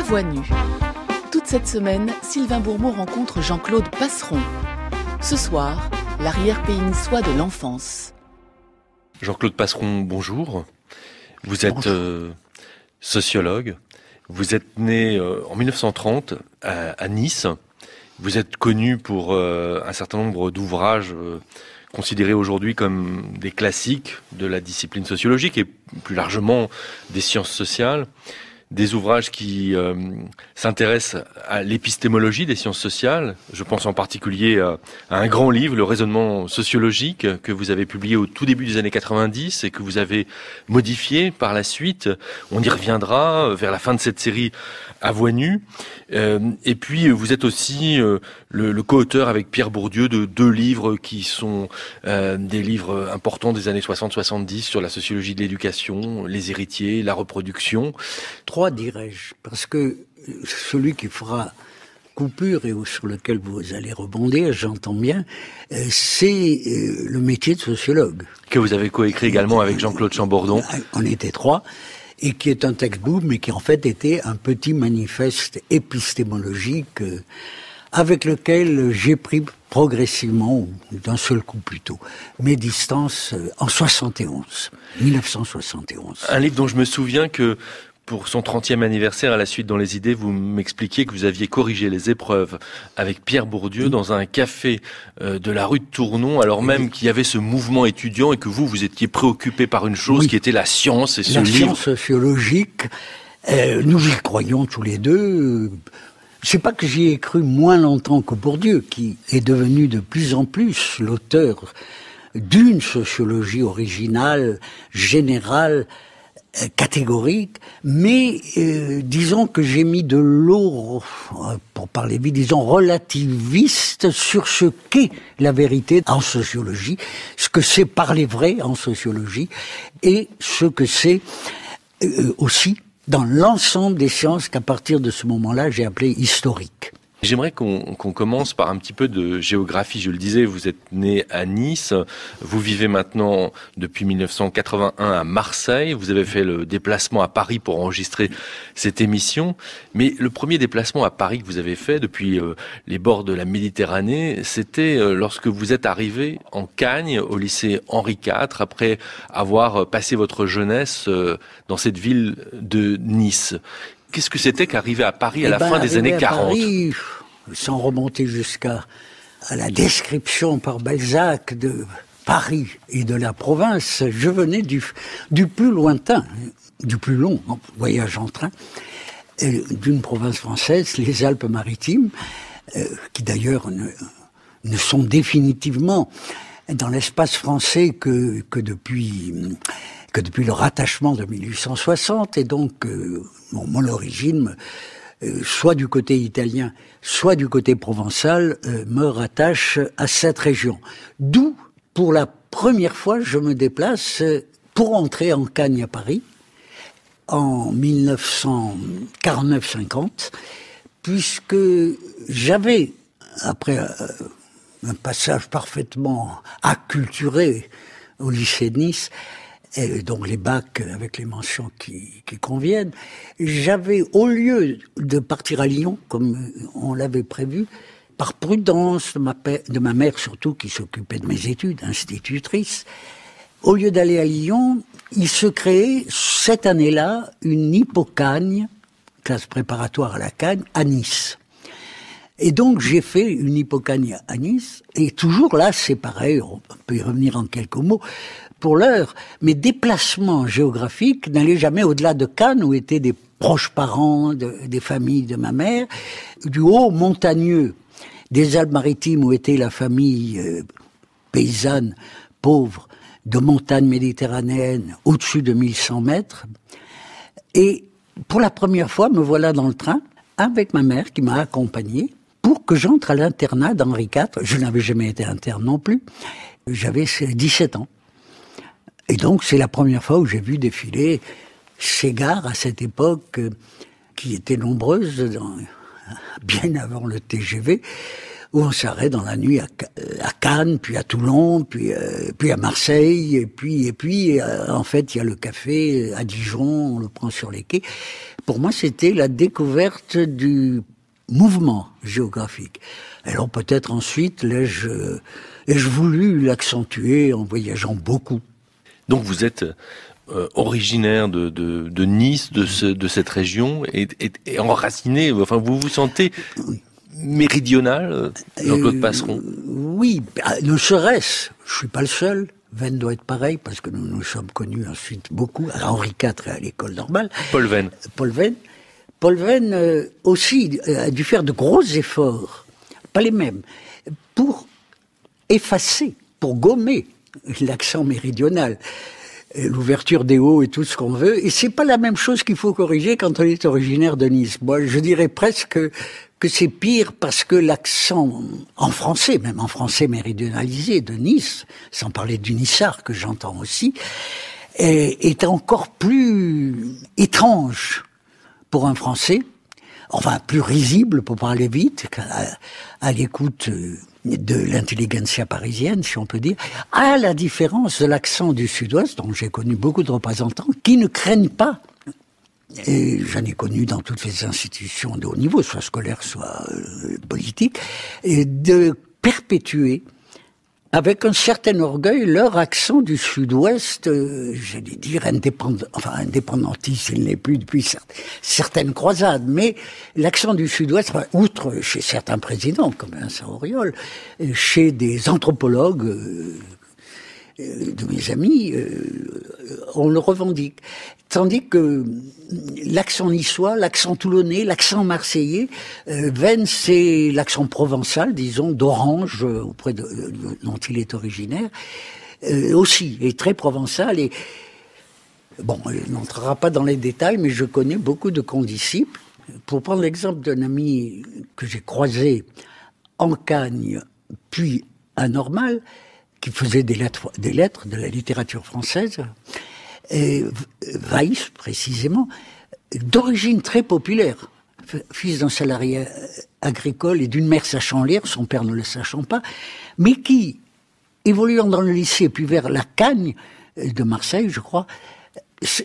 À voix nue. Toute cette semaine, Sylvain Bourmeau rencontre Jean-Claude Passeron. Ce soir, l'arrière-pays niçois de l'enfance. Jean-Claude Passeron, bonjour. Vous êtes euh, sociologue. Vous êtes né euh, en 1930 à, Nice. Vous êtes connu pour euh, un certain nombre d'ouvrages considérés aujourd'hui comme des classiques de la discipline sociologique et plus largement des sciences sociales des ouvrages qui euh, s'intéressent à l'épistémologie des sciences sociales. Je pense en particulier à, un grand livre, Le raisonnement sociologique, que vous avez publié au tout début des années 90 et que vous avez modifié par la suite. On y reviendra vers la fin de cette série à voix nue. Euh, et puis, vous êtes aussi euh, le, le co-auteur avec Pierre Bourdieu de deux livres qui sont des livres importants des années 60-70 sur la sociologie de l'éducation, les héritiers, la reproduction dirais-je, parce que celui qui fera coupure et sur lequel vous allez rebondir, j'entends bien, euh, c'est euh, le métier de sociologue. Que vous avez coécrit également avec Jean-Claude Chambordon. Euh, on était trois, et qui est un textbook, mais qui en fait était un petit manifeste épistémologique avec lequel j'ai pris progressivement, d'un seul coup plutôt, mes distances en 71, 1971. Un livre dont je me souviens que pour son 30e anniversaire à la suite dans les idées, vous m'expliquiez que vous aviez corrigé les épreuves avec Pierre Bourdieu dans un café euh, de la rue de Tournon, alors même qu'il y avait ce mouvement étudiant et que vous, vous étiez préoccupé par une chose qui était la science et ce la livre. science sociologique, euh, nous y croyons tous les deux. C'est pas que j'y ai cru moins longtemps que Bourdieu, qui est devenu de plus en plus l'auteur d'une sociologie originale, générale, catégorique, mais euh, disons que j'ai mis de l'eau, euh, pour parler vite, disons relativiste sur ce qu'est la vérité en sociologie, ce que c'est parler vrai en sociologie, et ce que c'est aussi dans l'ensemble des sciences qu'à partir de ce moment-là j'ai appelé historique. J'aimerais qu'on commence par un petit peu de géographie. Je le disais, vous êtes né à Nice, vous vivez maintenant depuis 1981 à Marseille, vous avez fait le déplacement à Paris pour enregistrer cette émission, mais le premier déplacement à Paris que vous avez fait depuis euh, les bords de la Méditerranée, c'était euh, lorsque vous êtes arrivé en Cagne au lycée Henri IV après avoir passé votre jeunesse euh, dans cette ville de Nice. Qu'est-ce que c'était qu'arriver à Paris à eh la ben, fin des années 40 Paris, Sans remonter jusqu'à la description par Balzac de Paris et de la province, je venais du, du plus lointain, du plus long voyage en train, euh, d'une province française, les Alpes-Maritimes, euh, qui d'ailleurs ne, ne, sont définitivement dans l'espace français que, que depuis que depuis le rattachement de 1860, et donc euh, mon origine, euh, soit du côté italien, soit du côté provençal, euh, me rattache à cette région. D'où, pour la première fois, je me déplace pour entrer en Cagne à Paris en 1949-50, puisque j'avais, après un passage parfaitement acculturé au lycée de Nice, et donc les bacs avec les mentions qui, qui conviennent. J'avais, au lieu de partir à Lyon, comme on l'avait prévu, par prudence de ma, de ma mère surtout, qui s'occupait de mes études, institutrice, au lieu d'aller à Lyon, il se créait cette année-là une hippocagne, classe préparatoire à la cagne, à Nice. Et donc j'ai fait une hippocagne à Nice, et toujours là c'est pareil, on peut y revenir en quelques mots, pour l'heure, mes déplacements géographiques n'allaient jamais au-delà de Cannes, où étaient des proches parents, des familles de ma mère, du haut montagneux des Alpes-Maritimes, où était la famille euh, paysanne, pauvre, de montagne méditerranéenne, au-dessus de 1100 mètres. Et pour la première fois, me voilà dans le train, avec ma mère qui m'a accompagné, pour que j'entre à l'internat d'Henri IV. Je n'avais jamais été interne non plus. J'avais 17 ans. Et donc, c'est la première fois où j'ai vu défiler ces gares à cette époque, euh, qui étaient nombreuses, bien avant le TGV, où on s'arrête dans la nuit à, Cannes, puis à Toulon, puis euh, puis à Marseille, et puis et puis euh, en fait il y a le café à Dijon, on le prend sur les quais. Pour moi, c'était la découverte du mouvement géographique. Alors peut-être ensuite l'ai-je ai-je voulu l'accentuer en voyageant beaucoup. Donc vous êtes euh, originaire de, de, de, Nice, de, ce, de cette région, et, et, enraciné. Enfin, vous vous sentez méridional, euh, Jean-Claude euh, Passeron Oui, bah, ne serait-ce. Je suis pas le seul. Venn doit être pareil parce que nous nous sommes connus ensuite beaucoup à Henri IV et à l'école normale. Paul Venn. Paul Venn. Paul Venn aussi a dû faire de gros efforts, pas les mêmes, pour effacer, pour gommer l'accent méridional l'ouverture des hauts et tout ce qu'on veut. Et c'est pas la même chose qu'il faut corriger quand on est originaire de Nice. Moi, je dirais presque que c'est pire parce que l'accent en français, même en français méridionalisé de Nice, sans parler du Nissard que j'entends aussi, est, encore plus étrange pour un Français enfin plus risible pour parler vite, à, l'écoute euh, de l'intelligentsia parisienne, si on peut dire, à la différence de l'accent du sud-ouest, dont j'ai connu beaucoup de représentants, qui ne craignent pas. Et j'en ai connu dans toutes les institutions de haut niveau, soit scolaire, soit euh, politique, de perpétuer avec un certain orgueil leur accent du sud-ouest, euh, j'allais dire indépendant, enfin indépendantiste, il n'est plus depuis certaines croisades, mais l'accent du sud-ouest, outre chez certains présidents comme Vincent Auriol, euh, chez des anthropologues euh, euh, de mes amis, on le revendique. Tandis que l'accent niçois, l'accent toulonnais, l'accent marseillais, euh, c'est l'accent provençal, disons, d'Orange, euh, auprès de, dont il est originaire, euh, aussi, est très provençal. Et bon, il n'entrera pas dans les détails, mais je connais beaucoup de condisciples. Pour prendre l'exemple d'un ami que j'ai croisé en Cagne, puis à Normal, qui faisait des lettres, des lettres de la littérature française, et précisément, d'origine très populaire, fils d'un salarié agricole et d'une mère sachant lire, son père ne le sachant pas, mais qui, évoluant dans le lycée puis vers la Cagne de Marseille, je crois,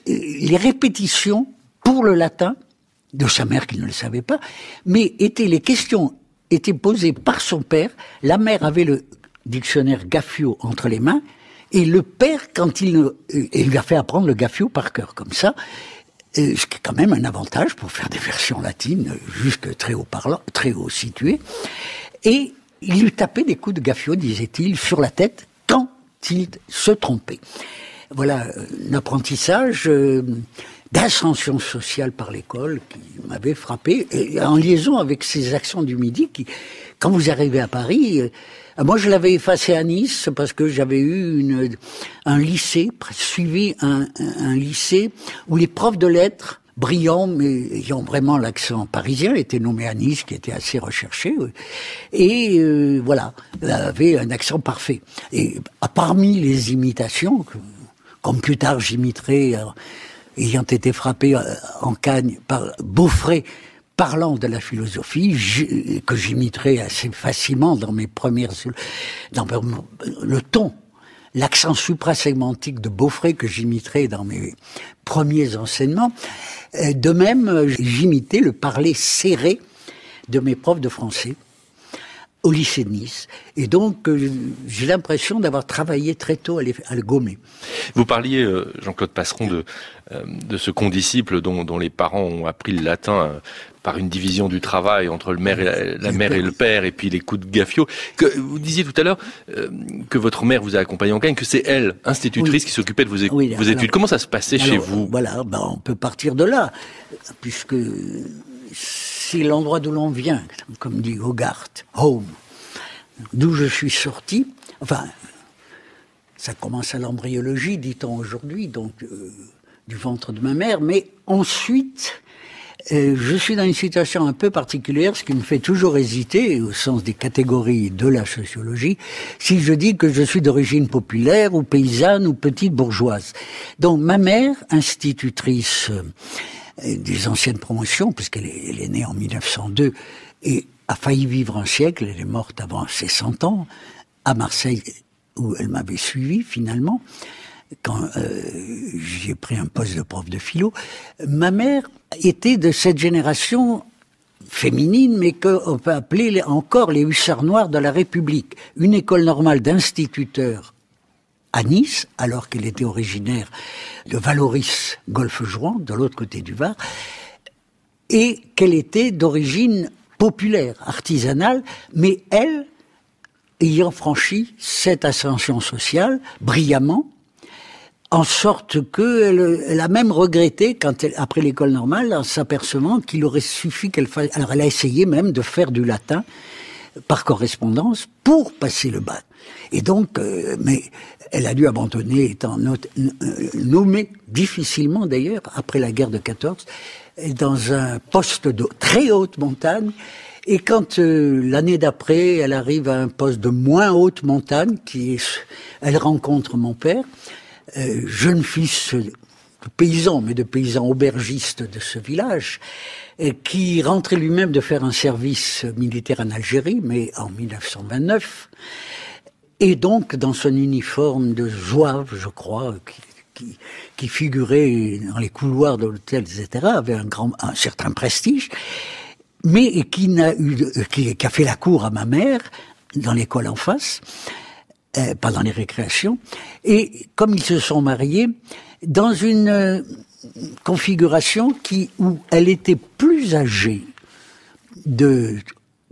les répétitions pour le latin de sa mère qui ne le savait pas, mais étaient les questions étaient posées par son père. La mère avait le dictionnaire Gaffio entre les mains et le père, quand il, il lui a fait apprendre le gaffio par cœur, comme ça, ce qui est quand même un avantage pour faire des versions latines jusque très haut parlant, très haut situé. Et il lui tapait des coups de gaffio, disait-il, sur la tête quand il se trompait. Voilà un apprentissage euh, d'ascension sociale par l'école qui m'avait frappé, en liaison avec ces accents du Midi qui, quand vous arrivez à Paris, euh, moi, je l'avais effacé à Nice parce que j'avais eu une, un lycée, suivi un, un, lycée où les profs de lettres brillants, mais ayant vraiment l'accent parisien, étaient nommés à Nice, qui était assez recherché, et euh, voilà, avait un accent parfait. Et parmi les imitations, comme plus tard j'imiterai, euh, ayant été frappé euh, en Cagne par Beaufray, parlant de la philosophie, que j'imiterai assez facilement dans mes premières, dans le ton, l'accent suprasegmentique de Beaufray que j'imiterai dans mes premiers enseignements. Euh, de même, j'imitais le parler serré de mes profs de français au lycée de Nice. Et donc, euh, j'ai l'impression d'avoir travaillé très tôt à, le gommer. Vous parliez, euh, Jean-Claude Passeron, de, de ce condisciple dont, dont, les parents ont appris le latin par une division du travail entre le mère et la, mère et le père, et puis les coups de gaffio. Que, vous disiez tout à l'heure euh, que votre mère vous a accompagné en Cagne, que c'est elle, institutrice, qui s'occupait de vos, vos études. Comment ça se passait chez vous? Voilà, ben, on peut partir de là, puisque l'endroit d'où l'on vient, comme dit Hogarth, home, d'où je suis sorti. Enfin, ça commence à l'embryologie, dit-on aujourd'hui, donc euh, du ventre de ma mère, mais ensuite je suis dans une situation un peu particulière, ce qui me fait toujours hésiter, au sens des catégories de la sociologie, si je dis que je suis d'origine populaire ou paysanne ou petite bourgeoise. Donc ma mère, institutrice euh, des anciennes promotions, puisqu'elle est, est née en 1902, et a failli vivre un siècle, elle est morte avant ses 100 ans, à Marseille, où elle m'avait suivi finalement, quand euh, j'ai pris un poste de prof de philo. Ma mère était de cette génération féminine, mais qu'on peut appeler encore les hussards noirs de la République. Une école normale d'instituteurs à Nice, alors qu'elle était originaire de Valoris, Golfe-Jouan, de l'autre côté du Var, et qu'elle était d'origine populaire, artisanale, mais elle, ayant franchi cette ascension sociale brillamment, en sorte qu'elle elle a même regretté, quand après l'école normale, en s'apercevant qu'il aurait suffi qu'elle fasse... Alors elle a essayé même de faire du latin par correspondance pour passer le bac. Et donc, euh, mais elle a dû abandonner, étant nommée difficilement d'ailleurs, après la guerre de 14, dans un poste de très haute montagne. Et quand euh, l'année d'après, elle arrive à un poste de moins haute montagne, qui elle rencontre mon père, euh, jeune fils de paysan, mais de paysan aubergiste de ce village, qui rentrait lui-même de faire un service militaire en Algérie, mais en 1929, et donc dans son uniforme de zouave, je crois, qui, qui, figurait dans les couloirs de l'hôtel, etc., avait un grand, un certain prestige, mais qui n'a eu, qui, qui, a fait la cour à ma mère dans l'école en face, euh, pendant les récréations, et comme ils se sont mariés, dans une euh, configuration qui où elle était plus âgée de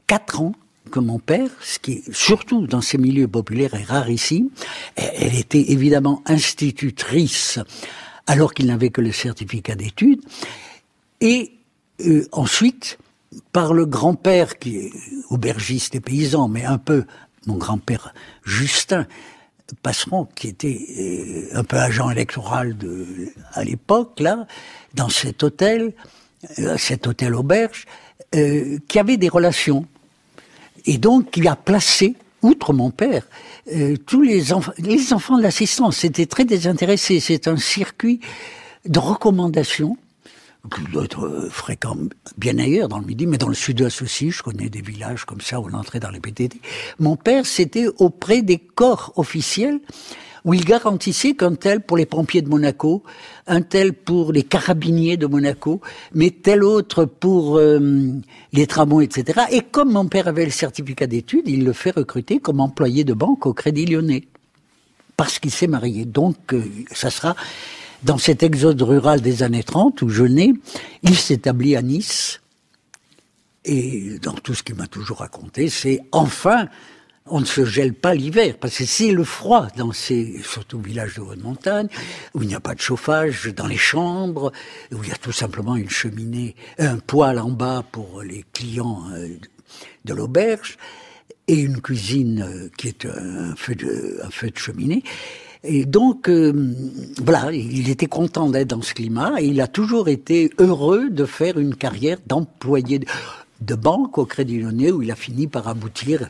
4 ans mon père, ce qui surtout dans ces milieux populaires est rare ici. Elle était évidemment institutrice alors qu'il n'avait que le certificat d'études. Et euh, ensuite, par le grand-père qui est aubergiste et paysan, mais un peu mon grand-père Justin Passeron, qui était euh, un peu agent électoral à l'époque, là, dans cet hôtel, euh, cet hôtel auberge, qui avait des relations et donc, il a placé, outre mon père, euh, tous les, enfants, les enfants de l'assistance. C'était très désintéressé. C'est un circuit de recommandation qui doit être euh, fréquent bien ailleurs dans le Midi, mais dans le Sud-Ouest aussi, je connais des villages comme ça où on entrait dans les PTT. Mon père, c'était auprès des corps officiels où il garantissait qu'un tel pour les pompiers de Monaco, un tel pour les carabiniers de Monaco, mais tel autre pour euh, les tramways, etc. Et comme mon père avait le certificat d'études, il le fait recruter comme employé de banque au Crédit Lyonnais, parce qu'il s'est marié. Donc, euh, ça sera dans cet exode rural des années 30 où je nais, il s'établit à Nice. Et dans tout ce qu'il m'a toujours raconté, c'est enfin on ne se gèle pas l'hiver, parce que c'est le froid dans ces, surtout villages de haute montagne, où il n'y a pas de chauffage dans les chambres, où il y a tout simplement une cheminée, un poêle en bas pour les clients euh, de l'auberge, et une cuisine euh, qui est un feu de, un feu de cheminée. Et donc, euh, voilà, il était content d'être dans ce climat, et il a toujours été heureux de faire une carrière d'employé de, banque au Crédit Lyonnais, où il a fini par aboutir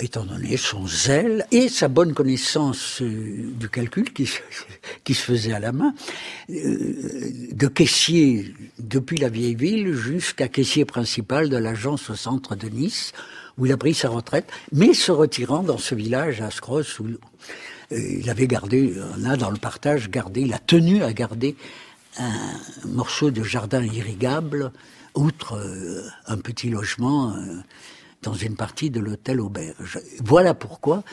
étant donné son zèle et sa bonne connaissance euh, du calcul qui, se faisait à la main, euh, de caissier depuis la vieille ville jusqu'à caissier principal de l'agence au centre de Nice, où il a pris sa retraite, mais se retirant dans ce village à Scros où euh, il avait gardé, on a dans le partage gardé, il a tenu à garder un morceau de jardin irrigable, outre un petit logement dans une partie de l'hôtel auberge. Voilà pourquoi,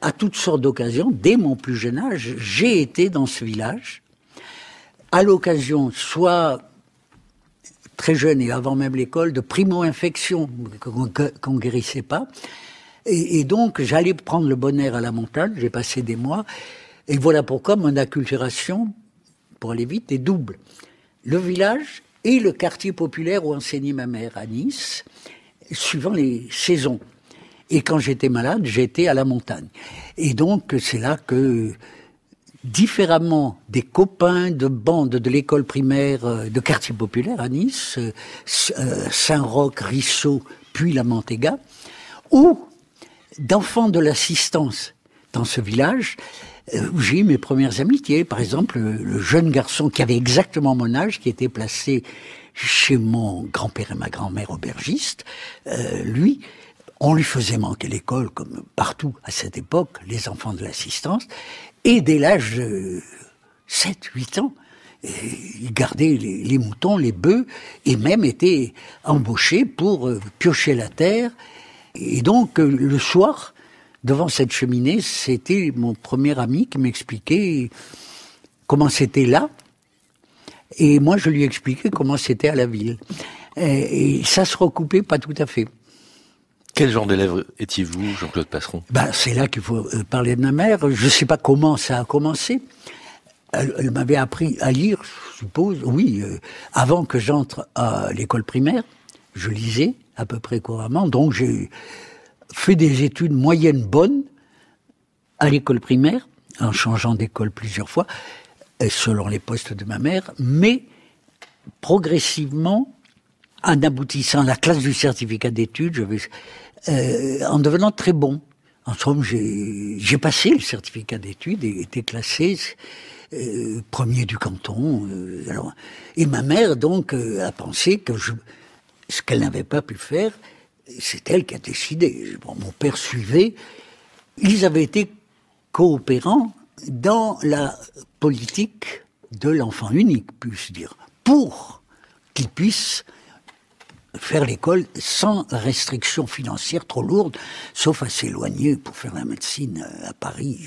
à toutes sortes d'occasions, dès mon plus jeune âge, j'ai été dans ce village, à l'occasion soit très jeune et avant même l'école, de primo-infection qu'on ne guérissait pas. Et, donc, j'allais prendre le bon air à la montagne, j'ai passé des mois, et voilà pourquoi mon acculturation, pour aller vite, est double. Le village et le quartier populaire où enseignait ma mère à Nice, suivant les saisons. Et quand j'étais malade, j'étais à la montagne. Et donc, c'est là que, différemment des copains de bande de l'école primaire euh, de quartier populaire à Nice, euh, euh, Saint-Roch, Rissot, puis la Mantega, ou d'enfants de l'assistance dans ce village, où j'ai eu mes premières amitiés. Par exemple, le jeune garçon qui avait exactement mon âge, qui était placé chez mon grand-père et ma grand-mère aubergistes, euh, lui, on lui faisait manquer l'école, comme partout à cette époque, les enfants de l'assistance, et dès l'âge de 7, 8 ans, il gardait les, moutons, les bœufs, et même était embauché pour euh, piocher la terre. Et donc, euh, le soir, devant cette cheminée, c'était mon premier ami qui m'expliquait comment c'était là. Et moi, je lui expliquais comment c'était à la ville. Et, ça se recoupait pas tout à fait. Quel genre d'élève étiez-vous, Jean-Claude Passeron? Ben, C'est là qu'il faut euh, parler de ma mère. Je ne sais pas comment ça a commencé. Elle, m'avait appris à lire, je suppose, oui, euh, avant que j'entre à l'école primaire. Je lisais à peu près couramment. Donc j'ai fait des études moyennes bonnes à l'école primaire, en changeant d'école plusieurs fois, selon les postes de ma mère, mais progressivement, en aboutissant à la classe du certificat d'études, euh, en devenant très bon. En somme, j'ai passé le certificat d'études et été classé euh, premier du canton. Euh, alors, et ma mère, donc, euh, a pensé que je, ce qu'elle n'avait pas pu faire, c'est elle qui a décidé. Bon, mon père suivait. Ils avaient été coopérants dans la politique de l'enfant unique, puis-je dire, pour qu'il puisse faire l'école sans restrictions financières trop lourdes, sauf à s'éloigner pour faire la médecine à Paris.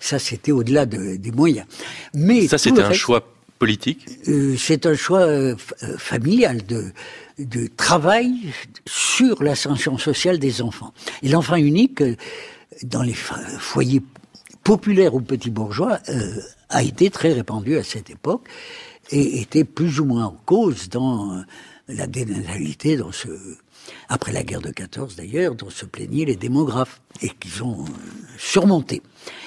Ça, c'était au-delà des moyens. Mais ça, c'était un choix politique? Euh, c'est un choix euh, euh, familial de de travail sur l'ascension sociale des enfants. Et l'enfant unique, dans les foyers populaires ou petits bourgeois, a été très répandu à cette époque et était plus ou moins en cause dans la dénatalité après la guerre de 14 d'ailleurs, dont se plaignaient les démographes et qu'ils ont euh, surmonté.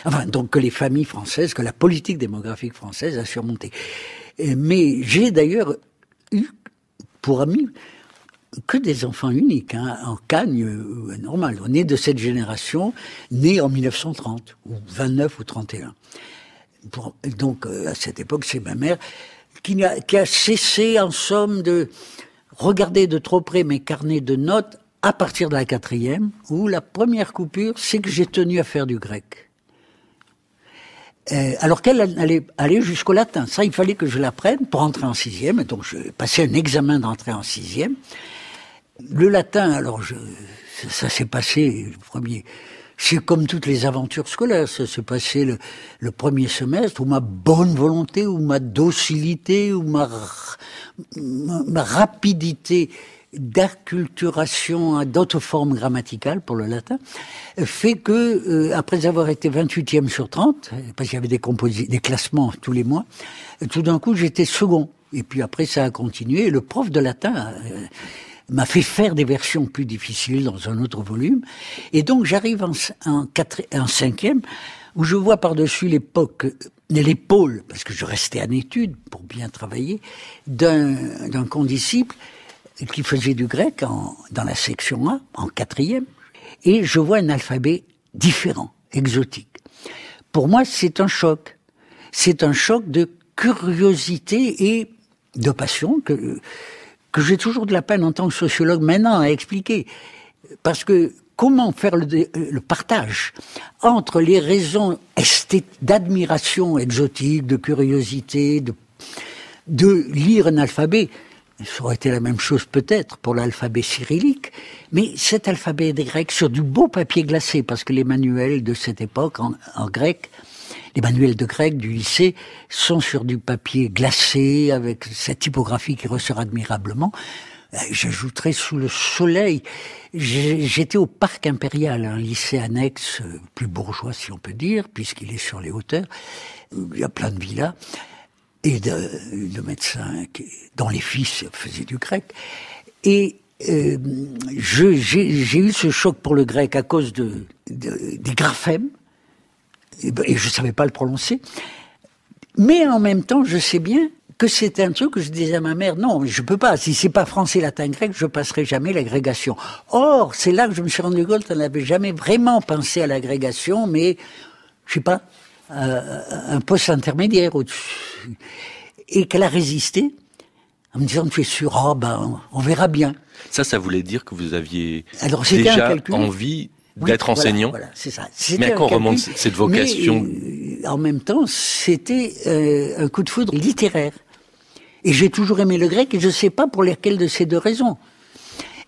Enfin, donc que les familles françaises, que la politique démographique française a surmonté. Mais j'ai d'ailleurs eu pour amis que des enfants uniques, hein, en cagne euh, normal. On est de cette génération, née en 1930, ou 29 ou 31. donc, euh, à cette époque, c'est ma mère qui a, cessé, en somme, de, Regardez de trop près mes carnets de notes à partir de la quatrième, où la première coupure, c'est que j'ai tenu à faire du grec. Euh, alors qu'elle allait aller jusqu'au latin. Ça, il fallait que je l'apprenne pour entrer en sixième. Et donc, je passais un examen d'entrée en sixième. Le latin, alors, je, ça s'est passé, le premier, c'est comme toutes les aventures scolaires, ça s'est passé le, premier semestre où ma bonne volonté, ou ma docilité, ma, ma, rapidité d'acculturation à d'autres formes grammaticales pour le latin, fait que, euh, après avoir été 28e sur 30, parce qu'il y avait des, des classements tous les mois, tout d'un coup j'étais second. Et puis après ça a continué. le prof de latin... Euh, m'a fait faire des versions plus difficiles dans un autre volume. Et donc j'arrive en, cinquième, où je vois par-dessus l'époque l'épaule, parce que je restais en étude pour bien travailler, d'un condisciple qui faisait du grec en, dans la section A, en quatrième, et je vois un alphabet différent, exotique. Pour moi, c'est un choc. C'est un choc de curiosité et de passion que que j'ai toujours de la peine en tant que sociologue maintenant à expliquer. Parce que comment faire le, le partage entre les raisons d'admiration exotique, de curiosité, de, lire un alphabet, ça aurait été la même chose peut-être pour l'alphabet cyrillique, mais cet alphabet des Grecs sur du beau papier glacé, parce que les manuels de cette époque en grec les manuels de grec du lycée sont sur du papier glacé avec cette typographie qui ressort admirablement. Euh, j'ajouterais sous le soleil. J'étais au parc impérial, un lycée annexe, euh, plus bourgeois si on peut dire, puisqu'il est sur les hauteurs. Il y a plein de villas et de, médecins dont les fils faisaient du grec. Et euh, j'ai eu ce choc pour le grec à cause de, des graphèmes et je ne savais pas le prononcer. Mais en même temps, je sais bien que c'était un truc que je disais à ma mère, non, je peux pas. Si c'est pas français, latin, grec, je passerai jamais l'agrégation. Or, c'est là que je me suis rendu compte qu'elle n'avait jamais vraiment pensé à l'agrégation, mais, je sais pas, euh, un poste intermédiaire au-dessus. Et qu'elle a résisté en me disant, tu es sûr, ah ben, on verra bien. Ça, ça voulait dire que vous aviez Alors, déjà envie d'être enseignant. Voilà, c'est ça. Mais à quoi remonte cette vocation euh, En même temps, c'était euh, un coup de foudre littéraire. Et j'ai toujours aimé le grec, et je ne sais pas pour lesquelles de ces deux raisons.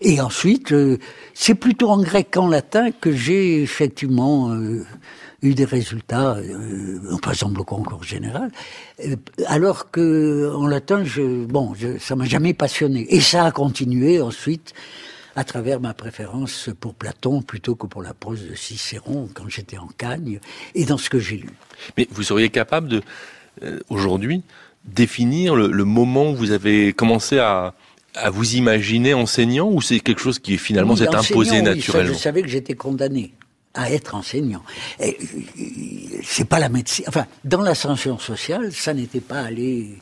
Et ensuite, euh, c'est plutôt en grec qu'en latin que j'ai effectivement euh, eu des résultats, euh, par exemple au concours général, alors que en latin, je, bon, je, ça m'a jamais passionné. Et ça a continué ensuite à travers ma préférence pour Platon plutôt que pour la prose de Cicéron quand j'étais en Cagne et dans ce que j'ai lu. Mais vous seriez capable de, aujourd'hui, définir le, le, moment où vous avez commencé à, à vous imaginer enseignant ou c'est quelque chose qui finalement s'est imposé naturellement Je savais que j'étais condamné à être enseignant. Et c'est pas la médecine. Enfin, dans l'ascension sociale, ça n'était pas aller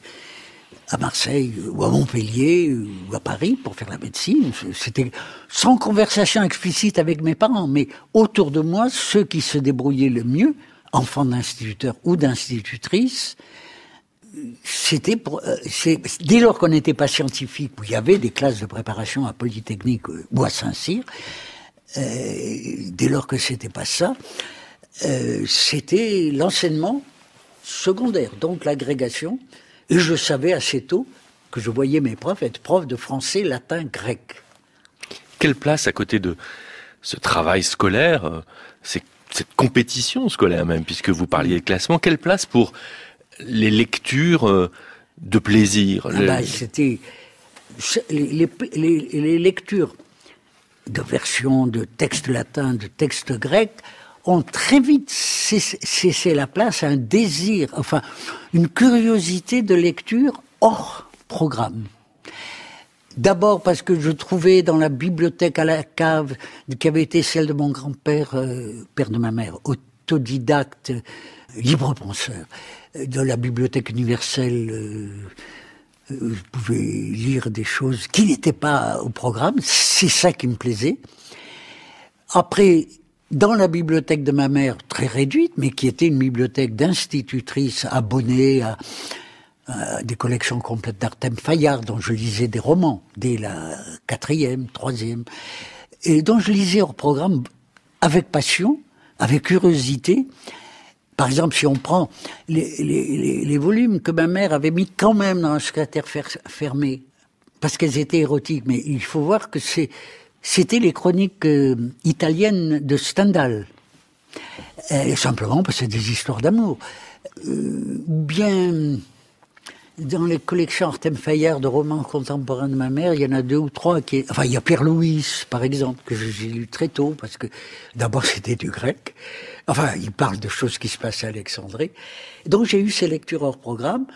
à Marseille ou à Montpellier ou à Paris pour faire la médecine. C'était sans conversation explicite avec mes parents, mais autour de moi, ceux qui se débrouillaient le mieux, enfants d'instituteurs ou d'institutrices, c'était euh, dès lors qu'on n'était pas scientifique, où il y avait des classes de préparation à Polytechnique ou à Saint-Cyr, euh, dès lors que c'était pas ça, euh, c'était l'enseignement secondaire, donc l'agrégation. Et je savais assez tôt que je voyais mes profs être profs de français, latin, grec. Quelle place à côté de ce travail scolaire, euh, cette compétition scolaire même, puisque vous parliez de classement, quelle place pour les lectures de plaisir ah bah, C'était les, les, lectures de versions de textes latins, de textes grecs, ont très vite cessé la place à un désir, enfin, une curiosité de lecture hors programme. D'abord parce que je trouvais dans la bibliothèque à la cave, qui avait été celle de mon grand-père, euh, père de ma mère, autodidacte, libre penseur, de la bibliothèque universelle, euh, vous pouvez lire des choses qui n'étaient pas au programme. C'est ça qui me plaisait. Après, dans la bibliothèque de ma mère, très réduite, mais qui était une bibliothèque d'institutrices abonnées à, des collections complètes d'Artem Fayard, dont je lisais des romans dès la quatrième, troisième, et dont je lisais au programme avec passion, avec curiosité, par exemple, si on prend les, volumes que ma mère avait mis quand même dans un secrétaire fermé, parce qu'elles étaient érotiques, mais il faut voir que c'était les chroniques euh, italiennes de Stendhal. Euh, simplement parce que c'est des histoires d'amour. Euh, bien, dans les collections Artem Fayard de romans contemporains de ma mère, il y en a deux ou trois qui... Enfin, il y a Pierre Louis, par exemple, que j'ai lu très tôt, parce que d'abord c'était du grec. Enfin, il parle de choses qui se passent à Alexandrie. Donc j'ai eu ces lectures hors programme,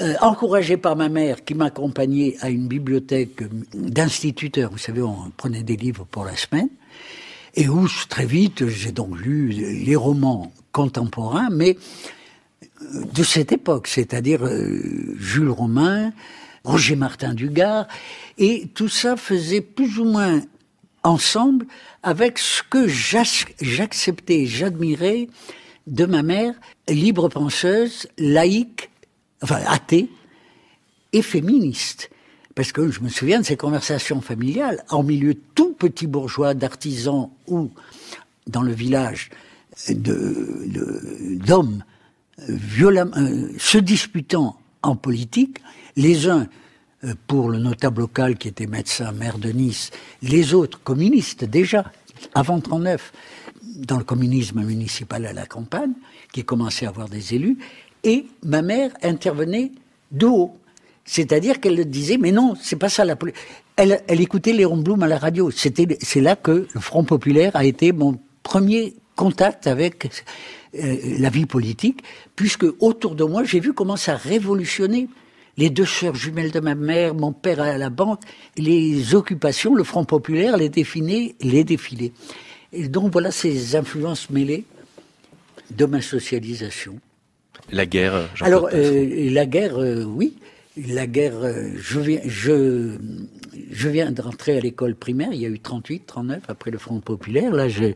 euh, encouragé par ma mère qui m'accompagnait à une bibliothèque d'instituteurs. Vous savez, on prenait des livres pour la semaine. Et où très vite, j'ai donc lu les romans contemporains, mais euh, de cette époque, c'est-à-dire euh, Jules Romain, Roger Martin Dugard, et tout ça faisait plus ou moins ensemble avec ce que j'acceptais, j'admirais de ma mère, libre penseuse, laïque, enfin athée et féministe. Parce que je me souviens de ces conversations familiales en milieu tout petit bourgeois d'artisans ou dans le village d'hommes euh, se disputant en politique, les uns euh, pour le notable local qui était médecin, maire de Nice, les autres communistes déjà, avant 39, dans le communisme municipal à la campagne, qui commençait à avoir des élus, et ma mère intervenait de haut. C'est-à-dire qu'elle disait, mais non, c'est pas ça la politique. Elle, elle, écoutait Léon Blum à la radio. C'était, c'est là que le Front Populaire a été mon premier contact avec euh, la vie politique, puisque autour de moi, j'ai vu comment ça révolutionnait les deux sœurs jumelles de ma mère, mon père à la banque, les occupations, le Front populaire, les défilés, les défilés. Et donc voilà ces influences mêlées de ma socialisation. La guerre. Jean Alors euh, la guerre, euh, oui, la guerre. Euh, je viens, je, je viens de rentrer à l'école primaire. Il y a eu 38, 39 après le Front populaire. Là, je,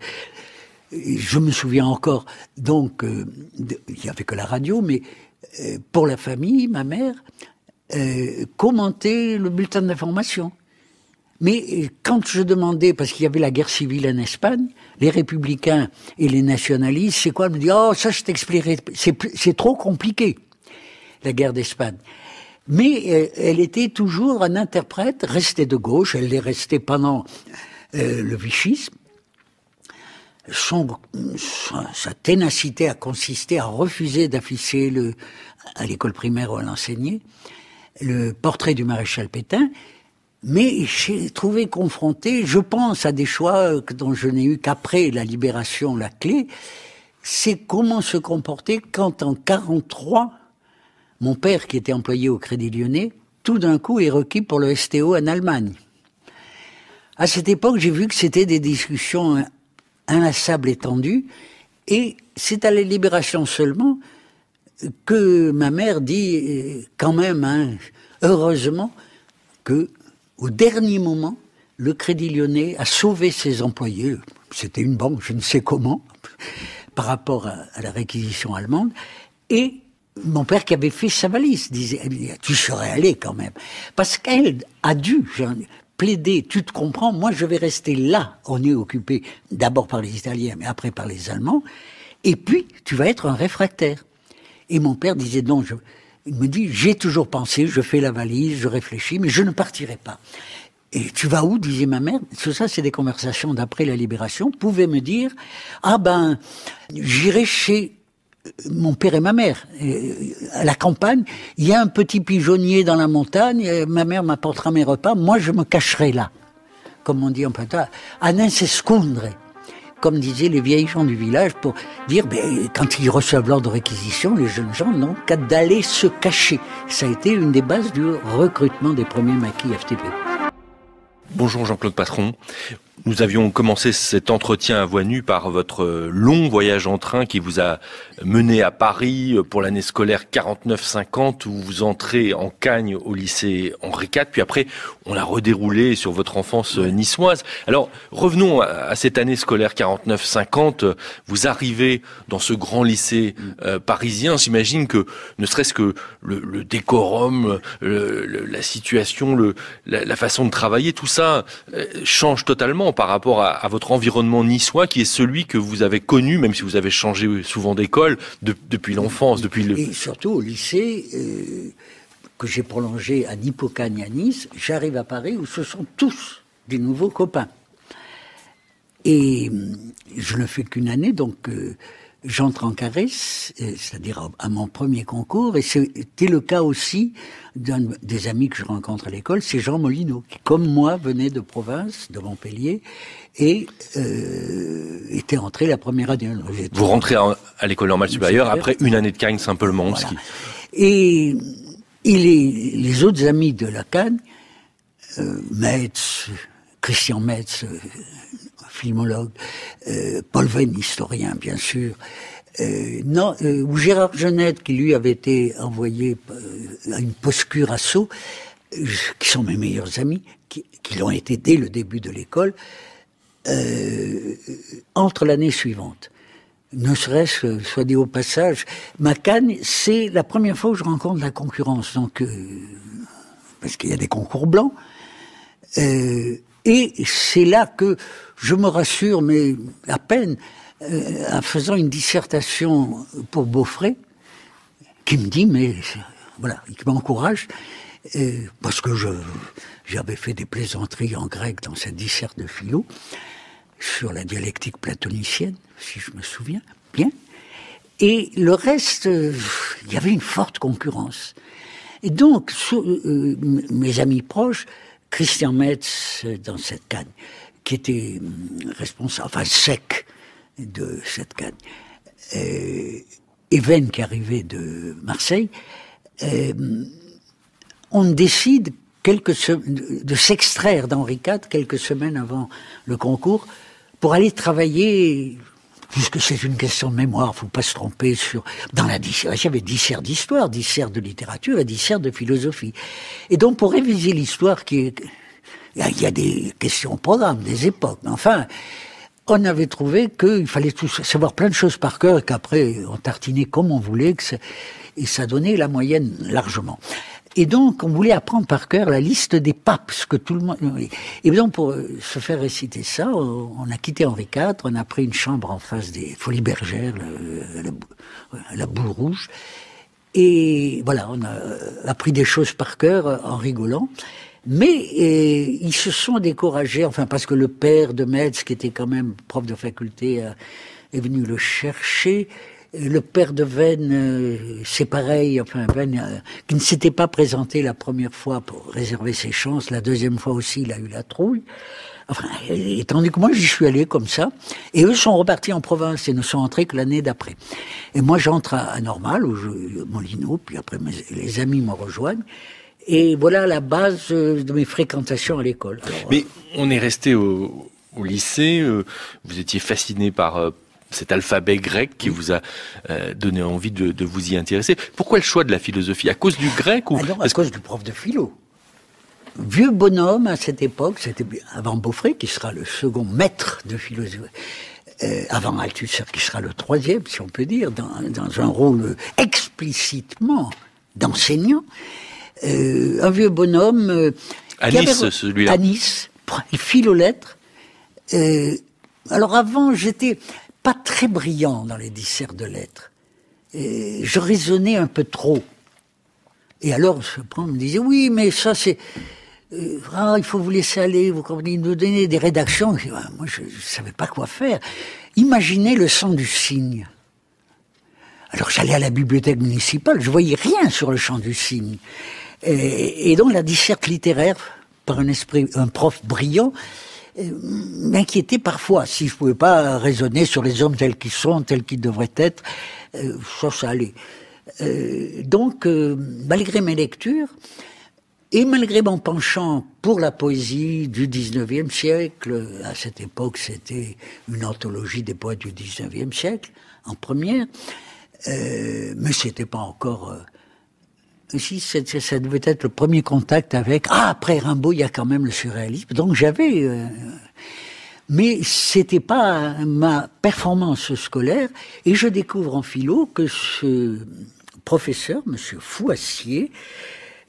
je me souviens encore. Donc, il n'y avait que la radio, mais euh, pour la famille, ma mère euh, commenter le bulletin d'information. Mais quand je demandais, parce qu'il y avait la guerre civile en Espagne, les républicains et les nationalistes, c'est quoi me dit oh ça je t'expliquerai, c'est trop compliqué la guerre d'Espagne. Mais euh, elle était toujours un interprète, restée de gauche, elle est restée pendant euh, le vichisme. Son, sa, ténacité a consisté à refuser d'afficher à l'école primaire où elle enseignait le portrait du maréchal Pétain, mais j'ai trouvé confronté, je pense à des choix dont je n'ai eu qu'après la libération la clé, c'est comment se comporter quand en 43, mon père qui était employé au Crédit Lyonnais, tout d'un coup est requis pour le STO en Allemagne. À cette époque, j'ai vu que c'était des discussions inlassables et tendues, et c'est à la libération seulement que ma mère dit quand même, hein, heureusement, que au dernier moment, le Crédit Lyonnais a sauvé ses employés. C'était une banque, je ne sais comment, par rapport à, la réquisition allemande. Et mon père qui avait fait sa valise disait eh tu serais allé quand même parce qu'elle a dû plaider tu te comprends moi je vais rester là on est occupé d'abord par les Italiens mais après par les Allemands et puis tu vas être un réfractaire et mon père disait non je, il me dit, j'ai toujours pensé, je fais la valise, je réfléchis, mais je ne partirai pas. Et tu vas où disait ma mère. Tout ça, c'est des conversations d'après la libération. Pouvait me dire, ah ben, j'irai chez mon père et ma mère. à la campagne, il y a un petit pigeonnier dans la montagne, ma mère m'apportera mes repas, moi je me cacherai là. Comme on dit en patois, s'escondre comme disaient les vieilles gens du village, pour dire, ben, quand ils reçoivent l'ordre de réquisition, les jeunes gens n'ont qu'à d'aller se cacher. Ça a été une des bases du recrutement des premiers maquis FTP. Bonjour Jean-Claude Patron. Nous avions commencé cet entretien à voix nue par votre long voyage en train qui vous a mené à Paris pour l'année scolaire 49-50 où vous entrez en Cagne au lycée Henri IV. Puis après, on l'a redéroulé sur votre enfance niçoise. Alors, revenons à cette année scolaire 49-50. Vous arrivez dans ce grand lycée euh, parisien. J'imagine que ne serait-ce que le, décorum, la situation, le, la, façon de travailler, tout ça euh, change totalement par rapport à, votre environnement niçois qui est celui que vous avez connu, même si vous avez changé souvent d'école depuis l'enfance, depuis le... Et surtout au lycée, euh, que j'ai prolongé à Nippocagne à Nice, j'arrive à Paris où ce sont tous des nouveaux copains. Et euh, je ne fais qu'une année, donc euh, j'entre en caresse, c'est-à-dire à mon premier concours, et c'était le cas aussi d'un des amis que je rencontre à l'école, c'est Jean Molino, qui, comme moi, venait de province, de Montpellier, et euh, était entré la première année. Vous rentrez à l'école normale supérieure après une année de Cagne simplement. Voilà. Et, les, les, autres amis de la Cagne, euh, Metz, Christian Metz, euh, filmologue, euh, Paul Venn, historien bien sûr, euh, euh, ou Gérard Genette, qui lui avait été envoyé à une posture à Sceaux, qui sont mes meilleurs amis, qui, l'ont été dès le début de l'école, entre l'année suivante. Ne serait-ce, soit dit au passage, ma canne, c'est la première fois où je rencontre la concurrence, parce qu'il y a des concours blancs. Et c'est là que je me rassure, mais à peine, euh, en faisant une dissertation pour Beaufray, qui me dit, mais voilà, qui m'encourage, euh, parce que j'avais fait des plaisanteries en grec dans cette disserte de philo sur la dialectique platonicienne, si je me souviens bien. Et le reste, il y avait une forte concurrence. Et donc, euh, mes amis proches, Christian Metz dans cette canne, qui était hum, responsable, enfin sec, de cette canne. Euh, Even qui arrivait de Marseille, euh, on décide de s'extraire d'Henri IV quelques semaines avant le concours pour aller travailler puisque c'est une question de mémoire, faut pas se tromper sur dans la dissert. Il y avait dissert d'histoire, dissert de littérature et dissert de philosophie. Et donc pour réviser l'histoire, qui il y a des questions au programme, des époques. Enfin, on avait trouvé qu'il fallait tout savoir plein de choses par cœur et qu'après on tartinait comme on voulait et ça donnait la moyenne largement. Et donc, on voulait apprendre par cœur la liste des papes, ce que tout le monde. Et donc, pour se faire réciter ça, on a quitté Henri IV, on a pris une chambre en face des Folies Bergères, la, boule rouge. Et voilà, on a appris des choses par cœur en rigolant. Mais ils se sont découragés, enfin parce que le père de Metz, qui était quand même prof de faculté, euh, est venu le chercher. Le père de Vennes, euh, c'est pareil, enfin Vennes, euh, qui ne s'était pas présenté la première fois pour réserver ses chances, la deuxième fois aussi, il a eu la trouille. Enfin, et, tandis que moi, j'y suis allé comme ça, et eux sont repartis en province et ne sont entrés que l'année d'après. Et moi, j'entre à, Normal, où je, Molino, puis après les amis me rejoignent, et voilà la base euh, de mes fréquentations à l'école. Mais on est resté au, lycée, euh, vous étiez fasciné par euh, cet alphabet grec qui vous a donné envie de, de, vous y intéresser. Pourquoi le choix de la philosophie? À cause du grec ou À cause du prof de philo. Vieux bonhomme à cette époque, c'était avant Beaufray, qui sera le second maître de philosophie. Euh, avant Althusser, qui sera le troisième, si on peut dire, dans, dans un rôle explicitement d'enseignant. Euh, un vieux bonhomme. Euh, à Nice, celui-là. À Nice, il file aux lettres. Euh, alors avant, j'étais pas très brillant dans les disserts de lettres. je raisonnais un peu trop. Et alors, ce prend me disait, oui, mais ça c'est... ah, il faut vous laisser aller, vous comprenez, nous donner des rédactions. Ah, moi, je ne savais pas quoi faire. Imaginez le sang du cygne. Alors j'allais à la bibliothèque municipale, je voyais rien sur le champ du cygne. Et, donc la disserte littéraire, par un prof brillant, euh, m'inquiétait parfois si je pouvais pas raisonner sur les hommes tels qu'ils sont, tels qu'ils devraient être. Euh, ça, ça allait. Euh, donc, malgré mes lectures, et malgré mon penchant pour la poésie du 19e siècle, à cette époque c'était une anthologie des poètes du 19e siècle, en première, mais c'était pas encore si ça devait être le premier contact avec ah après Rimbaud il y a quand même le surréalisme. Donc j'avais euh, mais c'était pas ma performance scolaire. Et je découvre en philo que ce professeur monsieur Fouassier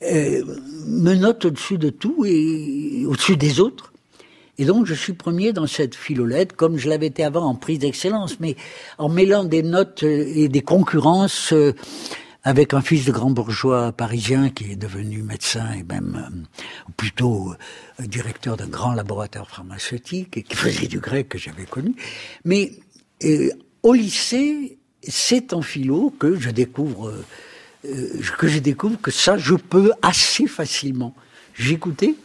euh, me note au-dessus de tout et au-dessus des autres. Et donc, je suis premier dans cette philolette, comme je l'avais été avant en prise d'excellence, mais en mêlant des notes et des concurrences euh, avec un fils de grand bourgeois parisien qui est devenu médecin et même euh, plutôt euh, directeur d'un grand laboratoire pharmaceutique et qui faisait du grec que j'avais connu. Mais euh, au lycée, c'est en philo que je découvre que je découvre que ça, je peux assez facilement. J'écoutais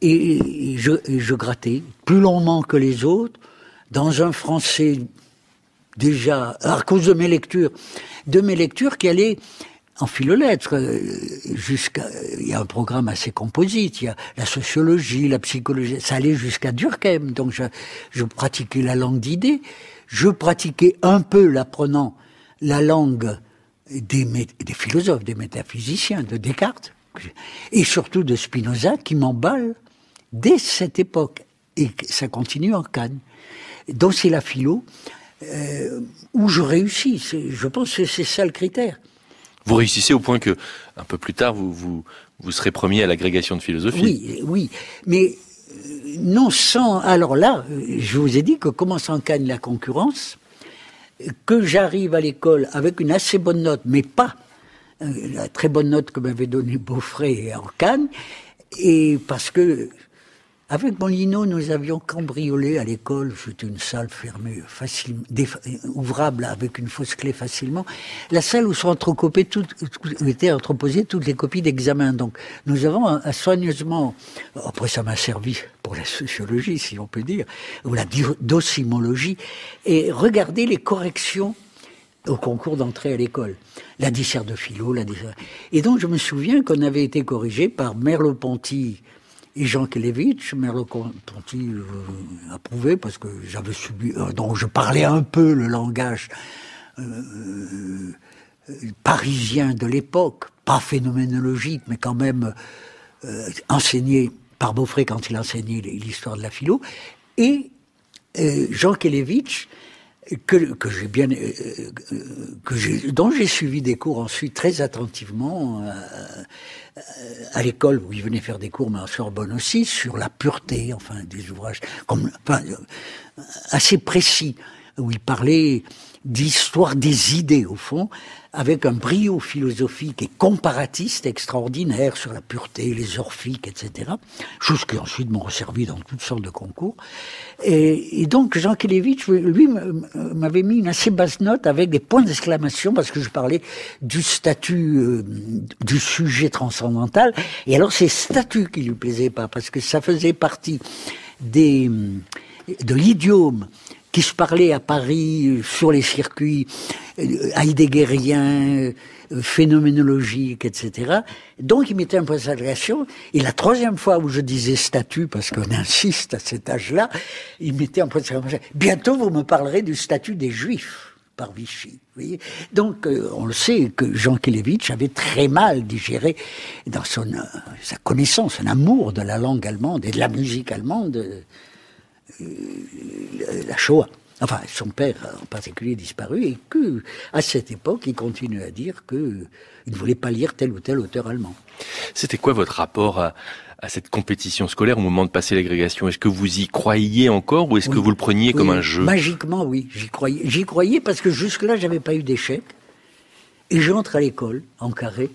et, je, je grattais plus longuement que les autres dans un français déjà à cause de mes lectures de mes lectures qui allaient en philo-lettres, euh, jusqu'à, il y a un programme assez composite, il y a la sociologie, la psychologie, ça allait jusqu'à Durkheim, donc je, pratiquais la langue d'idées, je pratiquais un peu l'apprenant la langue des, des philosophes, des métaphysiciens, de Descartes, et surtout de Spinoza, qui m'emballe dès cette époque, et ça continue en Cannes. Donc c'est la philo, euh, où je réussis. Je pense que c'est ça le critère. Vous réussissez au point que, un peu plus tard, vous, vous, vous serez premier à l'agrégation de philosophie. Oui, oui. Mais euh, non sans. Alors là, je vous ai dit que comment s'encagne la concurrence, que j'arrive à l'école avec une assez bonne note, mais pas euh, la très bonne note que m'avait donnée Beaufray en Cannes, et parce que avec Molino, nous avions cambriolé à l'école, c'était une salle fermée, ouvrable avec une fausse clé facilement, la salle où sont étaient entreposées toutes les copies d'examen. Donc, nous avons soigneusement, après ça m'a servi pour la sociologie, si on peut dire, ou la docimologie, et regarder les corrections au concours d'entrée à l'école. La dissert de philo, la dissert... Et donc, je me souviens qu'on avait été corrigé par Merleau-Ponty, et Jean Kelevitch, Merleau-Ponty euh, approuvé parce que j'avais subi, euh, donc je parlais un peu le langage euh, euh, parisien de l'époque, pas phénoménologique, mais quand même enseigné par Beaufray quand il enseignait l'histoire de la philo. Et Jean Kelevitch que, que j'ai bien, euh, que dont j'ai suivi des cours ensuite très attentivement euh, à l'école où il venait faire des cours, mais en Sorbonne aussi, sur la pureté, enfin des ouvrages comme, enfin, assez précis où il parlait d'histoire des idées au fond, avec un brio philosophique et comparatiste extraordinaire sur la pureté, les orphiques, etc. Chose qui ensuite m'ont servi dans toutes sortes de concours. Et, donc Jean Kelevitch, lui, m'avait mis une assez basse note avec des points d'exclamation parce que je parlais du statut euh, du sujet transcendantal. Et alors ces statuts qui lui plaisaient pas parce que ça faisait partie des de l'idiome qui se parlait à Paris euh, sur les circuits euh, heideggeriens, euh, phénoménologiques, etc. Donc il mettait un point d'interrogation. Et la troisième fois où je disais statut, parce qu'on insiste à cet âge-là, il mettait un point d'interrogation. Bientôt vous me parlerez du statut des Juifs par Vichy. Vous Donc, on le sait que Jean Kelevitch avait très mal digéré dans son, sa connaissance, son amour de la langue allemande et de la musique allemande, la Shoah. Enfin, son père en particulier disparu et que, à cette époque, il continue à dire qu'il ne voulait pas lire tel ou tel auteur allemand. C'était quoi votre rapport à, cette compétition scolaire au moment de passer l'agrégation? Est-ce que vous y croyiez encore ou est-ce que vous le preniez comme un jeu? Magiquement, oui, j'y croyais. J'y croyais parce que jusque-là, j'avais pas eu d'échec. Et j'entre à l'école, en carré,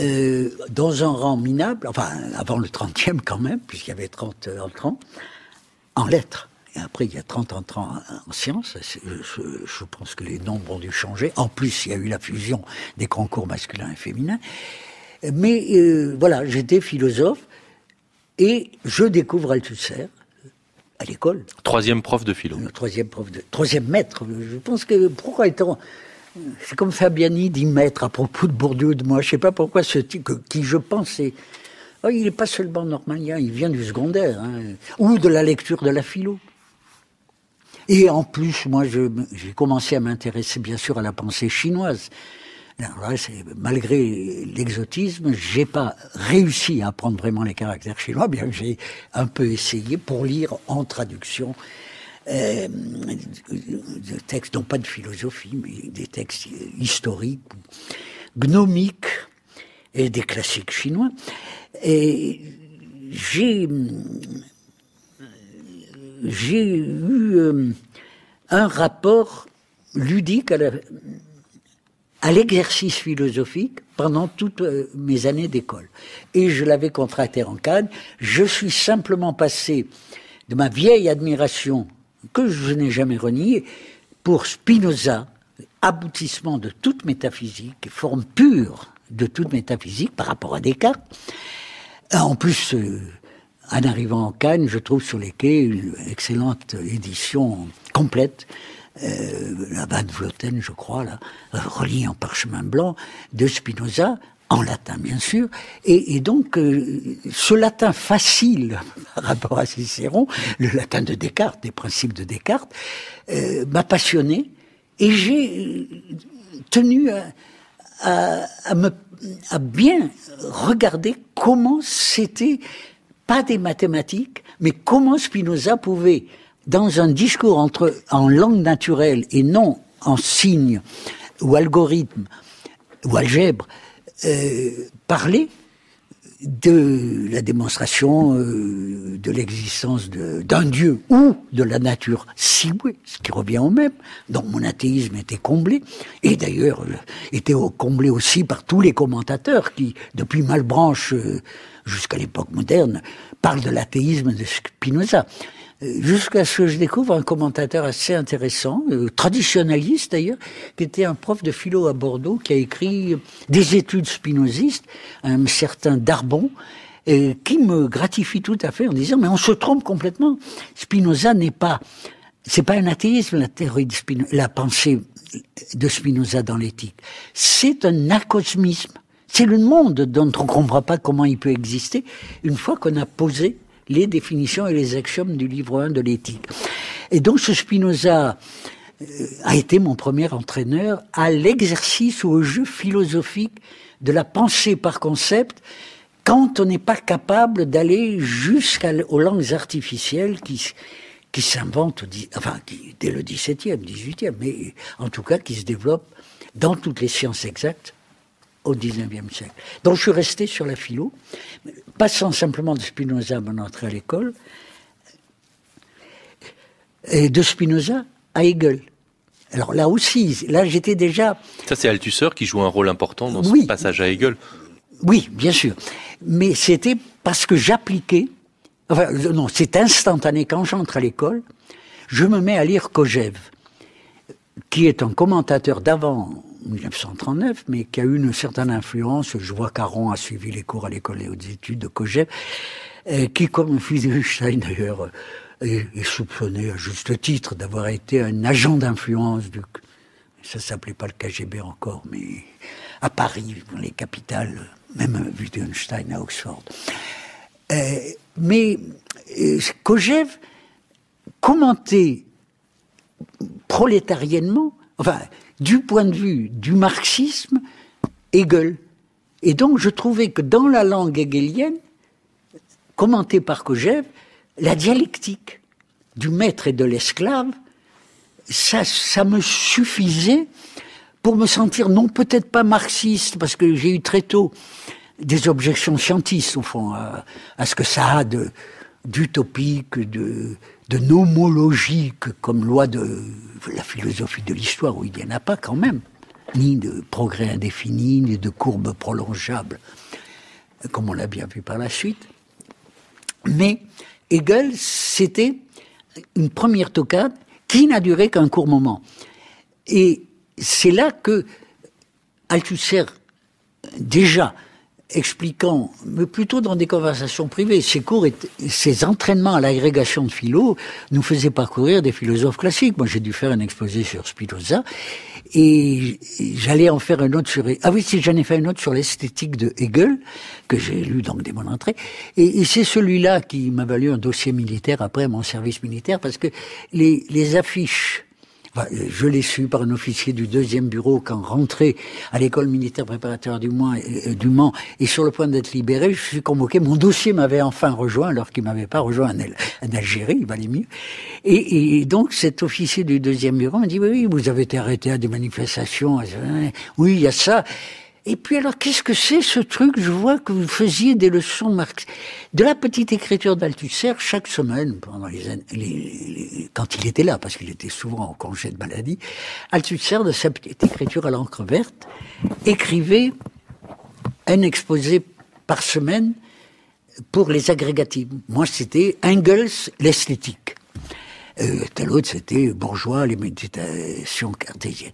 euh, dans un rang minable, enfin, avant le 30e quand même, puisqu'il y avait 30 entrants en lettres. Et après, il y a 30 entrants en sciences. Je, pense que les nombres ont dû changer. En plus, il y a eu la fusion des concours masculins et féminins. Mais euh, voilà, j'étais philosophe et je découvre Althusser à l'école. Troisième prof de philo. troisième prof de, troisième maître. Je pense que pourquoi étant c'est comme Fabiani dit maître à propos de Bourdieu de moi. Je sais pas pourquoi ce type qui je pensais Oh, il n'est pas seulement normalien, il vient du secondaire, hein, ou de la lecture de la philo. Et en plus, moi, j'ai commencé à m'intéresser bien sûr à la pensée chinoise. Alors là, malgré l'exotisme, j'ai pas réussi à apprendre vraiment les caractères chinois, bien que j'ai un peu essayé pour lire en traduction euh, des textes, non pas de philosophie, mais des textes historiques, gnomiques et des classiques chinois. Et j'ai eu euh, un rapport ludique à l'exercice philosophique pendant toutes euh, mes années d'école. Et je l'avais contracté en Cannes. Je suis simplement passé de ma vieille admiration, que je n'ai jamais reniée, pour Spinoza, aboutissement de toute métaphysique, forme pure de toute métaphysique par rapport à Descartes, ah, en plus, euh, en arrivant en Cannes, je trouve sur les quais une excellente édition complète, euh, la Van Vloten, je crois, euh, reliée en parchemin blanc, de Spinoza, en latin bien sûr, et, donc ce latin facile par rapport à Cicéron, le latin de Descartes, des principes de Descartes, m'a passionné, et j'ai tenu à, à me à bien regarder comment c'était pas des mathématiques, mais comment Spinoza pouvait, dans un discours entre, en langue naturelle et non en signes ou algorithme ou algèbre, euh, parler de la démonstration euh, de l'existence d'un Dieu ou de la nature si ce qui revient au même, dont mon athéisme était comblé, et d'ailleurs euh, était comblé aussi par tous les commentateurs qui, depuis Malbranche euh, jusqu'à l'époque moderne, parlent de l'athéisme de Spinoza jusqu'à ce que je découvre un commentateur assez intéressant, euh, traditionnaliste d'ailleurs, qui était un prof de philo à Bordeaux, qui a écrit des études spinozistes, un certain Darbon, qui me gratifie tout à fait en disant mais on se trompe complètement. Spinoza n'est pas, c'est pas un athéisme la théorie de Spinoza, la pensée de Spinoza dans l'éthique. C'est un acosmisme. C'est le monde dont on ne comprend pas comment il peut exister une fois qu'on a posé les définitions et les axiomes du livre 1 de l'éthique. Et donc ce Spinoza euh, a été mon premier entraîneur à l'exercice ou au jeu philosophique de la pensée par concept quand on n'est pas capable d'aller jusqu'aux langues artificielles qui, qui s'invente, enfin, qui, dès le XVIIe, XVIIIe, mais en tout cas qui se développe dans toutes les sciences exactes au XIXe siècle. Donc je suis resté sur la philo, passant simplement de Spinoza à mon entrée à l'école, et de Spinoza à Hegel. Alors là aussi, là j'étais déjà... Ça c'est Althusser qui joue un rôle important dans ce passage à Hegel. Oui, bien sûr. Mais c'était parce que j'appliquais... Enfin, non, c'est instantané. Quand j'entre à l'école, je me mets à lire Kojève, qui est un commentateur d'avant 1939, mais qui a eu une certaine influence. Je vois qu'Aron a suivi les cours à l'école et aux études de Kojève, euh, qui, comme Wittgenstein d'ailleurs, est, soupçonné à juste titre d'avoir été un agent d'influence du. Ça s'appelait pas le KGB encore, mais à Paris, dans les capitales, même Wittgenstein à Oxford. Euh, mais euh, Kojève commentait prolétariennement, enfin, du point de vue du marxisme, Hegel. Et donc je trouvais que dans la langue hegelienne, commentée par Kojève, la dialectique du maître et de l'esclave, ça, ça me suffisait pour me sentir non peut-être pas marxiste, parce que j'ai eu très tôt des objections scientistes, au fond, à, ce que ça a d'utopique, de, de nomologique comme loi de la philosophie de l'histoire, où il n'y en a pas quand même, ni de progrès indéfini, ni de courbes prolongeables, comme on l'a bien vu par la suite. Mais Hegel, c'était une première tocade qui n'a duré qu'un court moment. Et c'est là que Althusser, déjà, expliquant, mais plutôt dans des conversations privées. Ces cours, et ces entraînements à l'agrégation de philo nous faisaient parcourir des philosophes classiques. Moi, j'ai dû faire un exposé sur Spinoza et j'allais en faire un autre sur... Ah oui, si j'en ai fait un autre sur l'esthétique de Hegel, que j'ai lu donc dès mon entrée. Et, c'est celui-là qui m'a valu un dossier militaire après mon service militaire, parce que les affiches je l'ai su par un officier du deuxième bureau quand rentré à l'école militaire préparatoire du, Mans, euh, Mans et sur le point d'être libéré, je suis convoqué. Mon dossier m'avait enfin rejoint alors qu'il m'avait pas rejoint en, Algérie, il valait mieux. Et, donc cet officier du deuxième bureau m'a dit oui, vous avez été arrêté à des manifestations. Oui, il y a ça. Et puis alors, qu'est-ce que c'est ce truc? Je vois que vous faisiez des leçons marx. De la petite écriture d'Althusser, chaque semaine, pendant les, quand il était là, parce qu'il était souvent en congé de maladie, Althusser, de sa petite écriture à l'encre verte, écrivait un exposé par semaine pour les agrégatives. Moi, c'était Engels, l'esthétique. Euh, tel autre, c'était Bourgeois, les méditations cartésiennes.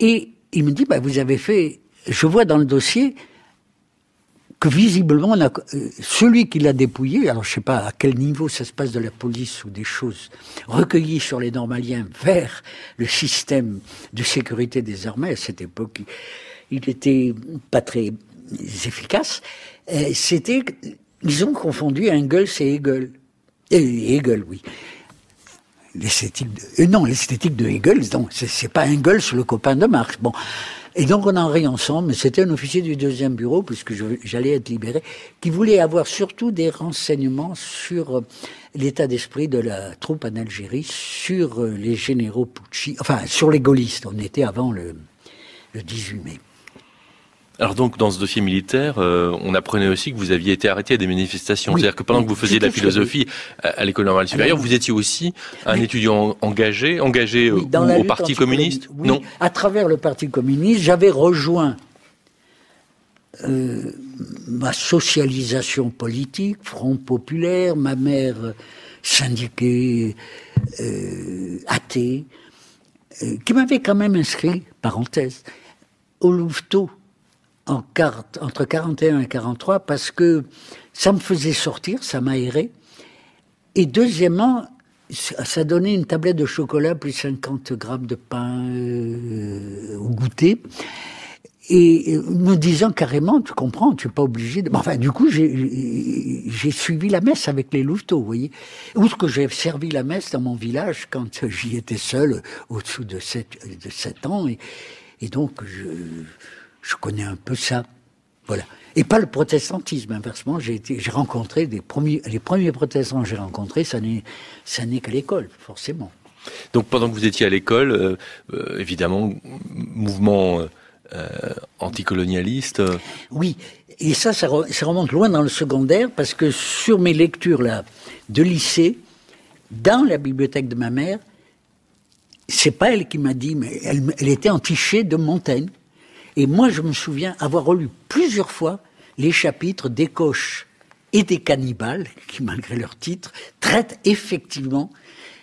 Et il me dit, bah, vous avez fait je vois dans le dossier que visiblement, euh, celui qui l'a dépouillé, alors je ne sais pas à quel niveau ça se passe de la police ou des choses recueillies sur les normaliens vers le système de sécurité des armées, à cette époque, il n'était pas très efficace, euh, c'était, ils ont confondu Engels et Hegel. Hegel, oui. L'esthétique de, euh, non, l'esthétique de Hegel, non, c'est pas Engels le copain de Marx. Bon, et donc on en rit ensemble, c'était un officier du deuxième bureau, puisque j'allais être libéré, qui voulait avoir surtout des renseignements sur euh, l'état d'esprit de la troupe en Algérie, sur euh, les généraux Pucci, enfin sur les gaullistes. On était avant le, le 18 mai. Alors donc, dans ce dossier militaire, euh, on apprenait aussi que vous aviez été arrêté à des manifestations. C'est-à-dire que pendant que vous faisiez de la philosophie à, l'école normale supérieure, vous étiez aussi un étudiant engagé, engagé euh, au Parti communiste? Non. À travers le Parti communiste, j'avais rejoint euh, ma socialisation politique, Front populaire, ma mère syndiquée, athée, qui m'avait quand même inscrit, parenthèse, au Louveteau en carte, entre 41 et 43 parce que ça me faisait sortir, ça m'aérait. Et deuxièmement, ça donnait une tablette de chocolat plus 50 grammes de pain euh, au goûter. Et me disant carrément, tu comprends, tu n'es pas obligé de... Enfin, du coup, j'ai suivi la messe avec les louveteaux, vous voyez. Outre que j'ai servi la messe dans mon village quand j'y étais seul, au-dessous de 7, de 7 ans. Et, et donc, je, je connais un peu ça. Voilà. Et pas le protestantisme, inversement, j'ai rencontré des premiers, les premiers protestants que j'ai rencontrés, ça n'est, ça n'est qu'à l'école, forcément. Donc pendant que vous étiez à l'école, euh, euh, évidemment, mouvement euh, anticolonialiste. Oui, et ça, ça, remonte loin dans le secondaire, parce que sur mes lectures là de lycée, dans la bibliothèque de ma mère, c'est pas elle qui m'a dit, mais elle, elle était entichée de Montaigne. Et moi, je me souviens avoir relu plusieurs fois les chapitres des coches et des cannibales, qui, malgré leur titre, traitent effectivement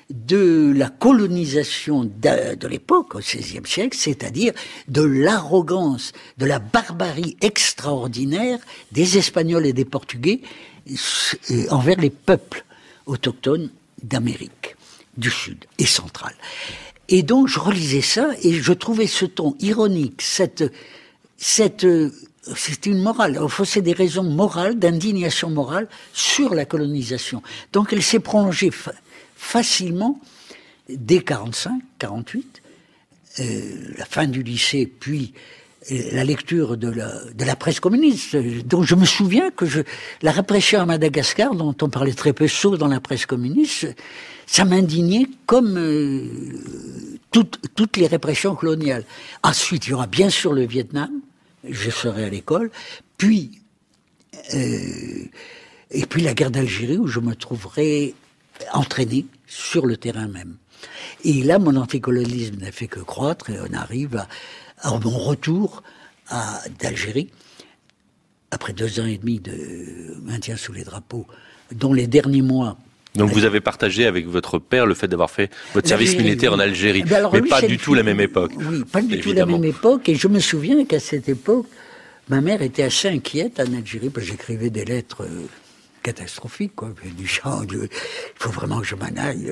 de la colonisation de, l'époque, au XVIe siècle, c'est-à-dire de l'arrogance, de la barbarie extraordinaire des Espagnols et des Portugais euh, envers les peuples autochtones d'Amérique du Sud et centrale. Et donc je relisais ça et je trouvais ce ton ironique, cette, cette, c'est une morale. c'est des raisons morales, d'indignation morale sur la colonisation. Donc elle s'est prolongée facilement dès 45, 48, euh, la fin du lycée, puis euh, la lecture de la, de la presse communiste, dont je me souviens que je, la répression à Madagascar, dont on parlait très peu sauf dans la presse communiste, ça m'indignait comme euh, toutes, les répressions coloniales. Ensuite, il y aura bien sûr le Vietnam, je serai à l'école, puis euh, et puis la guerre d'Algérie où je me trouverai entraîné sur le terrain même. Et là, mon anticolonialisme n'a fait que croître et on arrive à mon retour d'Algérie après deux ans et demi de maintien sous les drapeaux, dont les derniers mois donc vous avez partagé avec votre père le fait d'avoir fait votre service militaire en Algérie, eh mais pas du tout la même époque. Oui, pas du tout la même époque. Et je me souviens qu'à cette époque, ma mère était assez inquiète en Algérie parce que j'écrivais des lettres euh, catastrophiques, quoi, du genre, il faut vraiment que je m'en aille.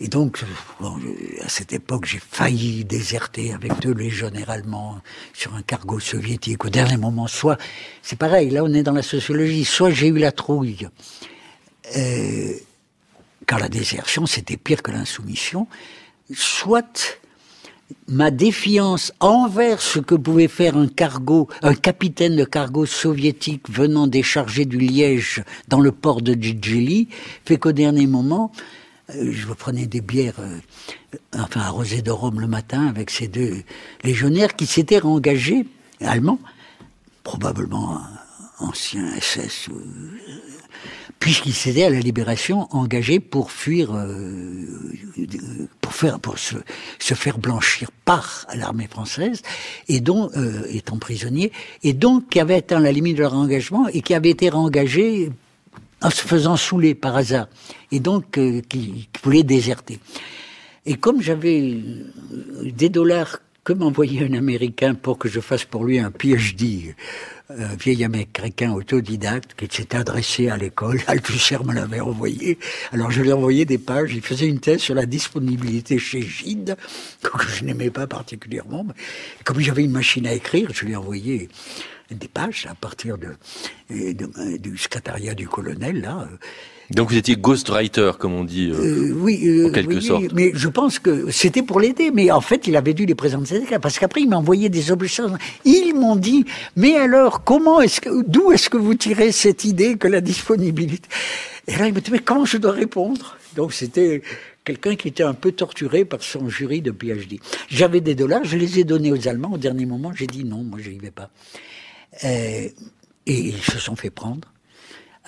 Et donc, à cette époque, j'ai failli déserter avec deux légionnaires allemands sur un cargo soviétique. Au dernier moment, soit, c'est pareil, là on est dans la sociologie, soit j'ai eu la trouille. Euh, car la désertion, c'était pire que l'insoumission, soit ma défiance envers ce que pouvait faire un cargo, un capitaine de cargo soviétique venant décharger du liège dans le port de Djidjili, fait qu'au dernier moment, euh, je prenais des bières, euh, enfin arrosées de rhum le matin avec ces deux légionnaires qui s'étaient engagés, allemands, probablement anciens SS puisqu'il s'était à la libération engagé pour fuir, euh, pour faire, pour se, se, faire blanchir par l'armée française, et dont euh, étant prisonnier, et donc qui avait atteint la limite de leur engagement et qui avait été réengagé en se faisant saouler par hasard, et donc euh, qui, qui voulait déserter. Et comme j'avais des dollars que m'envoyait un Américain pour que je fasse pour lui un PhD un vieil américain autodidacte qui s'était adressé à l'école. Althusser me l'avait envoyé. Alors je lui ai des pages. Il faisait une thèse sur la disponibilité chez Gide, que je n'aimais pas particulièrement. Comme j'avais une machine à écrire, je lui ai envoyé des pages à partir de, du secrétariat du colonel, là. Donc vous étiez ghostwriter, comme on dit, euh, euh, oui, euh, en quelque oui, sorte. Mais je pense que c'était pour l'aider. Mais en fait, il avait dû les présenter parce qu'après, il m'a envoyé des objets. Ils m'ont dit, mais alors, comment est-ce que, d'où est-ce que vous tirez cette idée que la disponibilité? Et là, il m'a dit, mais comment je dois répondre? Donc c'était quelqu'un qui était un peu torturé par son jury de PhD. J'avais des dollars, je les ai donnés aux Allemands. Au dernier moment, j'ai dit non, moi, je n'y vais pas. et ils se sont fait prendre.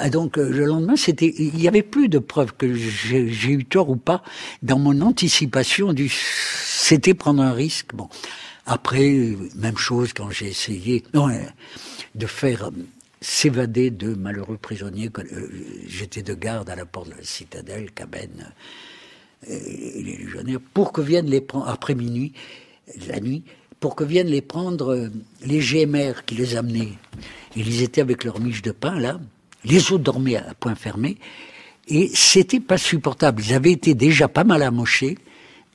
Ah, donc euh, le lendemain, il n'y avait plus de preuves que j'ai eu tort ou pas dans mon anticipation du c'était prendre un risque. Bon, après, même chose quand j'ai essayé euh, de faire euh, s'évader de malheureux prisonniers. J'étais de garde à la porte de la citadelle, Cabenne, et les légionnaires, pour que viennent les prendre après minuit, la nuit, pour que viennent les prendre les GMR qui les amenaient. Ils étaient avec leur miche de pain là les autres dormaient à point fermé. Et c'était pas supportable. Ils avaient été déjà pas mal amochés.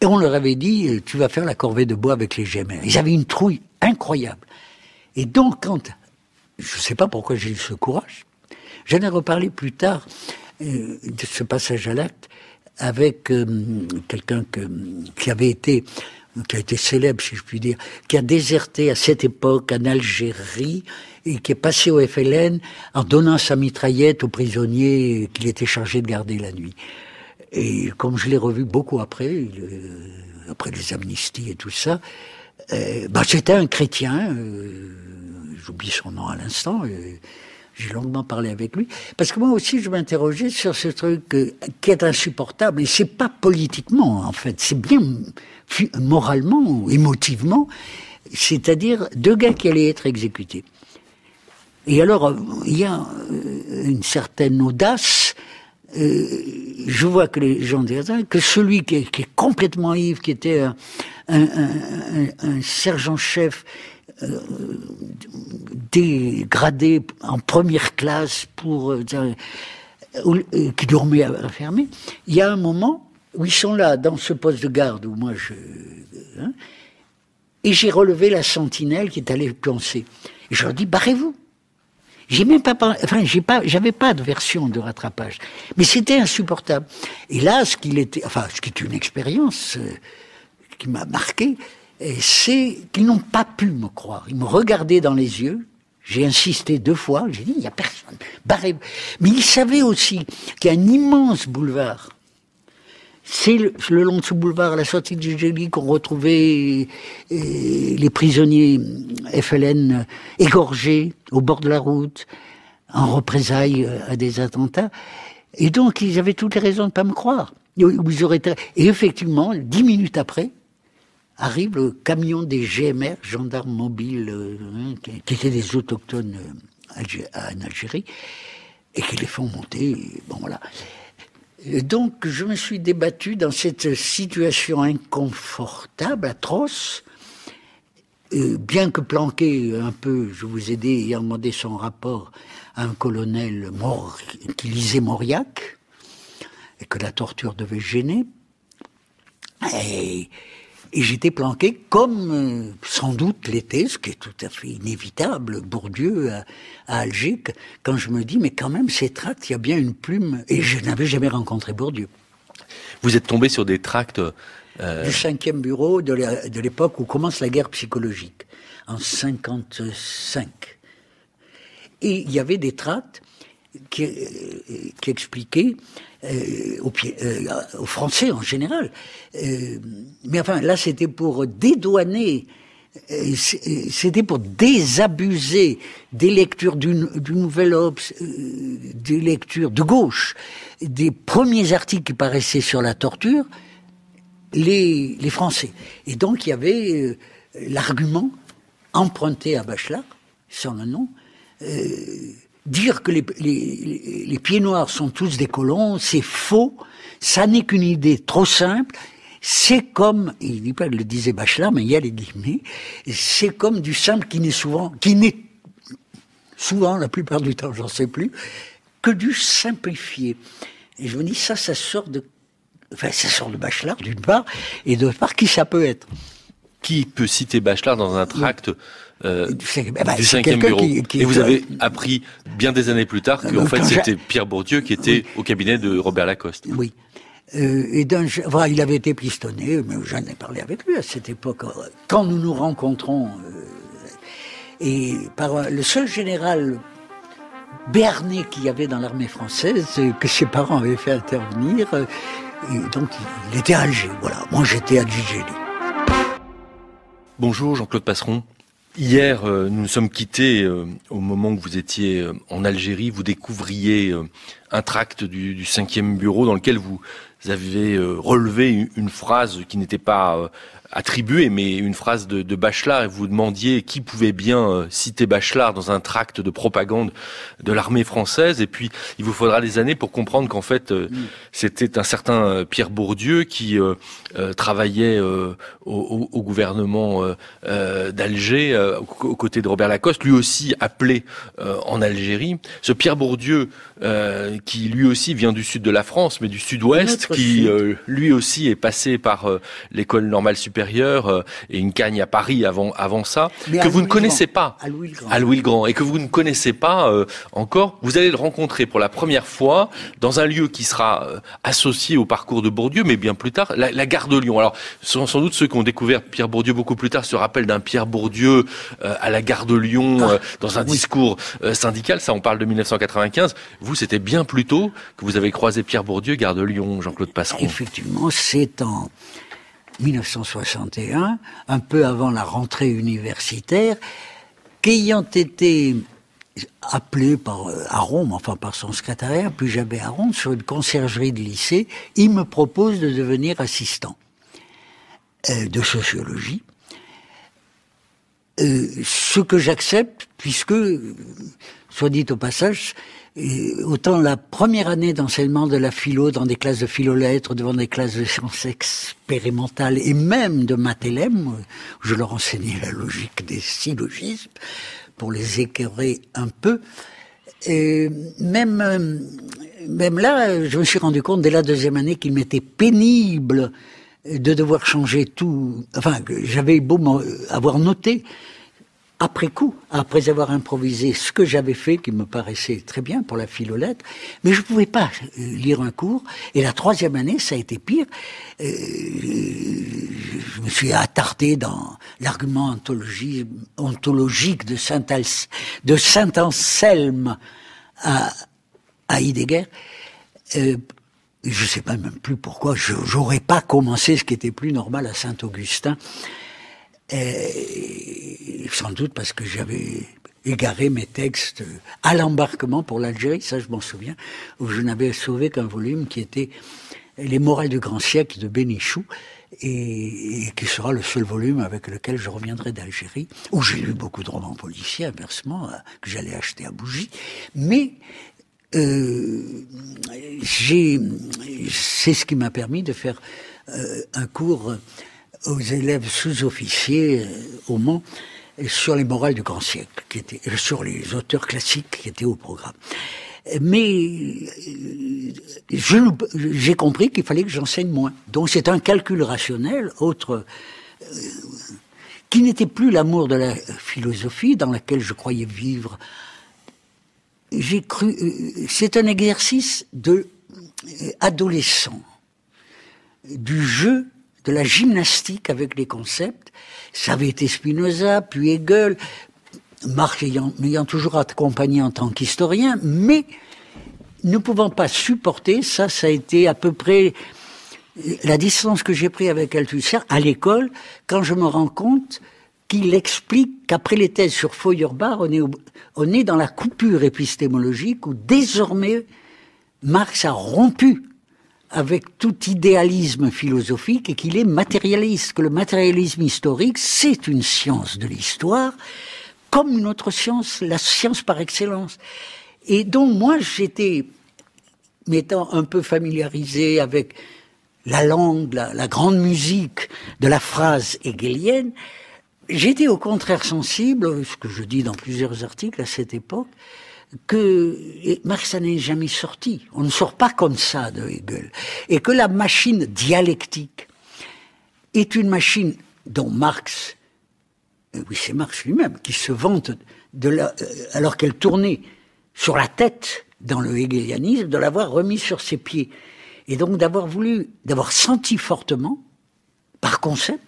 Et on leur avait dit, euh, tu vas faire la corvée de bois avec les gemmes. Ils avaient une trouille incroyable. Et donc, quand, je sais pas pourquoi j'ai eu ce courage, j'en ai reparlé plus tard euh, de ce passage à l'acte avec euh, quelqu'un qui avait été qui a été célèbre, si je puis dire, qui a déserté à cette époque en Algérie et qui est passé au FLN en donnant sa mitraillette aux prisonniers qu'il était chargé de garder la nuit. Et comme je l'ai revu beaucoup après, après les amnisties et tout ça, euh, bah, c'était un chrétien, euh, j'oublie son nom à l'instant, euh, j'ai longuement parlé avec lui, parce que moi aussi je m'interrogeais sur ce truc euh, qui est insupportable, et c'est pas politiquement en fait, c'est bien moralement émotivement, c'est-à-dire deux gars qui allaient être exécutés. Et alors, il y a une certaine audace euh, je vois que les gens disent que celui qui est, complètement ivre, qui était un, sergent-chef euh, dégradé en première classe pour euh, qui dormait fermer, il y a un moment où ils sont là dans ce poste de garde où moi je hein, et j'ai relevé la sentinelle qui est allée pioncer. Et je leur dis barrez-vous. J'ai même pas, enfin, j'ai pas, j'avais pas de version de rattrapage. Mais c'était insupportable. Et là, ce qu'il était, enfin, ce qui est une expérience euh, qui m'a marqué, c'est qu'ils n'ont pas pu me croire. Ils me regardaient dans les yeux. J'ai insisté deux fois. J'ai dit, il n'y a personne. Mais ils savaient aussi qu'il y a un immense boulevard c'est le, long de ce boulevard, à la sortie du Gély, qu'on retrouvait euh, les prisonniers FLN égorgés au bord de la route, en représailles euh, à des attentats. Et donc, ils avaient toutes les raisons de ne pas me croire. Ils auraient Et effectivement, dix minutes après, arrive le camion des GMR, gendarmes mobiles, euh, qui étaient des autochtones en Algérie, et qui les font monter. Bon, voilà donc, je me suis débattu dans cette situation inconfortable, atroce, bien que planqué un peu, je vous ai dit, ayant demandé son rapport à un colonel mort, qui lisait Mauriac, et que la torture devait gêner. Et j'étais planqué comme euh, sans doute l'était, ce qui est tout à fait inévitable, Bourdieu à, Alger, quand je me dis, mais quand même, ces tracts, il y a bien une plume. Et je n'avais jamais rencontré Bourdieu. Vous êtes tombé sur des tracts... Euh... Du cinquième bureau de l'époque où commence la guerre psychologique, en 55. Et il y avait des tracts qui, euh, qui expliquaient euh, au euh, aux Français en général. Euh, mais enfin, là, c'était pour dédouaner, c'était pour désabuser des lectures du, du Nouvel Obs, des lectures de gauche, des premiers articles qui paraissaient sur la torture, les, les Français. Et donc, il y avait l'argument emprunté à Bachelard, sans le nom, dire que les, les, les, pieds noirs sont tous des colons, c'est faux. Ça n'est qu'une idée trop simple. C'est comme, il dit pas, le disait Bachelard, mais il y a les guillemets, c'est comme du simple qui n'est souvent, qui n'est souvent, la plupart du temps, j'en sais plus, que du simplifié. Et je me dis, ça, ça sort de, enfin, ça sort de Bachelard, d'une part, et d'autre part, qui ça peut être? Qui peut citer Bachelard dans un tract euh, du, cinquième bureau. et vous avez appris bien des années plus tard qu'en fait c'était Pierre Bourdieu qui était au cabinet de Robert Lacoste. Oui. Euh, et voilà, il avait été pistonné, mais j'en ai parlé avec lui à cette époque. Quand nous nous rencontrons, euh, et par le seul général Bernet qu'il y avait dans l'armée française, que ses parents avaient fait intervenir, et donc il était à Alger. Voilà, moi j'étais à Djigéli. Bonjour Jean-Claude Passeron. Hier, euh, nous nous sommes quittés euh, au moment où vous étiez euh, en Algérie. Vous découvriez un tract du, du, cinquième bureau dans lequel vous avez relevé une phrase qui n'était pas attribué, mais une phrase de, de, Bachelard, et vous demandiez qui pouvait bien euh, citer Bachelard dans un tract de propagande de l'armée française, et puis il vous faudra des années pour comprendre qu'en fait euh, mm. c'était un certain euh, Pierre Bourdieu qui travaillait au, au, gouvernement d'Alger, aux côtés de Robert Lacoste, lui aussi appelé en Algérie. Ce Pierre Bourdieu, qui lui aussi vient du sud de la France, mais du sud-ouest, qui euh, lui aussi est passé par euh, l'école normale supérieure euh, et une cagne à Paris avant avant ça, que vous ne connaissez pas à Louis le Grand. à Louis le Grand et que vous ne connaissez pas encore. Vous allez le rencontrer pour la première fois dans un lieu qui sera associé au parcours de Bourdieu, mais bien plus tard, la, la gare de Lyon. Alors sans, sans, doute ceux qui ont découvert Pierre Bourdieu beaucoup plus tard se rappellent d'un Pierre Bourdieu à la gare de Lyon ah, dans un discours syndical. Ça, on parle de 1995. Vous, c'était bien plus tôt que vous avez croisé Pierre Bourdieu, gare de Lyon, Jean-Claude Passeron. Effectivement, c'est en 1961, un peu avant la rentrée universitaire, qu'ayant été appelé par euh, à Rome, enfin par son secrétariat, puis j'avais à Rome, sur une conciergerie de lycée, il me propose de devenir assistant euh, de sociologie. Euh, ce que j'accepte, puisque, soit dit au passage, autant la première année d'enseignement de la philo dans des classes de philo-lettres, devant des classes de sciences expérimentales et même de mathélème, je leur enseignais la logique des syllogismes pour les écœurer un peu. Et même, même là, je me suis rendu compte dès la deuxième année qu'il m'était pénible de devoir changer tout. Enfin, j'avais beau avoir noté après coup, après avoir improvisé ce que j'avais fait, qui me paraissait très bien pour la philolette, mais je ne pouvais pas euh, lire un cours. Et la troisième année, ça a été pire. Euh, je me suis attardé dans l'argument ontologique de Saint, de Saint Anselme à, à Heidegger. Euh, je ne sais pas même plus pourquoi. Je n'aurais pas commencé ce qui était plus normal à Saint Augustin. Sans doute parce que j'avais égaré mes textes à l'embarquement pour l'Algérie, ça je m'en souviens, où je n'avais sauvé qu'un volume qui était Les morales du grand siècle de Bénichou, et, qui sera le seul volume avec lequel je reviendrai d'Algérie, où j'ai lu beaucoup de romans policiers, inversement, euh, que j'allais acheter à Bougie. Mais euh, c'est ce qui m'a permis de faire euh, un cours aux élèves sous-officiers euh, au Mans sur les morales du grand siècle, qui étaient, euh, sur les auteurs classiques qui étaient au programme. Mais euh, j'ai compris qu'il fallait que j'enseigne moins. Donc c'est un calcul rationnel, autre, qui n'était plus l'amour de la philosophie dans laquelle je croyais vivre. J'ai cru, c'est un exercice de adolescent, du jeu de la gymnastique avec les concepts. Ça avait été Spinoza, puis Hegel, Marx m'ayant toujours accompagné en tant qu'historien, mais ne pouvant pas supporter, ça, ça a été à peu près la distance que j'ai prise avec Althusser à l'école, quand je me rends compte qu'il explique qu'après les thèses sur Feuerbach, on est, on est dans la coupure épistémologique où désormais Marx a rompu avec tout idéalisme philosophique et qu'il est matérialiste, que le matérialisme historique, c'est une science de l'histoire, comme une autre science, la science par excellence. Et donc moi, j'étais, m'étant un peu familiarisé avec la langue, la, grande musique de la phrase hegelienne, j'étais au contraire sensible, ce que je dis dans plusieurs articles à cette époque, que Marx n'est jamais sorti. On ne sort pas comme ça de Hegel. Et que la machine dialectique est une machine dont Marx, euh, oui c'est Marx lui-même, qui se vante, de euh, alors qu'elle tournait sur la tête dans le hegelianisme, de l'avoir remis sur ses pieds. Et donc d'avoir voulu, d'avoir senti fortement, par concept,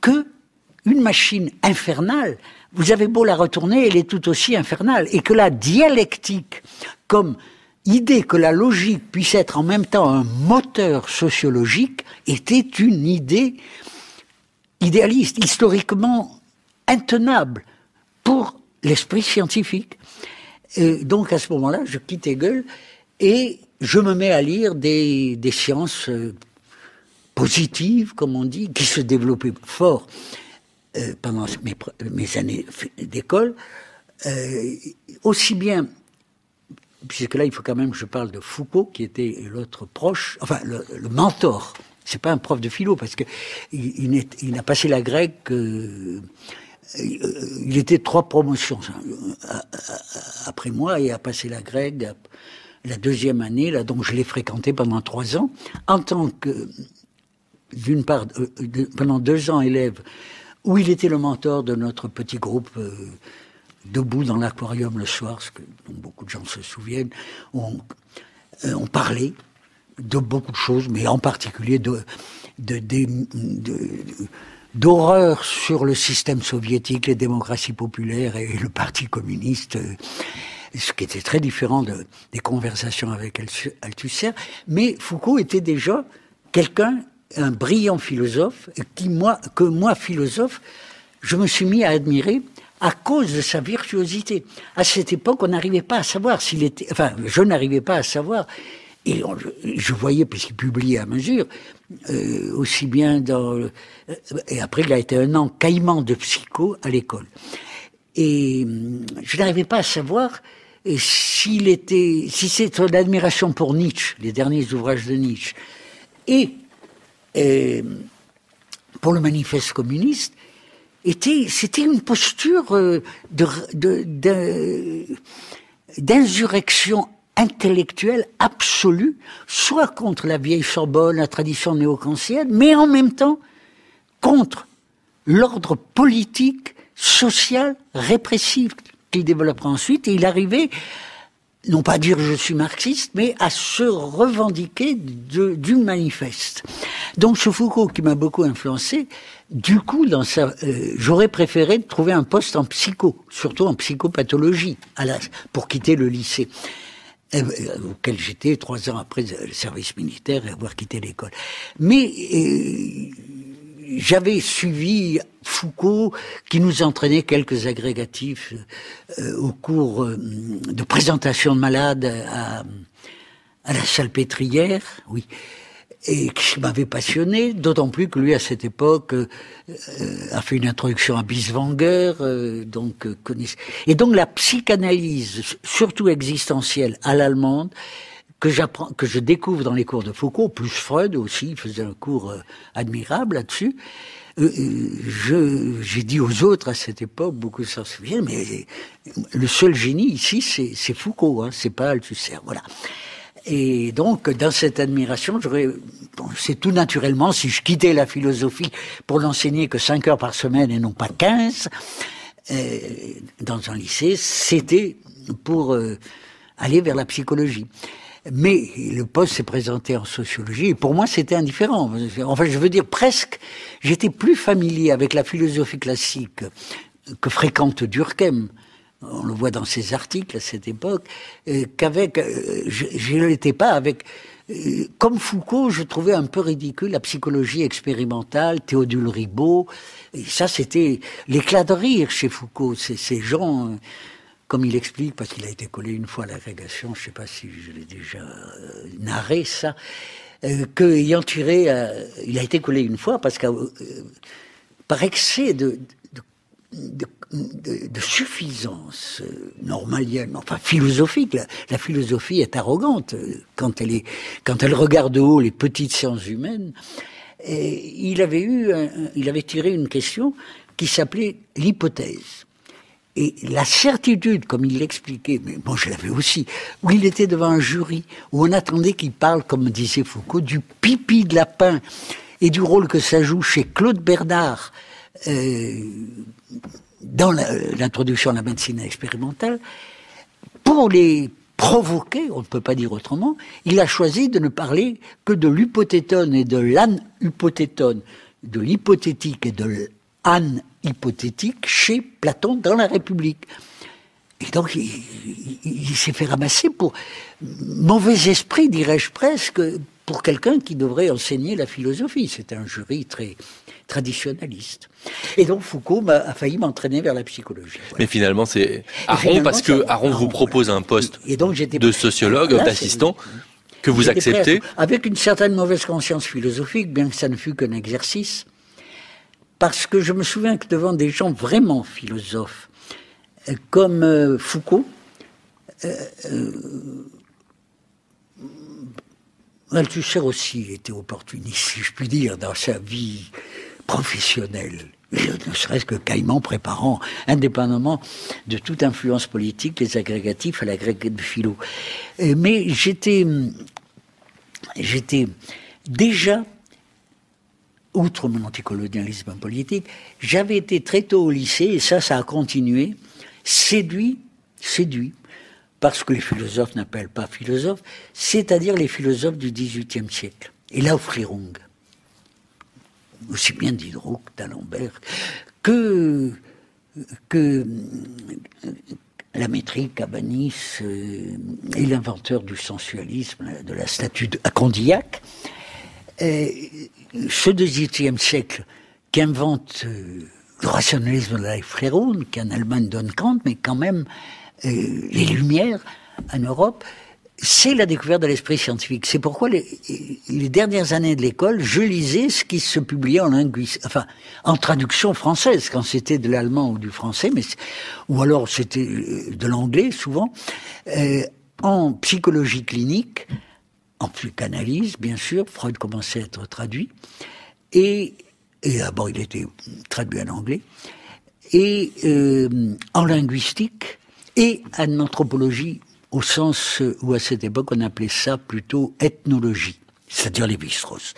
que une machine infernale vous avez beau la retourner, elle est tout aussi infernale. Et que la dialectique, comme idée que la logique puisse être en même temps un moteur sociologique, était une idée idéaliste, historiquement intenable pour l'esprit scientifique. Et donc à ce moment-là, je quitte Hegel et je me mets à lire des, des sciences euh, positives, comme on dit, qui se développaient fort euh, pendant mes, mes années d'école, euh, aussi bien, puisque là il faut quand même je parle de Foucault, qui était l'autre proche, enfin le, le mentor. C'est pas un prof de philo parce que il, il, il a passé la grecque. Euh, il était trois promotions après moi et a passé la grecque la deuxième année, là, donc je l'ai fréquenté pendant trois ans, en tant que, d'une part, euh, pendant deux ans élève, où il était le mentor de notre petit groupe euh, debout dans l'aquarium le soir, ce que dont beaucoup de gens se souviennent, on, euh, on parlait de beaucoup de choses, mais en particulier de, de, d'horreur sur le système soviétique, les démocraties populaires et le Parti communiste, euh, ce qui était très différent de, des conversations avec Althusser. Mais Foucault était déjà quelqu'un, un brillant philosophe, que moi, philosophe, je me suis mis à admirer à cause de sa virtuosité. À cette époque, on n'arrivait pas à savoir s'il était, enfin, je n'arrivais pas à savoir. Et je voyais, puisqu'il publiait à mesure, euh, aussi bien dans... et après, il a été un an caïman de psycho à l'école. Et hum, je n'arrivais pas à savoir s'il était, si c'est son admiration pour Nietzsche, les derniers ouvrages de Nietzsche, et, et pour le manifeste communiste, était, c'était une posture euh, de, d'insurrection intellectuelle absolue, soit contre la vieille Sorbonne, la tradition néo-kantienne, mais en même temps contre l'ordre politique, social, répressif qu'il développera ensuite. Et il arrivait, non pas dire je suis marxiste, mais à se revendiquer du manifeste. Donc ce Foucault qui m'a beaucoup influencé, du coup, dans sa, euh, j'aurais préféré trouver un poste en psycho, surtout en psychopathologie, à la, pour quitter le lycée. Euh, auquel j'étais trois ans après le service militaire et avoir quitté l'école. Mais euh, j'avais suivi Foucault qui nous entraînait quelques agrégatifs euh, au cours de présentation de malades à, à la salpêtrière, oui et qui m'avait passionné, d'autant plus que lui, à cette époque, euh, a fait une introduction à Biswanger, euh, donc euh, Et donc la psychanalyse, surtout existentielle, à l'allemande, que j'apprends, que je découvre dans les cours de Foucault, plus Freud aussi, il faisait un cours admirable là-dessus. je, j'ai dit aux autres à cette époque, beaucoup s'en souviennent, mais le seul génie ici, c'est, c'est Foucault, hein, c'est pas Althusser, voilà. Et donc, dans cette admiration, j'aurais, bon, c'est tout naturellement, si je quittais la philosophie pour l'enseigner que 5 heures par semaine et non pas 15, euh, dans un lycée, c'était pour euh, aller vers la psychologie. Mais le poste s'est présenté en sociologie. Et pour moi c'était indifférent. Enfin, je veux dire presque, j'étais plus familier avec la philosophie classique que fréquente Durkheim. On le voit dans ses articles à cette époque, euh, qu'avec, euh, je ne l'étais pas avec, euh, comme Foucault, je trouvais un peu ridicule la psychologie expérimentale, Théodule Ribot, et ça c'était l'éclat de rire chez Foucault, ces gens, comme il explique, parce qu'il a été collé une fois à l'agrégation, je ne sais pas si je l'ai déjà narré ça, qu'ayant tiré, il a été collé une fois parce que par excès de, suffisance euh, normalienne, enfin philosophique. La, philosophie est arrogante euh, quand elle est, quand elle regarde de haut les petites sciences humaines. Il avait eu, il avait tiré une question qui s'appelait l'hypothèse. Et la certitude, comme il l'expliquait, mais bon, je l'avais aussi, où il était devant un jury, où on attendait qu'il parle, comme disait Foucault, du pipi de lapin et du rôle que ça joue chez Claude Bernard, euh, dans l'introduction à la médecine expérimentale, pour les provoquer, on ne peut pas dire autrement, il a choisi de ne parler que de l'hypothétone et de l'anhypothétone, de l'hypothétique et de l'anhypothétique chez Platon dans la République. Et donc, il, il s'est fait ramasser pour mauvais esprit, dirais-je presque, pour quelqu'un qui devrait enseigner la philosophie. C'est un jury très traditionnaliste. Et donc Foucault a failli m'entraîner vers la psychologie. Mais finalement, c'est Aron, parce que Aron vous propose un poste et donc, de sociologue, d'assistant, que vous acceptez. Avec une certaine mauvaise conscience philosophique, bien que ça ne fût qu'un exercice, parce que je me souviens que devant des gens vraiment philosophes, euh, comme euh, Foucault, euh, Althusser aussi était opportuniste, si je puis dire, dans sa vie professionnel ne serait-ce que Caïman préparant, indépendamment de toute influence politique, les agrégatifs à l'agrégé de philo. Mais j'étais, j'étais déjà, outre mon anticolonialisme politique, j'avais été très tôt au lycée, et ça, ça a continué, séduit, séduit, parce que les philosophes n'appellent pas philosophes, c'est-à-dire les philosophes du XVIIIe siècle. Et là, Frirung, aussi bien Diderot que d'Alembert, que, que la métrique Cabanis euh, et l'inventeur du sensualisme, de la statue à Condillac, ce XVIIIe siècle qui invente euh, le rationalisme de la Fréron, qui en Allemagne donne Kant, mais quand même euh, les Lumières en Europe, c'est la découverte de l'esprit scientifique. C'est pourquoi les, dernières années de l'école, je lisais ce qui se publiait en linguistique, enfin, en traduction française, quand c'était de l'allemand ou du français, mais, ou alors c'était euh, de l'anglais souvent, en psychologie clinique, en psychanalyse, bien sûr, Freud commençait à être traduit, et, et d'abord il était traduit en anglais, et euh, en linguistique, et en anthropologie au sens où à cette époque on appelait ça plutôt ethnologie, c'est-à-dire les Vistros.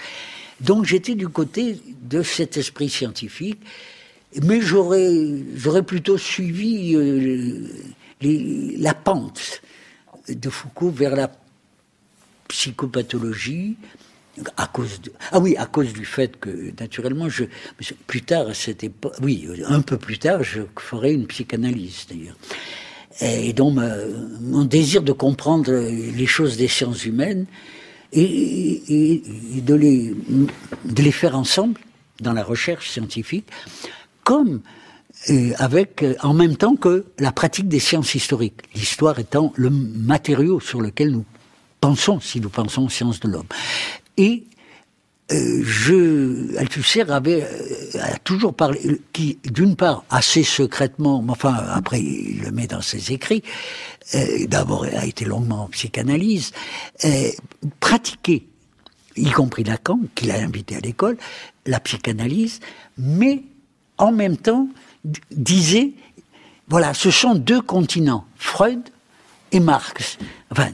Donc j'étais du côté de cet esprit scientifique, mais j'aurais, j'aurais plutôt suivi euh, la pente de Foucault vers la psychopathologie, à cause ah oui, à cause du fait que, naturellement, je, plus tard, à cette époque, oui, un peu plus tard, je ferai une psychanalyse, d'ailleurs. Et donc mon désir de comprendre les choses des sciences humaines et, de, les, de les faire ensemble dans la recherche scientifique, comme euh, avec en même temps que la pratique des sciences historiques, l'histoire étant le matériau sur lequel nous pensons si nous pensons aux sciences de l'homme. Et euh, je, Althusser avait euh, toujours parlé, qui d'une part assez secrètement, enfin après il le met dans ses écrits, euh, d'abord a été longuement en psychanalyse, euh, pratiqué, y compris Lacan, qu'il a invité à l'école, la psychanalyse, mais en même temps disait, voilà, ce sont deux continents, Freud et Marx, enfin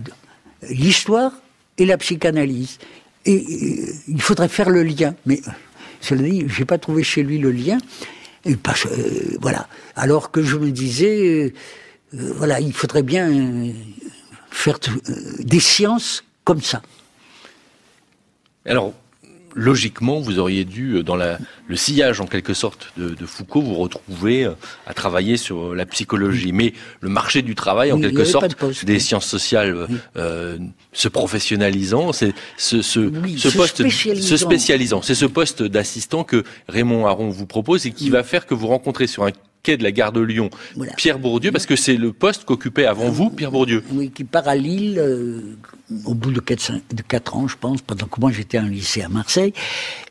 l'histoire et la psychanalyse. Et, il faudrait faire le lien. Mais cela dit, j'ai pas trouvé chez lui le lien. Et euh, voilà. Alors que je me disais, euh, voilà, il faudrait bien euh, faire des sciences comme ça. Alors, logiquement, vous auriez dû, euh, dans le sillage en quelque sorte de, Foucault, vous retrouver euh, à travailler sur la psychologie. Mais le marché du travail, en quelque sorte, des sciences sociales euh, se professionnalisant, c'est ce, ce, poste se spécialisant. C'est ce poste d'assistant que Raymond Aron vous propose et qui va faire que vous rencontrez sur un quai de la gare de Lyon, Pierre Bourdieu, parce que c'est le poste qu'occupait avant vous Pierre Bourdieu. Oui, qui part à Lille euh, au bout de 4, de 4 ans, je pense, pendant que moi j'étais en lycée à Marseille.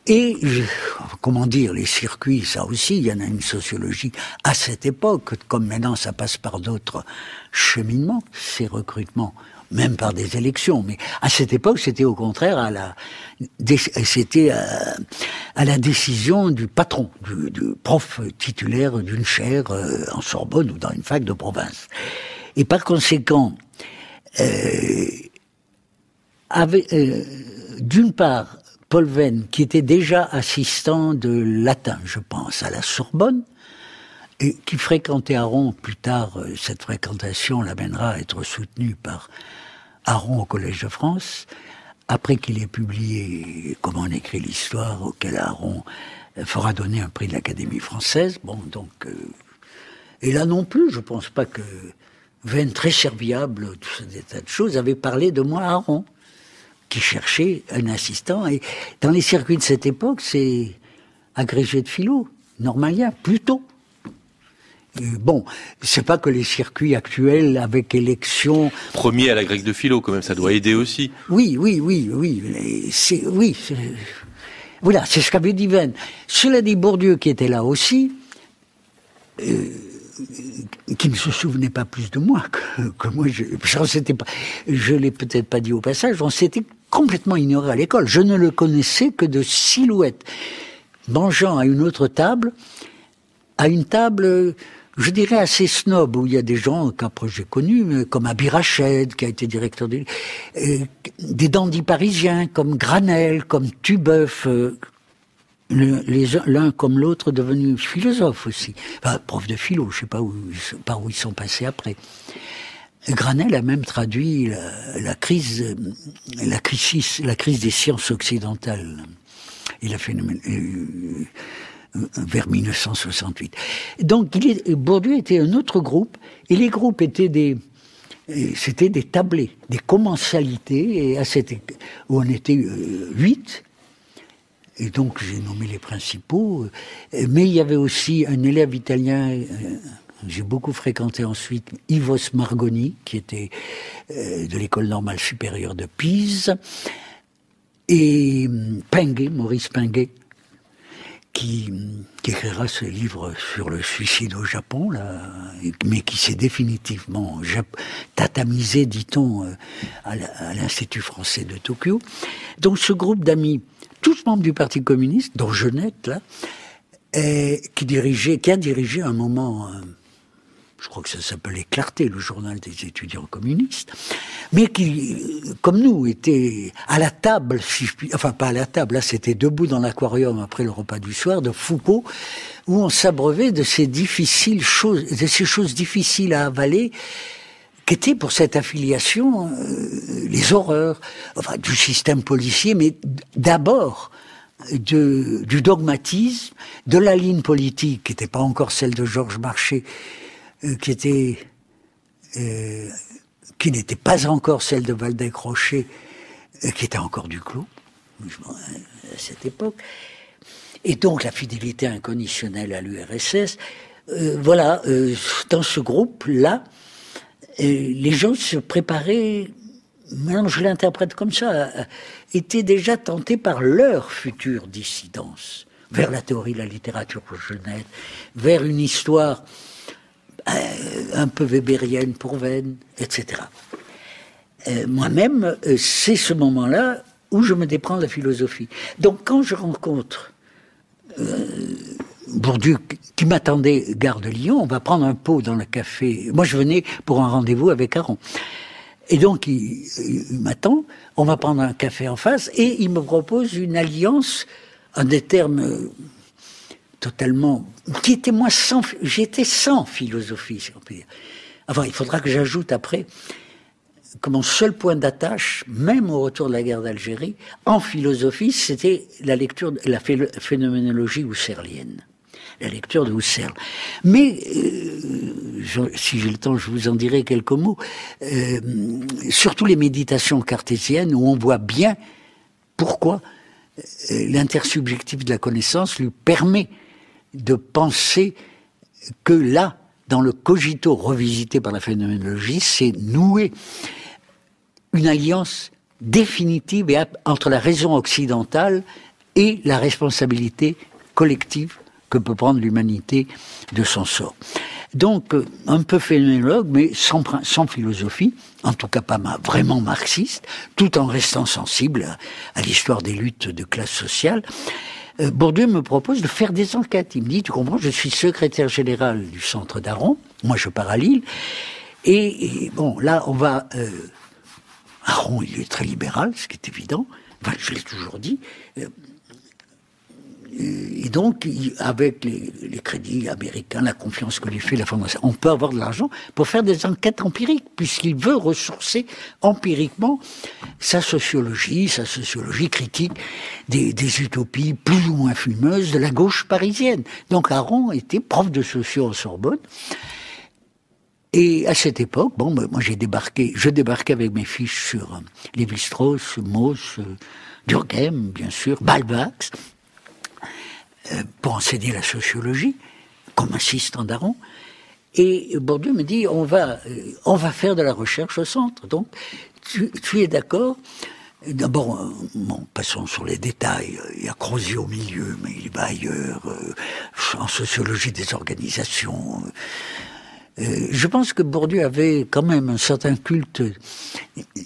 Et, comment dire, les circuits, ça aussi, il y en a une sociologie à cette époque, comme maintenant ça passe par d'autres cheminements, ces recrutements même par des élections. Mais à cette époque, c'était au contraire à la, c'était à, la décision du patron, du, prof titulaire d'une chaire euh, en Sorbonne ou dans une fac de province. Et par conséquent, euh, euh, d'une part, Paul Venn, qui était déjà assistant de latin, je pense, à la Sorbonne, et qui fréquentait Aron, plus tard, cette fréquentation l'amènera à être soutenu par Aron au Collège de France, après qu'il ait publié Comment on écrit l'histoire, auquel Aron fera donner un prix de l'Académie française. Bon, donc, euh, et là non plus, je pense pas que Venn, très serviable, tout ce tas de choses, avait parlé de moi à Aron, qui cherchait un assistant. Et dans les circuits de cette époque, c'est agrégé de philo, normalien, plutôt. Euh, bon, c'est pas que les circuits actuels avec élection. Premier à la grecque de philo, quand même, ça doit aider aussi. Oui, oui, oui, oui. C'est, oui. Voilà, c'est ce qu'avait dit Venn. Cela dit, Bourdieu, qui était là aussi, euh, qui ne se souvenait pas plus de moi que, moi, je, ne pas, je l'ai peut-être pas dit au passage, on s'était complètement ignoré à l'école. Je ne le connaissais que de silhouette. mangeant à une autre table, à une table, je dirais assez snob, où il y a des gens qu'après j'ai connus, comme Abirached, qui a été directeur des... Euh, des dandys parisiens, comme Granel, comme Tubeuf, euh, l'un comme l'autre devenu philosophe aussi. Enfin, prof de philo, je sais pas où, par où ils sont passés après. Granel a même traduit la, crise, la crise, des sciences occidentales. Il a fait euh, vers 1968. Donc, Bourdieu était un autre groupe, et les groupes étaient des, c'était des tablés, des commensalités, et à cette, où on était euh, huit, et donc j'ai nommé les principaux. Euh, mais il y avait aussi un élève italien, euh, j'ai beaucoup fréquenté ensuite, Ivos Margoni, qui était de l'école normale supérieure de Pise, et Pinguet, Maurice Pinguet, qui, écrira ce livre sur le suicide au Japon, là, mais qui s'est définitivement tatamisé, dit-on, à l'Institut français de Tokyo. Donc ce groupe d'amis tous membres du Parti communiste, dont Jeannette, là, qui dirigeait, qui a dirigé un moment, euh, je crois que ça s'appelait Clarté, le journal des étudiants communistes, mais qui, comme nous, était à la table, enfin pas à la table, là c'était debout dans l'aquarium après le repas du soir de Foucault, où on s'abreuvait de ces difficiles choses, de ces choses difficiles à avaler, qu'étaient pour cette affiliation euh, les horreurs enfin, du système policier, mais d'abord de, du dogmatisme, de la ligne politique qui n'était pas encore celle de Georges Marchais, qui était euh, qui n'était pas encore celle de Valdec Rocher, qui était encore du clos à cette époque. Et donc la fidélité inconditionnelle à l'URSS. voilà, dans ce groupe-là, les gens se préparaient, maintenant je l'interprète comme ça, étaient déjà tentés par leur future dissidence vers la théorie de la littérature Genève, vers une histoire euh, un peu weberienne pour Venn, etc. Euh, moi-même, euh, c'est ce moment-là où je me déprends de la philosophie. Donc quand je rencontre Bourdieu qui m'attendait gare de Lyon, on va prendre un pot dans le café. Moi, je venais pour un rendez-vous avec Aaron. Et donc, il, m'attend, on va prendre un café en face, et il me propose une alliance en des termes euh, totalement... qui était moi sans... J'étais sans philosophie, si on peut dire. Enfin, il faudra que j'ajoute après que mon seul point d'attache, même au retour de la guerre d'Algérie, en philosophie, c'était la lecture de la phénoménologie husserlienne la lecture de Husserl. Mais, euh, si j'ai le temps, je vous en dirai quelques mots. Euh, surtout les méditations cartésiennes, où on voit bien pourquoi euh, l'intersubjectif de la connaissance lui permet de penser que là, dans le cogito revisité par la phénoménologie, c'est nouer une alliance définitive entre la raison occidentale et la responsabilité collective que peut prendre l'humanité de son sort. Donc, euh, un peu phénoménologue, mais sans, sans philosophie, en tout cas pas vraiment marxiste, tout en restant sensible à, l'histoire des luttes de classe sociale. Euh, Bourdieu me propose de faire des enquêtes. Il me dit, tu comprends, je suis secrétaire général du centre d'Aron, moi je pars à Lille, et, bon, là, on va... Euh, Aron, il est très libéral, ce qui est évident, enfin, je l'ai toujours dit, euh, et donc, avec les, crédits américains, la confiance que lui fait la Fondation, on peut avoir de l'argent pour faire des enquêtes empiriques, puisqu'il veut ressourcer empiriquement sa sociologie, sa sociologie critique des, utopies plus ou moins fumeuses de la gauche parisienne. Donc, Aron était prof de socio en Sorbonne. Et à cette époque, bon, moi j'ai débarqué, je débarquais avec mes fiches sur euh, Lévi-Strauss, Mauss, euh, Durkheim, bien sûr, Balbax, euh, pour enseigner la sociologie, comme assistant d'Aron. Et Bourdieu me dit, on va, euh, on va faire de la recherche au centre. Donc, tu, es d'accord? D'abord, euh, passons sur les détails. Il y a Crozier au milieu, mais il va ailleurs, en sociologie des organisations. je pense que Bourdieu avait quand même un certain culte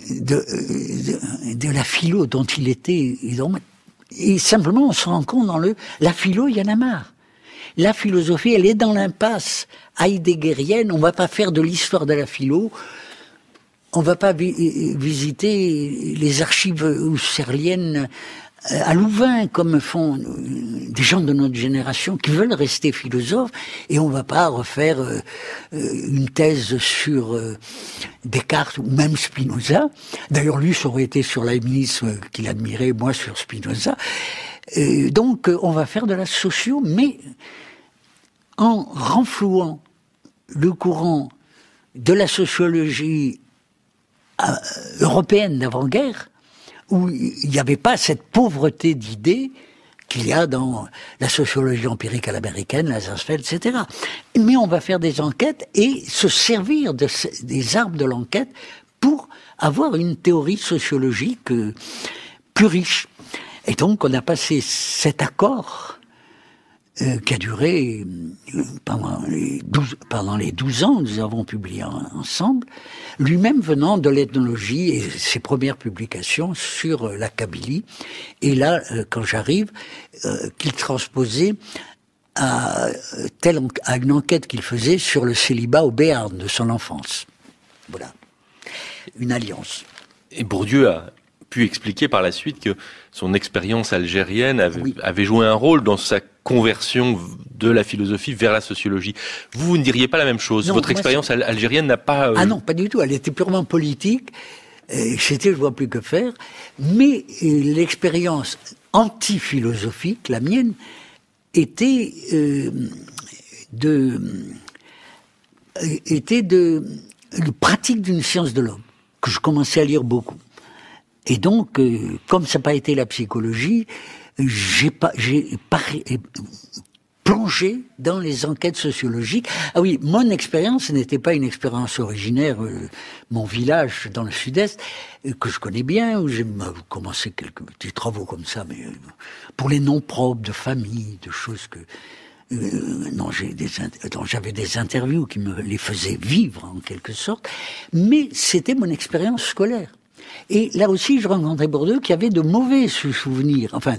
de, la philo dont il était, et simplement, on se rend compte dans le, la philo, il y en a marre. La philosophie, elle est dans l'impasse heideggerienne. On va pas faire de l'histoire de la philo. On va pas visiter les archives husserliennes euh, à Louvain, comme font euh, des gens de notre génération qui veulent rester philosophes, et on va pas refaire euh, une thèse sur Descartes ou même Spinoza. D'ailleurs, lui, ça aurait été sur Leibniz qu'il admirait, moi sur Spinoza. donc, on va faire de la socio, mais en renflouant le courant de la sociologie européenne d'avant-guerre, où il n'y avait pas cette pauvreté d'idées qu'il y a dans la sociologie empirique à l'américaine, la Zansfeld, etc. Mais on va faire des enquêtes et se servir de des arbres de l'enquête pour avoir une théorie sociologique euh, plus riche. Et donc on a passé cet accord euh, qui a duré euh, pendant les, 12, pendant les 12 ans, nous avons publié ensemble, lui-même venant de l'ethnologie et ses premières publications sur euh, la Kabylie. Et là, quand j'arrive, qu'il transposait à, telle, à une enquête qu'il faisait sur le célibat au Béarn de son enfance. Voilà. Une alliance. Et Bourdieu a pu expliquer par la suite que son expérience algérienne avait, joué un rôle dans sa conversion de la philosophie vers la sociologie. Vous, vous ne diriez pas la même chose. Votre expérience algérienne n'a pas... Euh, ah non, pas du tout. Elle était purement politique. C'était, je vois plus que faire. Mais euh, l'expérience anti-philosophique, la mienne, était euh, de était de, de pratique d'une science de l'homme que je commençais à lire beaucoup. Et donc, euh, comme ça n'a pas été la psychologie, j'ai pas, j'ai plongé dans les enquêtes sociologiques. Ah oui, mon expérience n'était pas une expérience originaire. Euh, mon village dans le sud-est, euh, que je connais bien, où j'ai commencé quelques petits travaux comme ça, mais pour les noms propres de famille, de choses que non, j'ai des j'avais des interviews qui me les faisaient vivre en quelque sorte, mais c'était mon expérience scolaire. Et là aussi, je rencontrais Bordeaux qui avait de mauvais souvenirs, enfin,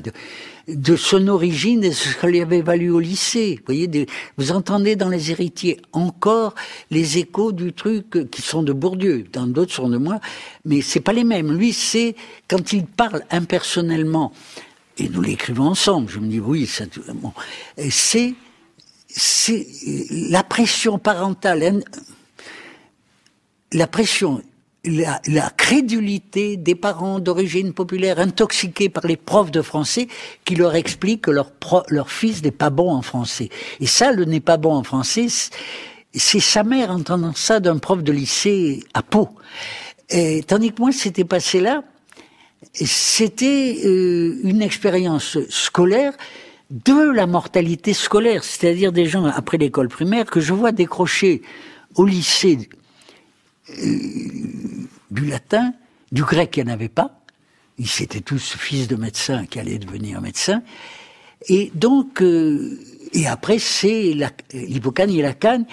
de, son origine et ce qu'elle lui avait valu au lycée. Vous voyez, vous entendez dans les héritiers encore les échos du truc qui sont de Bourdieu, dans d'autres sont de moi, mais c'est pas les mêmes. Lui, c'est quand il parle impersonnellement, et nous l'écrivons ensemble. Je me dis oui, c'est c'est la pression parentale, la pression la, la, crédulité des parents d'origine populaire intoxiqués par les profs de français qui leur expliquent que leur, leur fils n'est pas bon en français. Et ça, le n'est pas bon en français, c'est sa mère entendant ça d'un prof de lycée à Pau. Et, tandis que moi, c'était passé là, c'était euh, une expérience scolaire de la mortalité scolaire, c'est-à-dire des gens après l'école primaire que je vois décrocher au lycée du latin, du grec, il n'y en avait pas. Ils étaient tous fils de médecins qui allaient devenir médecins. Et donc, euh, et après, c'est l'hippocane et la canne,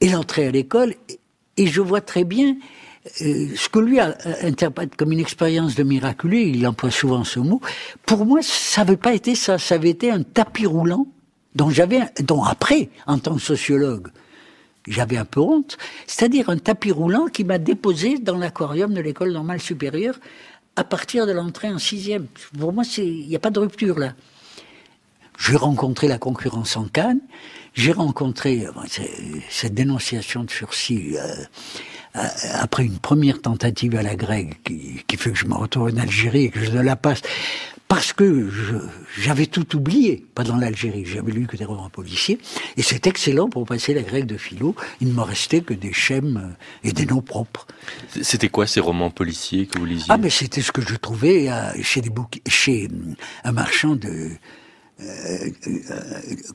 et l'entrée à l'école. Et je vois très bien euh, ce que lui interprète comme une expérience de miraculeux, il emploie souvent ce mot. Pour moi, ça n'avait pas été ça. Ça avait été un tapis roulant dont j'avais, dont après, en tant que sociologue, j'avais un peu honte, c'est-à-dire un tapis roulant qui m'a déposé dans l'aquarium de l'école normale supérieure à partir de l'entrée en sixième. Pour moi, il n'y a pas de rupture là. J'ai rencontré la concurrence en Cannes, j'ai rencontré cette dénonciation de sursis euh, euh, après une première tentative à la grecque qui, qui, fait que je me retourne en Algérie et que je ne la passe parce que j'avais tout oublié pendant l'Algérie. J'avais lu que des romans policiers, et c'est excellent pour passer la grecque de philo. Il ne me restait que des schèmes euh, et des noms propres. C'était quoi ces romans policiers que vous lisiez? Ah, mais c'était ce que je trouvais euh, chez des chez euh, un marchand de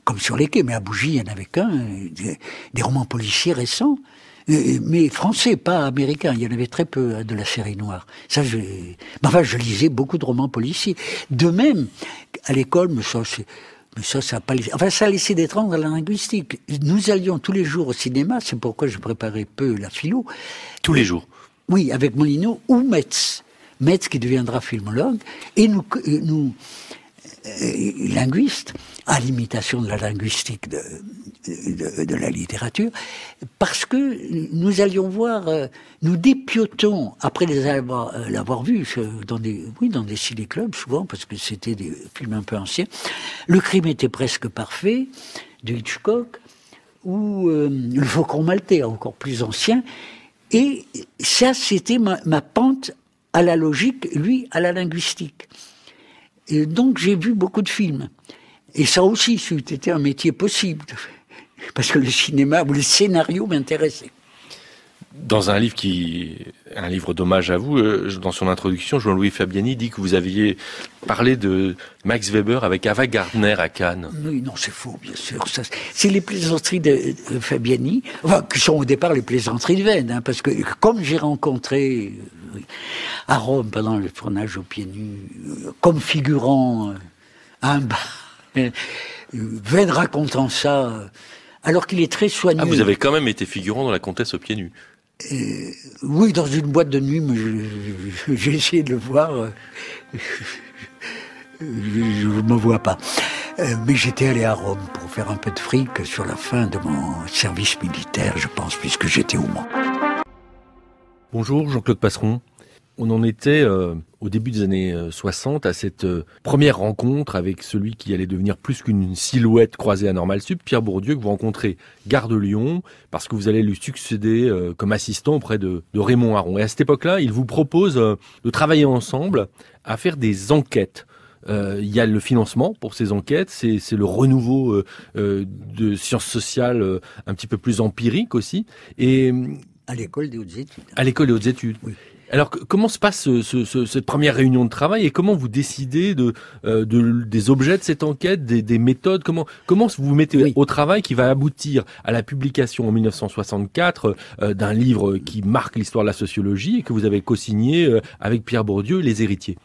comme sur les quais, mais à Bougie, il n'y en avait qu'un, des, romans policiers récents mais français, pas américain. Il y en avait très peu hein, de la série noire. Ça, je, enfin, je lisais beaucoup de romans policiers. De même, à l'école, mais ça, mais ça, ça a pas laissé, enfin, ça a laissé des dans la linguistique. Nous allions tous les jours au cinéma, c'est pourquoi je préparais peu la philo. Tous les jours? Oui, avec Molino ou Metz. Metz qui deviendra filmologue. Et nous, nous, linguiste, à l'imitation de la linguistique de, la littérature, parce que nous allions voir, euh, nous dépiotons, après les avoir, euh, l'avoir vu dans des, oui, dans des ciné-clubs souvent, parce que c'était des films un peu anciens, Le crime était presque parfait, de Hitchcock, ou euh, Le Faucon maltais, encore plus ancien, et ça, c'était ma, ma pente à la logique, lui à la linguistique. Et donc j'ai vu beaucoup de films. Et ça aussi, c'était un métier possible parce que le cinéma ou le scénario m'intéressait. Dans un livre qui, un livre d'hommage à vous, euh, dans son introduction, Jean-Louis Fabiani dit que vous aviez parlé de Max Weber avec Ava Gardner à Cannes. Oui, non, c'est faux, bien sûr. C'est les plaisanteries de, Fabiani, enfin, qui sont au départ les plaisanteries de Venn, hein, parce que comme j'ai rencontré à Rome pendant le tournage aux pieds nus, euh, comme figurant euh, à un bar, Venn racontant ça alors qu'il est très soigneux. Ah, vous avez quand même été figurant dans La Comtesse aux pieds nus. Euh, oui, dans une boîte de nuit, mais j'ai essayé de le voir. Euh, je ne me vois pas. Euh, mais j'étais allé à Rome pour faire un peu de fric sur la fin de mon service militaire, je pense, puisque j'étais au Mans. Bonjour, Jean-Claude Passeron. On en était euh, au début des années 60 euh, à cette euh, première rencontre avec celui qui allait devenir plus qu'une silhouette croisée à Normal Sup, Pierre Bourdieu, que vous rencontrez gare de Lyon, parce que vous allez lui succéder comme assistant auprès de, de, Raymond Aron. Et à cette époque-là, il vous propose de travailler ensemble à faire des enquêtes. Il y a le financement pour ces enquêtes, c'est le renouveau de sciences sociales un petit peu plus empirique aussi. Et à l'école des hautes études. À l'école des hautes études. Oui. Alors comment se passe cette première réunion de travail et comment vous décidez de, euh, des objets de cette enquête, des, méthodes Comment comment vous vous mettez au travail qui va aboutir à la publication en 1964 euh, d'un livre qui marque l'histoire de la sociologie et que vous avez co-signé euh, avec Pierre Bourdieu, Les Héritiers?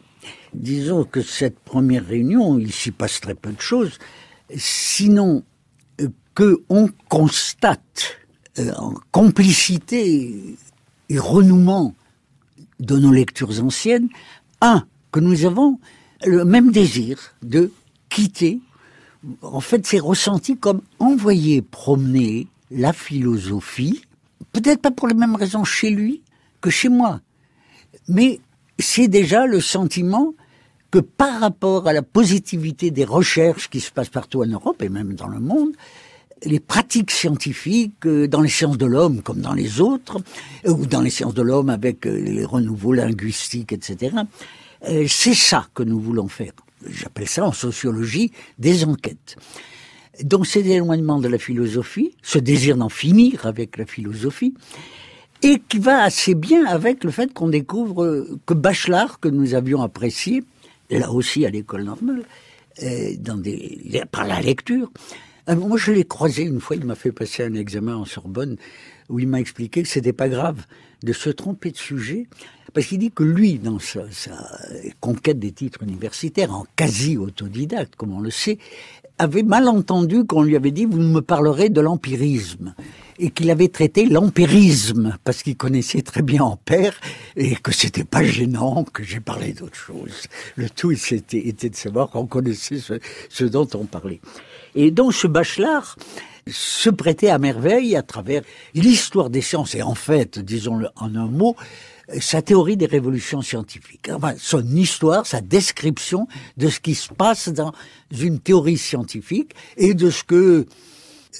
Disons que cette première réunion, il s'y passe très peu de choses, sinon que on constate en complicité et renouement de nos lectures anciennes, un, que nous avons le même désir de quitter, en fait c'est ressenti comme envoyer promener la philosophie, peut-être pas pour les mêmes raisons chez lui que chez moi, mais c'est déjà le sentiment que par rapport à la positivité des recherches qui se passent partout en Europe et même dans le monde, les pratiques scientifiques euh, dans les sciences de l'homme comme dans les autres, euh, ou dans les sciences de l'homme avec euh, les renouveaux linguistiques, etc. C'est ça que nous voulons faire. J'appelle ça en sociologie des enquêtes. Donc cet éloignement de la philosophie, ce désir d'en finir avec la philosophie, et qui va assez bien avec le fait qu'on découvre que Bachelard, que nous avions apprécié, là aussi à l'école normale, dans des, par la lecture, ah, moi, je l'ai croisé une fois, il m'a fait passer un examen en Sorbonne où il m'a expliqué que c'était pas grave de se tromper de sujet, parce qu'il dit que lui, dans sa, conquête des titres universitaires, en quasi autodidacte, comme on le sait, avait mal entendu qu'on lui avait dit vous me parlerez de l'empirisme et qu'il avait traité l'empirisme parce qu'il connaissait très bien Ampère et que c'était pas gênant que j'ai parlé d'autre chose. Le tout était, était de savoir qu'on connaissait ce dont on parlait. Et donc ce Bachelard se prêtait à merveille à travers l'histoire des sciences et en fait, disons-le en un mot, sa théorie des révolutions scientifiques. Enfin, son histoire, sa description de ce qui se passe dans une théorie scientifique et de ce que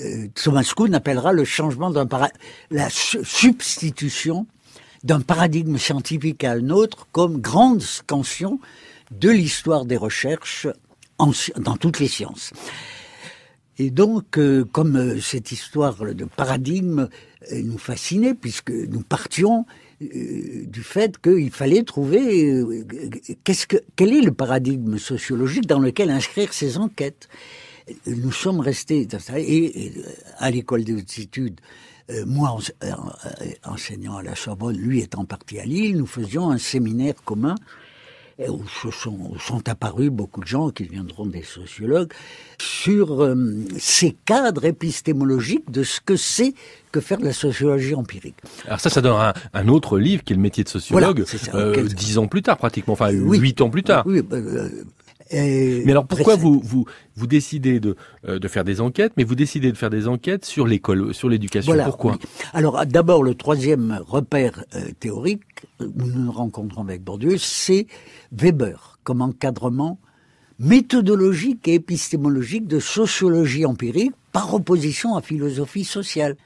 euh, Thomas Kuhn appellera le changement d'un la substitution d'un paradigme scientifique à un autre comme grande scansion de l'histoire des recherches dans toutes les sciences. Et donc, euh, comme euh, cette histoire de paradigme euh, nous fascinait, puisque nous partions du fait qu'il fallait trouver quel est le paradigme sociologique dans lequel inscrire ces enquêtes. Nous sommes restés dans ça, et, à l'école des hautes études, moi enseignant à la Sorbonne, lui étant parti à Lille, nous faisions un séminaire commun où sont, sont apparus beaucoup de gens qui viendront des sociologues, sur euh, ces cadres épistémologiques de ce que c'est que faire de la sociologie empirique. Alors ça, ça donne un, autre livre qui est le métier de sociologue, euh, dix ans plus tard pratiquement, enfin huit ans plus tard. Oui, bah, mais alors pourquoi vous, vous, vous décidez de, euh, de faire des enquêtes, mais vous décidez de faire des enquêtes sur l'école, sur l'éducation? Pourquoi? Alors d'abord, le troisième repère euh, théorique où nous nous rencontrons avec Bourdieu, c'est Weber comme encadrement méthodologique et épistémologique de sociologie empirique par opposition à philosophie sociale.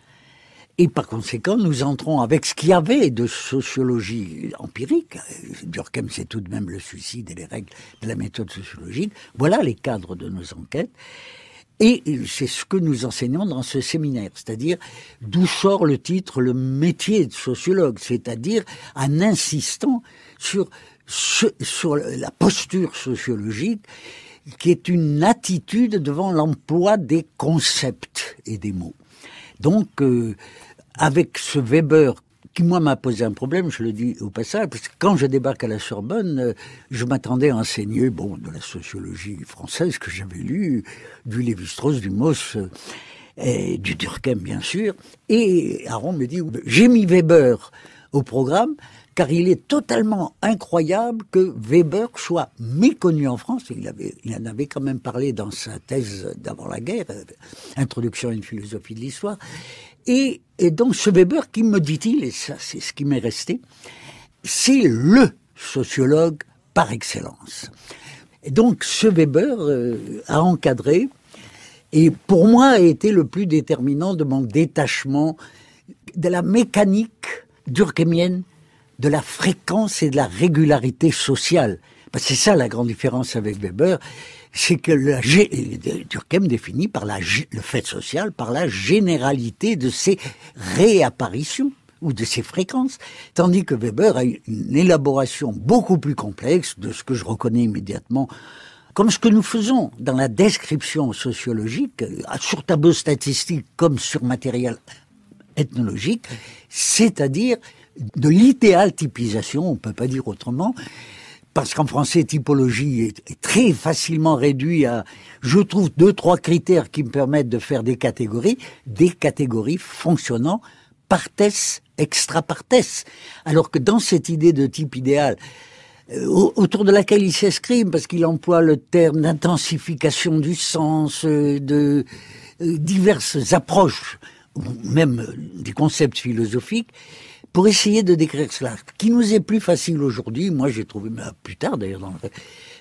Et par conséquent, nous entrons avec ce qu'il y avait de sociologie empirique. Durkheim, c'est tout de même le suicide et les règles de la méthode sociologique. Voilà les cadres de nos enquêtes. Et c'est ce que nous enseignons dans ce séminaire, c'est-à-dire d'où sort le titre, le métier de sociologue, c'est-à-dire en insistant sur, la posture sociologique qui est une attitude devant l'emploi des concepts et des mots. Donc, euh, avec ce Weber qui moi m'a posé un problème, je le dis au passage, parce que quand je débarque à la Sorbonne, euh, je m'attendais à enseigner, bon, de la sociologie française que j'avais lu, du Lévi-Strauss, du Mauss, euh, du Durkheim bien sûr, et Aaron me dit, j'ai mis Weber au programme, car il est totalement incroyable que Weber soit méconnu en France. Il, avait, il en avait quand même parlé dans sa thèse d'avant la guerre, euh, Introduction à une philosophie de l'histoire. Et, donc ce Weber, qui me dit-il, et ça c'est ce qui m'est resté, c'est le sociologue par excellence. Et donc ce Weber euh, a encadré, et pour moi a été le plus déterminant de mon détachement de la mécanique durkheimienne, de la fréquence et de la régularité sociale. c'est ça la grande différence avec Weber, c'est que la, Durkheim définit par la, le fait social par la généralité de ses réapparitions ou de ses fréquences, tandis que Weber a une élaboration beaucoup plus complexe de ce que je reconnais immédiatement comme ce que nous faisons dans la description sociologique, euh, sur tableau statistique comme sur matériel ethnologique, c'est-à-dire de l'idéal typisation, on peut pas dire autrement, parce qu'en français, typologie est, très facilement réduit à, je trouve, deux, trois critères qui me permettent de faire des catégories, des catégories fonctionnant par partes, extra partes. Alors que dans cette idée de type idéal, euh, autour de laquelle il s'escrime, parce qu'il emploie le terme d'intensification du sens, euh, de euh, diverses approches, même des concepts philosophiques, pour essayer de décrire cela, qui nous est plus facile aujourd'hui. Moi, j'ai trouvé, plus tard d'ailleurs, dans,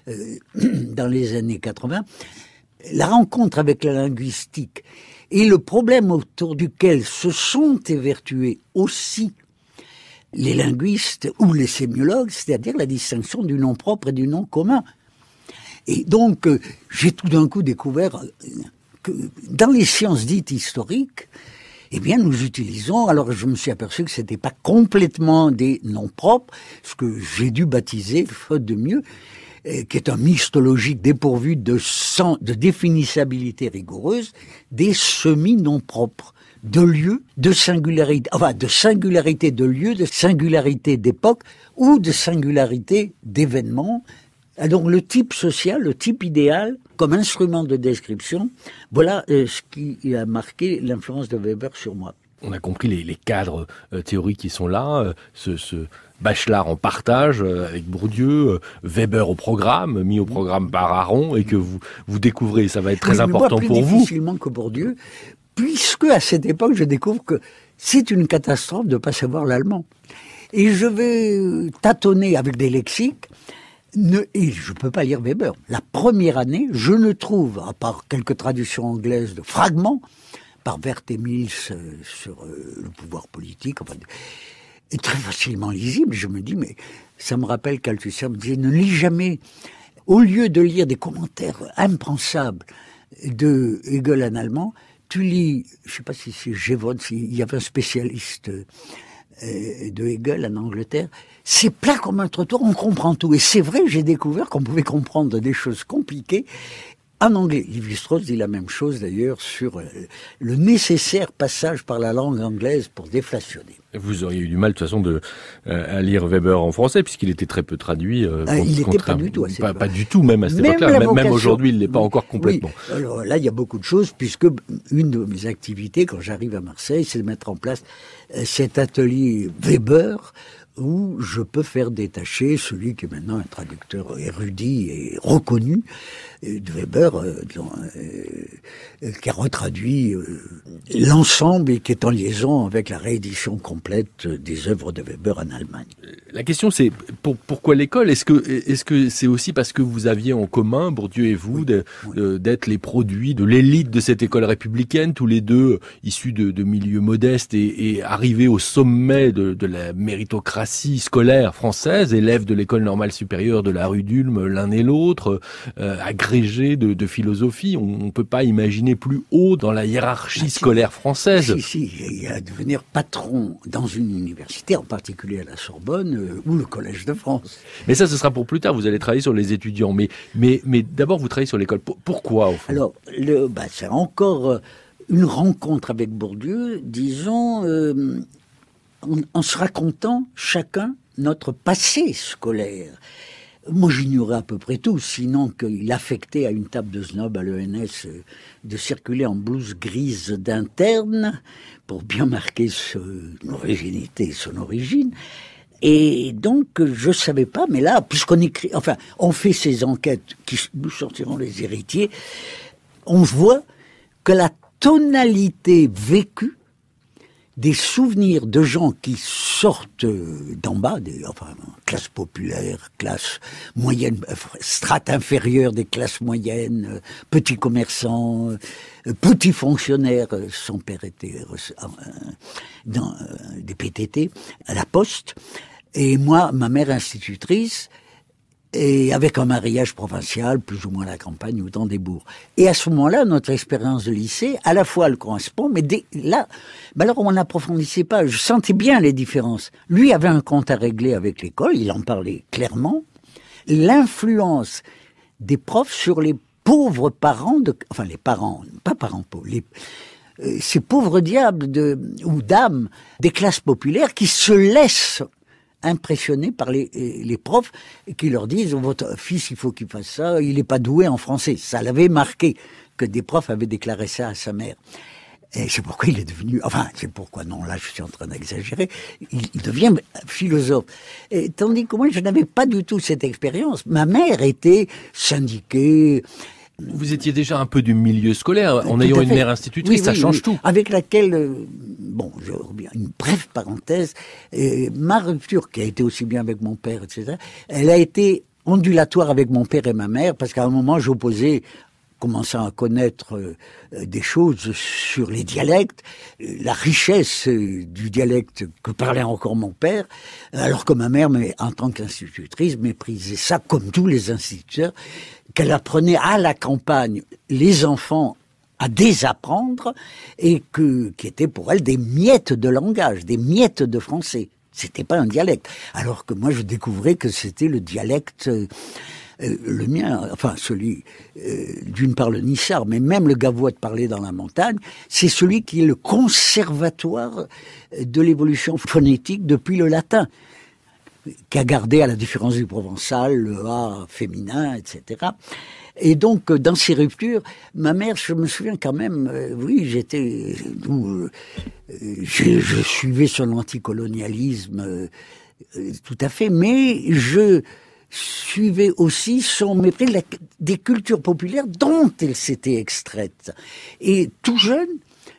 euh, les années 80, la rencontre avec la linguistique et le problème autour duquel se sont évertués aussi les linguistes ou les sémiologues, c'est-à-dire la distinction du nom propre et du nom commun. Et donc, euh, j'ai tout d'un coup découvert que dans les sciences dites historiques, eh bien, nous utilisons, alors je me suis aperçu que c'était pas complètement des noms propres, ce que j'ai dû baptiser, faute de mieux, eh, qui est un mystologique dépourvu de, définissabilité rigoureuse, des semi-noms propres de lieux, de singularité, enfin, de singularité de lieu, de singularité d'époque ou de singularité d'événement. Donc le type social, le type idéal, comme instrument de description, voilà euh, ce qui a marqué l'influence de Weber sur moi. On a compris les, cadres euh, théoriques qui sont là, euh, ce, ce, Bachelard en partage avec Bourdieu, Weber au programme, mis au programme par Aron, et que vous, vous découvrez, ça va être très important plus pour vous. difficilement que Bourdieu, puisque à cette époque, je découvre que c'est une catastrophe de ne pas savoir l'allemand. Et je vais tâtonner avec des lexiques ne, et je ne peux pas lire Weber. La première année, je ne trouve, à part quelques traductions anglaises de fragments, par Bert et Mills euh, sur euh, le pouvoir politique, enfin, est très facilement lisible. Je me dis, mais ça me rappelle qu'Althusser me disait, ne lis jamais, au lieu de lire des commentaires impensables de Hegel en allemand, tu lis, je ne sais pas si c'est Gévon, s'il y avait un spécialiste euh, de Hegel en Angleterre, c'est plat comme un trottoir, on comprend tout. Et c'est vrai, j'ai découvert qu'on pouvait comprendre des choses compliquées en anglais. Lévi-Strauss dit la même chose d'ailleurs sur euh, le nécessaire passage par la langue anglaise pour déflationner. Vous auriez eu du mal de toute façon de, euh, à lire Weber en français puisqu'il était très peu traduit. Ah, il n'était pas du tout. pas, pas, du tout même à cette époque-là. Même, aujourd'hui, il n'est pas encore complètement. Alors là, il y a beaucoup de choses puisque une de mes activités quand j'arrive à Marseille, c'est de mettre en place euh, cet atelier Weber où je peux faire détacher celui qui est maintenant un traducteur érudit et reconnu de Weber, euh, euh, qui a retraduit euh, l'ensemble et qui est en liaison avec la réédition complète des œuvres de Weber en Allemagne. La question c'est pourquoi l'école? Est-ce que est-ce que c'est aussi parce que vous aviez en commun, Bourdieu et vous, d'être les produits de l'élite de cette école républicaine, tous les deux issus de, milieux modestes et, arrivés au sommet de, la méritocratie scolaire française, élèves de l'école normale supérieure de la rue d'Ulm l'un et l'autre, de, philosophie. On ne peut pas imaginer plus haut dans la hiérarchie bah, scolaire française. Si, si, il y a devenir patron dans une université, en particulier à la Sorbonne euh, ou le Collège de France. Mais ça, ce sera pour plus tard. Vous allez travailler sur les étudiants. Mais, mais, mais d'abord, vous travaillez sur l'école. Pourquoi, au fond? Alors, bah, c'est encore euh, une rencontre avec Bourdieu, disons, euh, en se racontant chacun notre passé scolaire. Moi, j'ignorais à peu près tout, sinon qu'il affectait à une table de snob à l'ENS euh, de circuler en blouse grise d'interne pour bien marquer son originalité, son origine. Et donc, je savais pas, mais là, puisqu'on écrit, enfin, on fait ces enquêtes qui nous sortiront les héritiers, on voit que la tonalité vécue des souvenirs de gens qui sortent d'en bas, des, enfin, classe populaire, classe moyenne, euh, strate inférieure des classes moyennes, euh, petits commerçants, euh, petits fonctionnaires. Son père était dans des PTT à la Poste. Et moi, ma mère institutrice, et avec un mariage provincial, plus ou moins la campagne ou dans des bourgs. Et à ce moment-là, notre expérience de lycée, à la fois le correspond, mais dès, là, alors on n'approfondissait pas. Je sentais bien les différences. Lui avait un compte à régler avec l'école, il en parlait clairement. L'influence des profs sur les pauvres parents de, enfin les parents, pas parents pauvres, les, euh, ces pauvres diables de, ou dames des classes populaires qui se laissent impressionnés par les, les profs qui leur disent votre fils il faut qu'il fasse ça, il n'est pas doué en français. Ça l'avait marqué que des profs avaient déclaré ça à sa mère. Et c'est pourquoi il est devenu, enfin, c'est pourquoi, non, là, je suis en train d'exagérer, il, devient philosophe. Tandis que moi, je n'avais pas du tout cette expérience. Ma mère était syndiquée, vous étiez déjà un peu du milieu scolaire, en ayant une mère institutrice, ça change tout. Avec laquelle, euh, bon, je reviens, une brève parenthèse, euh, ma rupture, qui a été aussi bien avec mon père, etc., elle a été ondulatoire avec mon père et ma mère, parce qu'à un moment, j'opposais commençant à connaître euh, des choses sur les dialectes, la richesse du dialecte que parlait encore mon père, alors que ma mère, en tant qu'institutrice, méprisait ça comme tous les instituteurs qu'elle apprenait à la campagne les enfants à désapprendre et que, qui étaient pour elle des miettes de langage, des miettes de français. C'était pas un dialecte. Alors que moi, je découvrais que c'était le dialecte, euh, le mien, enfin celui euh, d'une part le nissard, mais même le gavois de parler dans la montagne, c'est celui qui est le conservatoire de l'évolution phonétique depuis le latin qui a gardé, à la différence du provençal, le A féminin, etc. Et donc, euh, dans ces ruptures, ma mère, je me souviens quand même, oui, j'étais, je, je, suivais son anticolonialisme tout à fait, mais je suivais aussi son mépris des cultures populaires dont elle s'était extraite. Et tout jeune,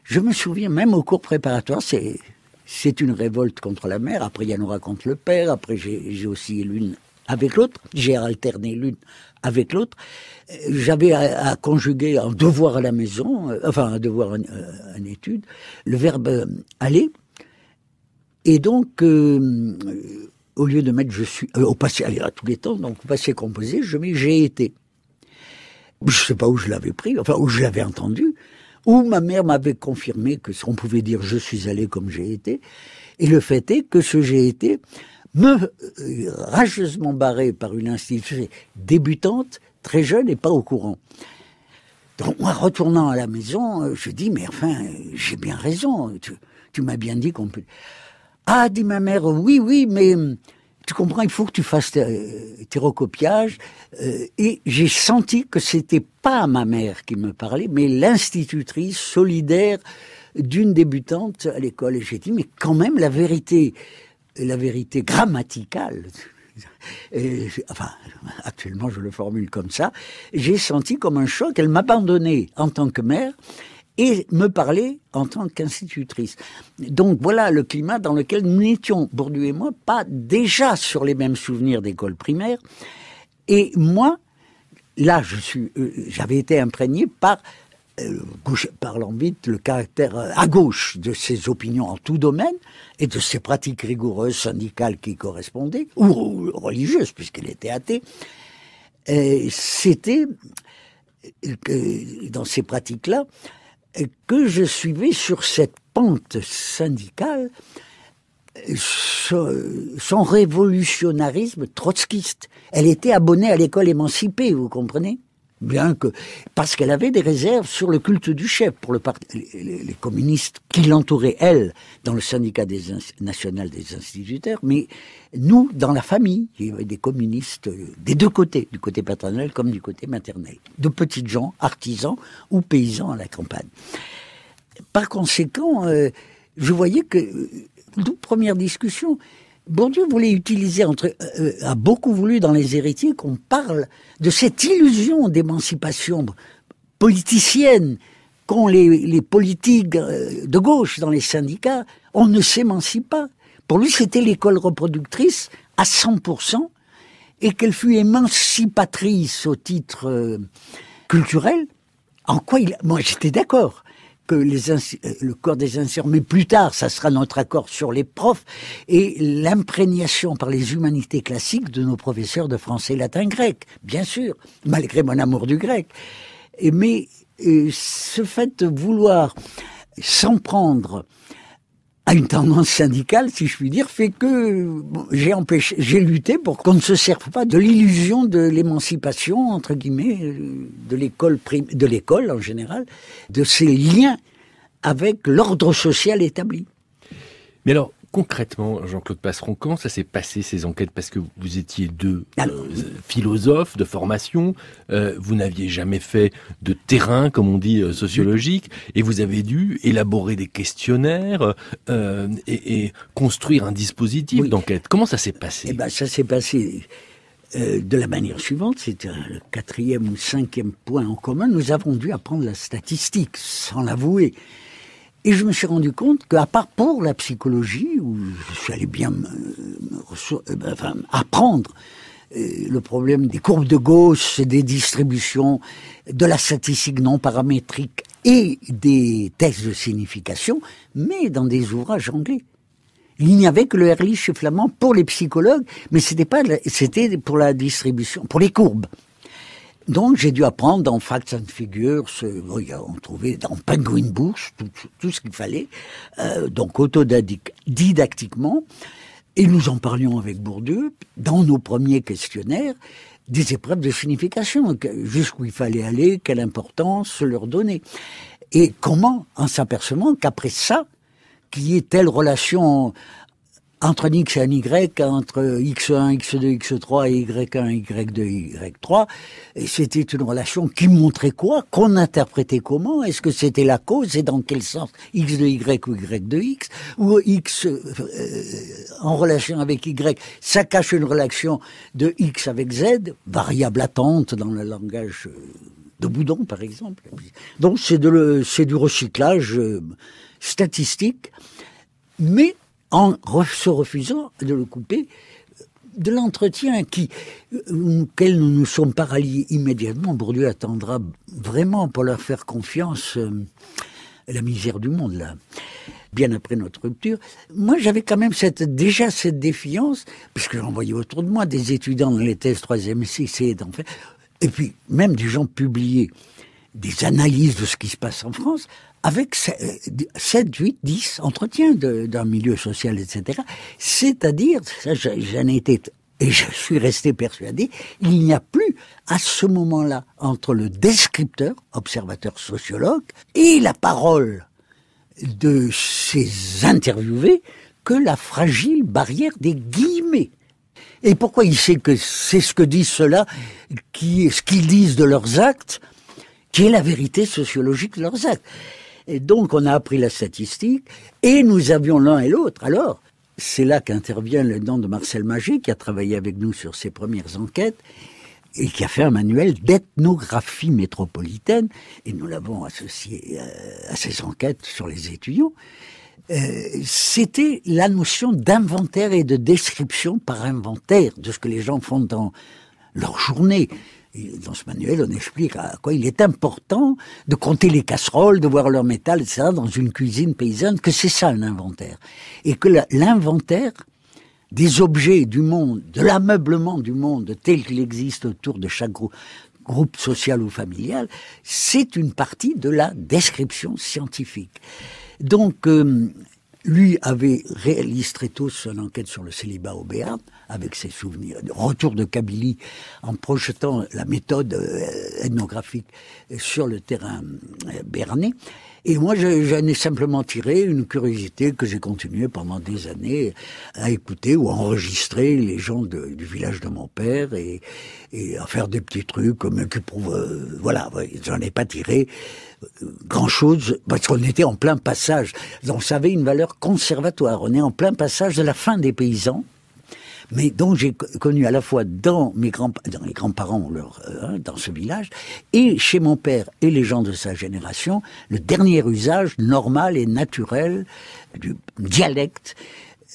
je me souviens même au cours préparatoire, c'est c'est une révolte contre la mère. Après, il y en aura contre le père. Après, j'ai aussi l'une avec l'autre. J'ai alterné l'une avec l'autre. J'avais à, conjuguer un devoir à la maison, euh, enfin un devoir en, euh, étude, le verbe euh, aller. Et donc, au lieu de mettre je suis, au passé, aller à tous les temps, donc au passé composé, je mets j'ai été. Je sais pas où je l'avais pris, enfin où je l'avais entendu où ma mère m'avait confirmé que on pouvait dire je suis allé comme j'ai été. Et le fait est que ce j'ai été me euh, rageusement barré par une institution débutante, très jeune et pas au courant. Donc moi, retournant à la maison, euh, je dis, mais enfin, j'ai bien raison, tu m'as bien dit qu'on peut... Ah, dit ma mère, oui, oui, mais tu comprends, il faut que tu fasses tes, recopiages. Euh, et j'ai senti que c'était pas ma mère qui me parlait, mais l'institutrice solidaire d'une débutante à l'école. Et j'ai dit, mais quand même, la vérité la vérité grammaticale, enfin, actuellement je le formule comme ça, j'ai senti comme un choc, elle m'abandonnait en tant que mère et me parlait en tant qu'institutrice. Donc voilà le climat dans lequel nous n'étions, Bourdieu et moi, pas déjà sur les mêmes souvenirs d'école primaire. Et moi, là, je suis, euh, j'avais été imprégné par euh, parlant vite, le caractère euh, à gauche de ses opinions en tout domaine et de ses pratiques rigoureuses syndicales qui correspondaient, ou religieuses, puisqu'elle était athée. C'était dans ces pratiques-là que je suivais sur cette pente syndicale son révolutionnarisme trotskiste. Elle était abonnée à l'école émancipée, vous comprenez? Bien que parce qu'elle avait des réserves sur le culte du chef pour les, communistes qui l'entouraient elle dans le syndicat national des instituteurs, mais nous dans la famille, il y avait des communistes euh, des deux côtés, du côté paternel comme du côté maternel, de petites gens, artisans ou paysans à la campagne. Par conséquent, euh, je voyais que euh, toute première discussion, Bourdieu voulait utiliser, euh, euh, a beaucoup voulu dans les héritiers qu'on parle de cette illusion d'émancipation politicienne qu'ont les, les, politiques euh, de gauche dans les syndicats. On ne s'émancipe pas. Pour lui, c'était l'école reproductrice à 100%, et qu'elle fut émancipatrice au titre culturel. En quoi il... Moi, j'étais d'accord que les euh, le corps des enseignants, mais plus tard, ça sera notre accord sur les profs et l'imprégnation par les humanités classiques de nos professeurs de français, latin, grec, bien sûr, malgré mon amour du grec. mais euh, ce fait de vouloir s'en prendre à une tendance syndicale, si je puis dire, fait que j'ai empêché, j'ai lutté pour qu'on ne se serve pas de l'illusion de l'émancipation entre guillemets euh, de l'école de l'école en général, de ses liens avec l'ordre social établi. Mais alors, concrètement, Jean-Claude Passeron, comment ça s'est passé ces enquêtes? Parce que vous étiez deux euh, philosophes de formation, euh, vous n'aviez jamais fait de terrain, comme on dit, euh, sociologique, et vous avez dû élaborer des questionnaires et, construire un dispositif d'enquête. Comment ça s'est passé? Eh ben, ça s'est passé de la manière suivante, c'était le quatrième ou cinquième point en commun, nous avons dû apprendre la statistique, sans l'avouer. Et je me suis rendu compte qu'à part pour la psychologie, où je suis allé bien euh, ben, enfin, apprendre euh, le problème des courbes de Gauss, des distributions, de la statistique non paramétrique et des tests de signification, mais dans des ouvrages anglais. Il n'y avait que le Ehrlich flamand pour les psychologues, mais c'était pas, c'était pour la distribution, pour les courbes. Donc j'ai dû apprendre dans Facts and Figures, euh, on trouvait dans Penguin Books tout, tout ce qu'il fallait, euh, donc autodidactiquement, et nous en parlions avec Bourdieu dans nos premiers questionnaires des épreuves de signification, jusqu'où il fallait aller, quelle importance leur donner, et comment, en s'apercevant qu'après ça, qu'il y ait telle relation entre X et un Y, entre X1, X2, X3 et Y1, Y2, Y3. Et c'était une relation qui montrait quoi? Qu'on interprétait comment? Est-ce que c'était la cause? Et dans quel sens? X de Y ou Y de X? Ou X euh, en relation avec Y, ça cache une relation de X avec Z, variable attente dans le langage euh, de Boudon par exemple. Donc c'est du recyclage euh, statistique, mais en se refusant de le couper de l'entretien qui, auquel nous nous sommes pas ralliés immédiatement. Bourdieu attendra vraiment pour leur faire confiance euh, la misère du monde, là. Bien après notre rupture. Moi, j'avais quand même cette, déjà cette défiance, puisque j'en voyais autour de moi des étudiants dans les thèses 3e et d'en faire. Et puis, même des gens publiés des analyses de ce qui se passe en France, avec 7, 8, 10 entretiens d'un milieu social, etc. C'est-à-dire, ça j'en ai été, et je suis resté persuadé, il n'y a plus à ce moment-là entre le descripteur, observateur sociologue, et la parole de ces interviewés que la fragile barrière des guillemets. Et pourquoi il sait que c'est ce que disent ceux-là, ce qu'ils disent de leurs actes, qui est la vérité sociologique de leurs actes? Et donc, on a appris la statistique, et nous avions l'un et l'autre, alors, c'est là qu'intervient le nom de Marcel Magé, qui a travaillé avec nous sur ses premières enquêtes et qui a fait un manuel d'ethnographie métropolitaine, et nous l'avons associé euh, à ses enquêtes sur les étudiants. Euh, c'était la notion d'inventaire et de description par inventaire de ce que les gens font dans leur journée. Dans ce manuel, on explique à quoi il est important de compter les casseroles, de voir leur métal, etc., dans une cuisine paysanne, que c'est ça l'inventaire. Et que l'inventaire des objets du monde, de l'ameublement du monde tel qu'il existe autour de chaque groupe social ou familial, c'est une partie de la description scientifique. Donc, euh, lui avait réalisé très tôt son enquête sur le célibat au Béarn, avec ses souvenirs, retour de Kabylie, en projetant la méthode euh, ethnographique sur le terrain euh, béarnais. Et moi, j'en ai simplement tiré une curiosité que j'ai continué pendant des années à écouter ou à enregistrer les gens du village de mon père et, à faire des petits trucs qui prouvent, voilà, j'en ai pas tiré grand chose parce qu'on était en plein passage. Donc ça avait une valeur conservatoire. On est en plein passage de la fin des paysans. Mais donc j'ai connu à la fois dans mes grands dans les grands-parents euh, dans ce village et chez mon père et les gens de sa génération le dernier usage normal et naturel du dialecte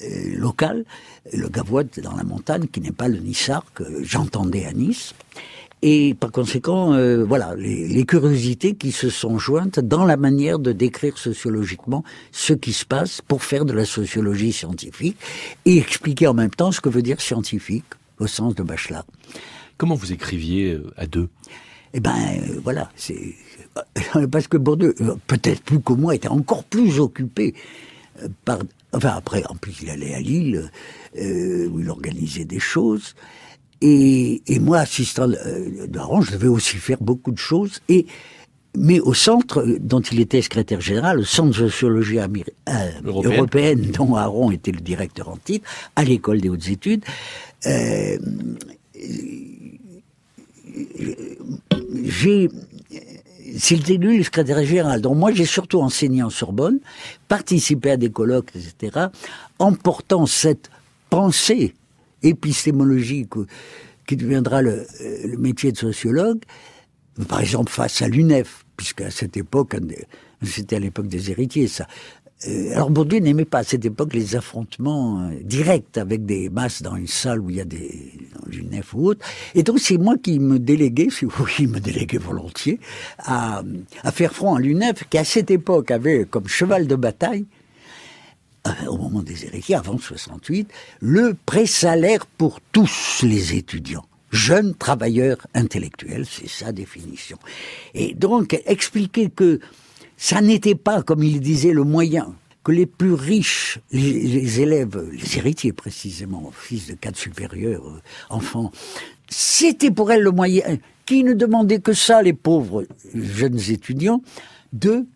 euh, local, le gavotte dans la montagne, qui n'est pas le nissar que j'entendais à Nice. Et par conséquent, euh, voilà, les, curiosités qui se sont jointes dans la manière de décrire sociologiquement ce qui se passe pour faire de la sociologie scientifique et expliquer en même temps ce que veut dire scientifique au sens de Bachelard. Comment vous écriviez euh, à deux? Eh ben, euh, voilà, c'est parce que Bourdieu, peut-être plus que moi, était encore plus occupé par. Enfin, après, en plus, il allait à Lille où il organisait des choses. Et, et moi, assistant euh, d'Aron, je devais aussi faire beaucoup de choses. Et mais au centre dont il était secrétaire général, le centre de sociologie euh, européenne. dont Aaron était le directeur en titre, à l'école des hautes études, euh, j'ai c'était lui le secrétaire général. Donc moi, j'ai surtout enseigné en Sorbonne, participé à des colloques, etc., en portant cette pensée épistémologique qui deviendra le, le, métier de sociologue, par exemple face à l'UNEF, puisque à cette époque, c'était à l'époque des héritiers, ça. Euh, alors Bourdieu n'aimait pas à cette époque les affrontements euh, directs avec des masses dans une salle où il y a des l'UNEF ou autre. Et donc c'est moi qui me déléguais, si vous voulez, me déléguais volontiers, à, faire front à l'UNEF, qui à cette époque avait comme cheval de bataille euh, au moment des héritiers, avant 68, le présalaire pour tous les étudiants. Jeunes travailleurs intellectuels, c'est sa définition. Et donc, expliquer que ça n'était pas, comme il disait, le moyen que les plus riches, les, élèves, les héritiers précisément, fils de cadres supérieurs, euh, enfants, c'était pour elle le moyen, qui ne demandait que ça, les pauvres jeunes étudiants, de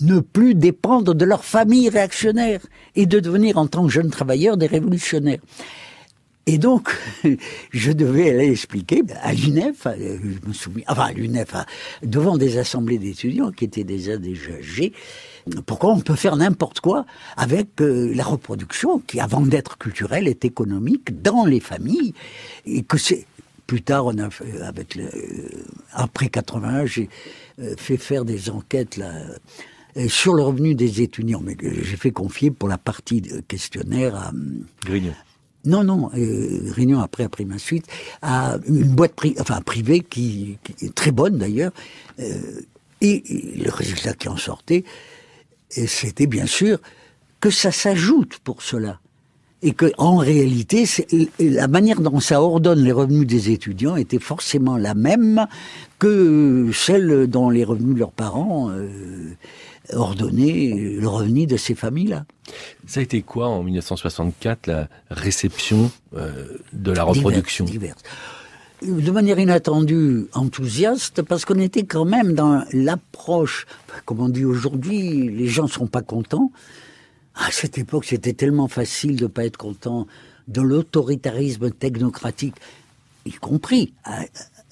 ne plus dépendre de leur famille réactionnaire et de devenir en tant que jeunes travailleurs des révolutionnaires. Et donc, je devais aller expliquer à l'UNEF, euh, je me souviens, enfin à l'UNEF, devant des assemblées d'étudiants qui étaient déjà déjà âgés, pourquoi on peut faire n'importe quoi avec euh, la reproduction qui, avant d'être culturelle, est économique dans les familles et que c'est plus tard, on a fait, euh, après 80, j'ai fait faire des enquêtes là euh, sur le revenu des étudiants, mais j'ai fait confier pour la partie questionnaire à... Grignon. Non, non, euh, Réunion après a pris ma suite, à une boîte enfin, privée qui, est très bonne d'ailleurs. Euh, et, le résultat qui en sortait, c'était bien sûr que ça s'ajoute pour cela. Et que, en réalité, la manière dont ça ordonne les revenus des étudiants était forcément la même que celle dont les revenus de leurs parents euh, ordonner le revenu de ces familles-là. Ça a été quoi en 1964 la réception euh, de la reproduction? De manière inattendue, enthousiaste, parce qu'on était quand même dans l'approche, comme on dit aujourd'hui, les gens ne sont pas contents. À cette époque, c'était tellement facile de ne pas être content de l'autoritarisme technocratique, y compris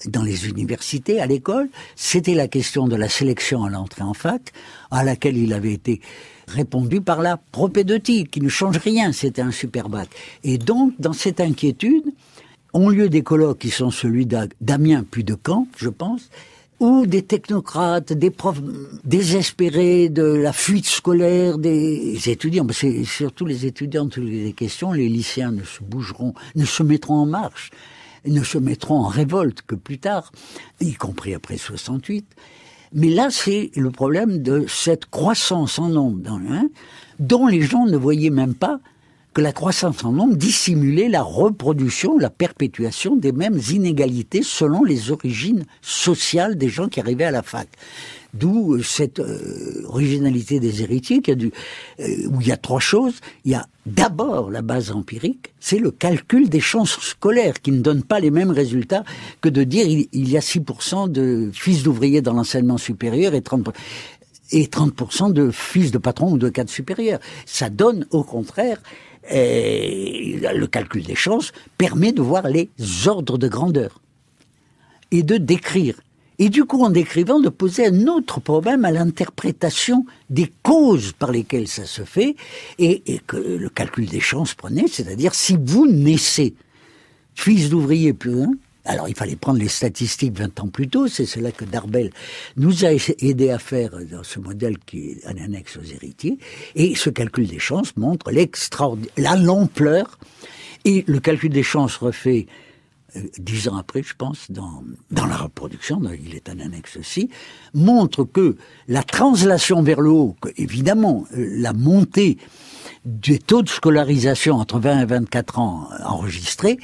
dans les universités, à l'école, c'était la question de la sélection à l'entrée en fac, à laquelle il avait été répondu par la propédeutique, qui ne change rien, c'était un super bac. Et donc, dans cette inquiétude, ont lieu des colloques qui sont celui d'Amiens puis de Caen, je pense, où des technocrates, des profs désespérés de la fuite scolaire des étudiants, c'est surtout les étudiants toutes les questions, les lycéens ne se bougeront, ne se mettront en marche, ne se mettront en révolte que plus tard, y compris après 68. Mais là, c'est le problème de cette croissance en nombre dont les gens ne voyaient même pas que la croissance en nombre dissimulait la reproduction, la perpétuation des mêmes inégalités selon les origines sociales des gens qui arrivaient à la fac. D'où euh, cette euh, originalité des héritiers qui a dû, euh, où il y a trois choses. Il y a d'abord la base empirique, c'est le calcul des chances scolaires qui ne donne pas les mêmes résultats que de dire il, y a 6% de fils d'ouvriers dans l'enseignement supérieur et 30 et 30% de fils de patrons ou de cadres supérieurs. Ça donne au contraire et le calcul des chances permet de voir les ordres de grandeur et de décrire. Et du coup, en décrivant, de poser un autre problème à l'interprétation des causes par lesquelles ça se fait, et, que le calcul des chances prenait, c'est-à-dire si vous naissez fils d'ouvrier plus un, alors il fallait prendre les statistiques 20 ans plus tôt, c'est cela que Darbel nous a aidé à faire dans ce modèle qui est un annexe aux héritiers, et ce calcul des chances montre la l'ampleur, et le calcul des chances refait dix ans après, je pense, dans, la reproduction, il est un annexe aussi, montre que la translation vers le haut, évidemment, euh, la montée des taux de scolarisation entre 20 et 24 ans enregistrés,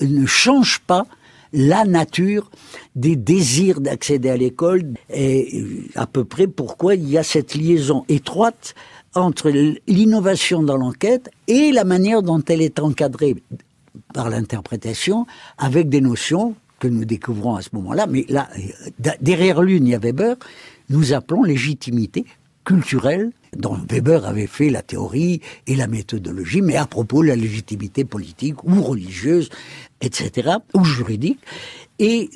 ne change pas la nature des désirs d'accéder à l'école et à peu près pourquoi il y a cette liaison étroite entre l'innovation dans l'enquête et la manière dont elle est encadrée par l'interprétation avec des notions que nous découvrons à ce moment-là. Mais là, derrière l'une, il y a Weber, nous appelons légitimité culturelle dont Weber avait fait la théorie et la méthodologie, mais à propos de la légitimité politique ou religieuse, etc., ou juridique. Et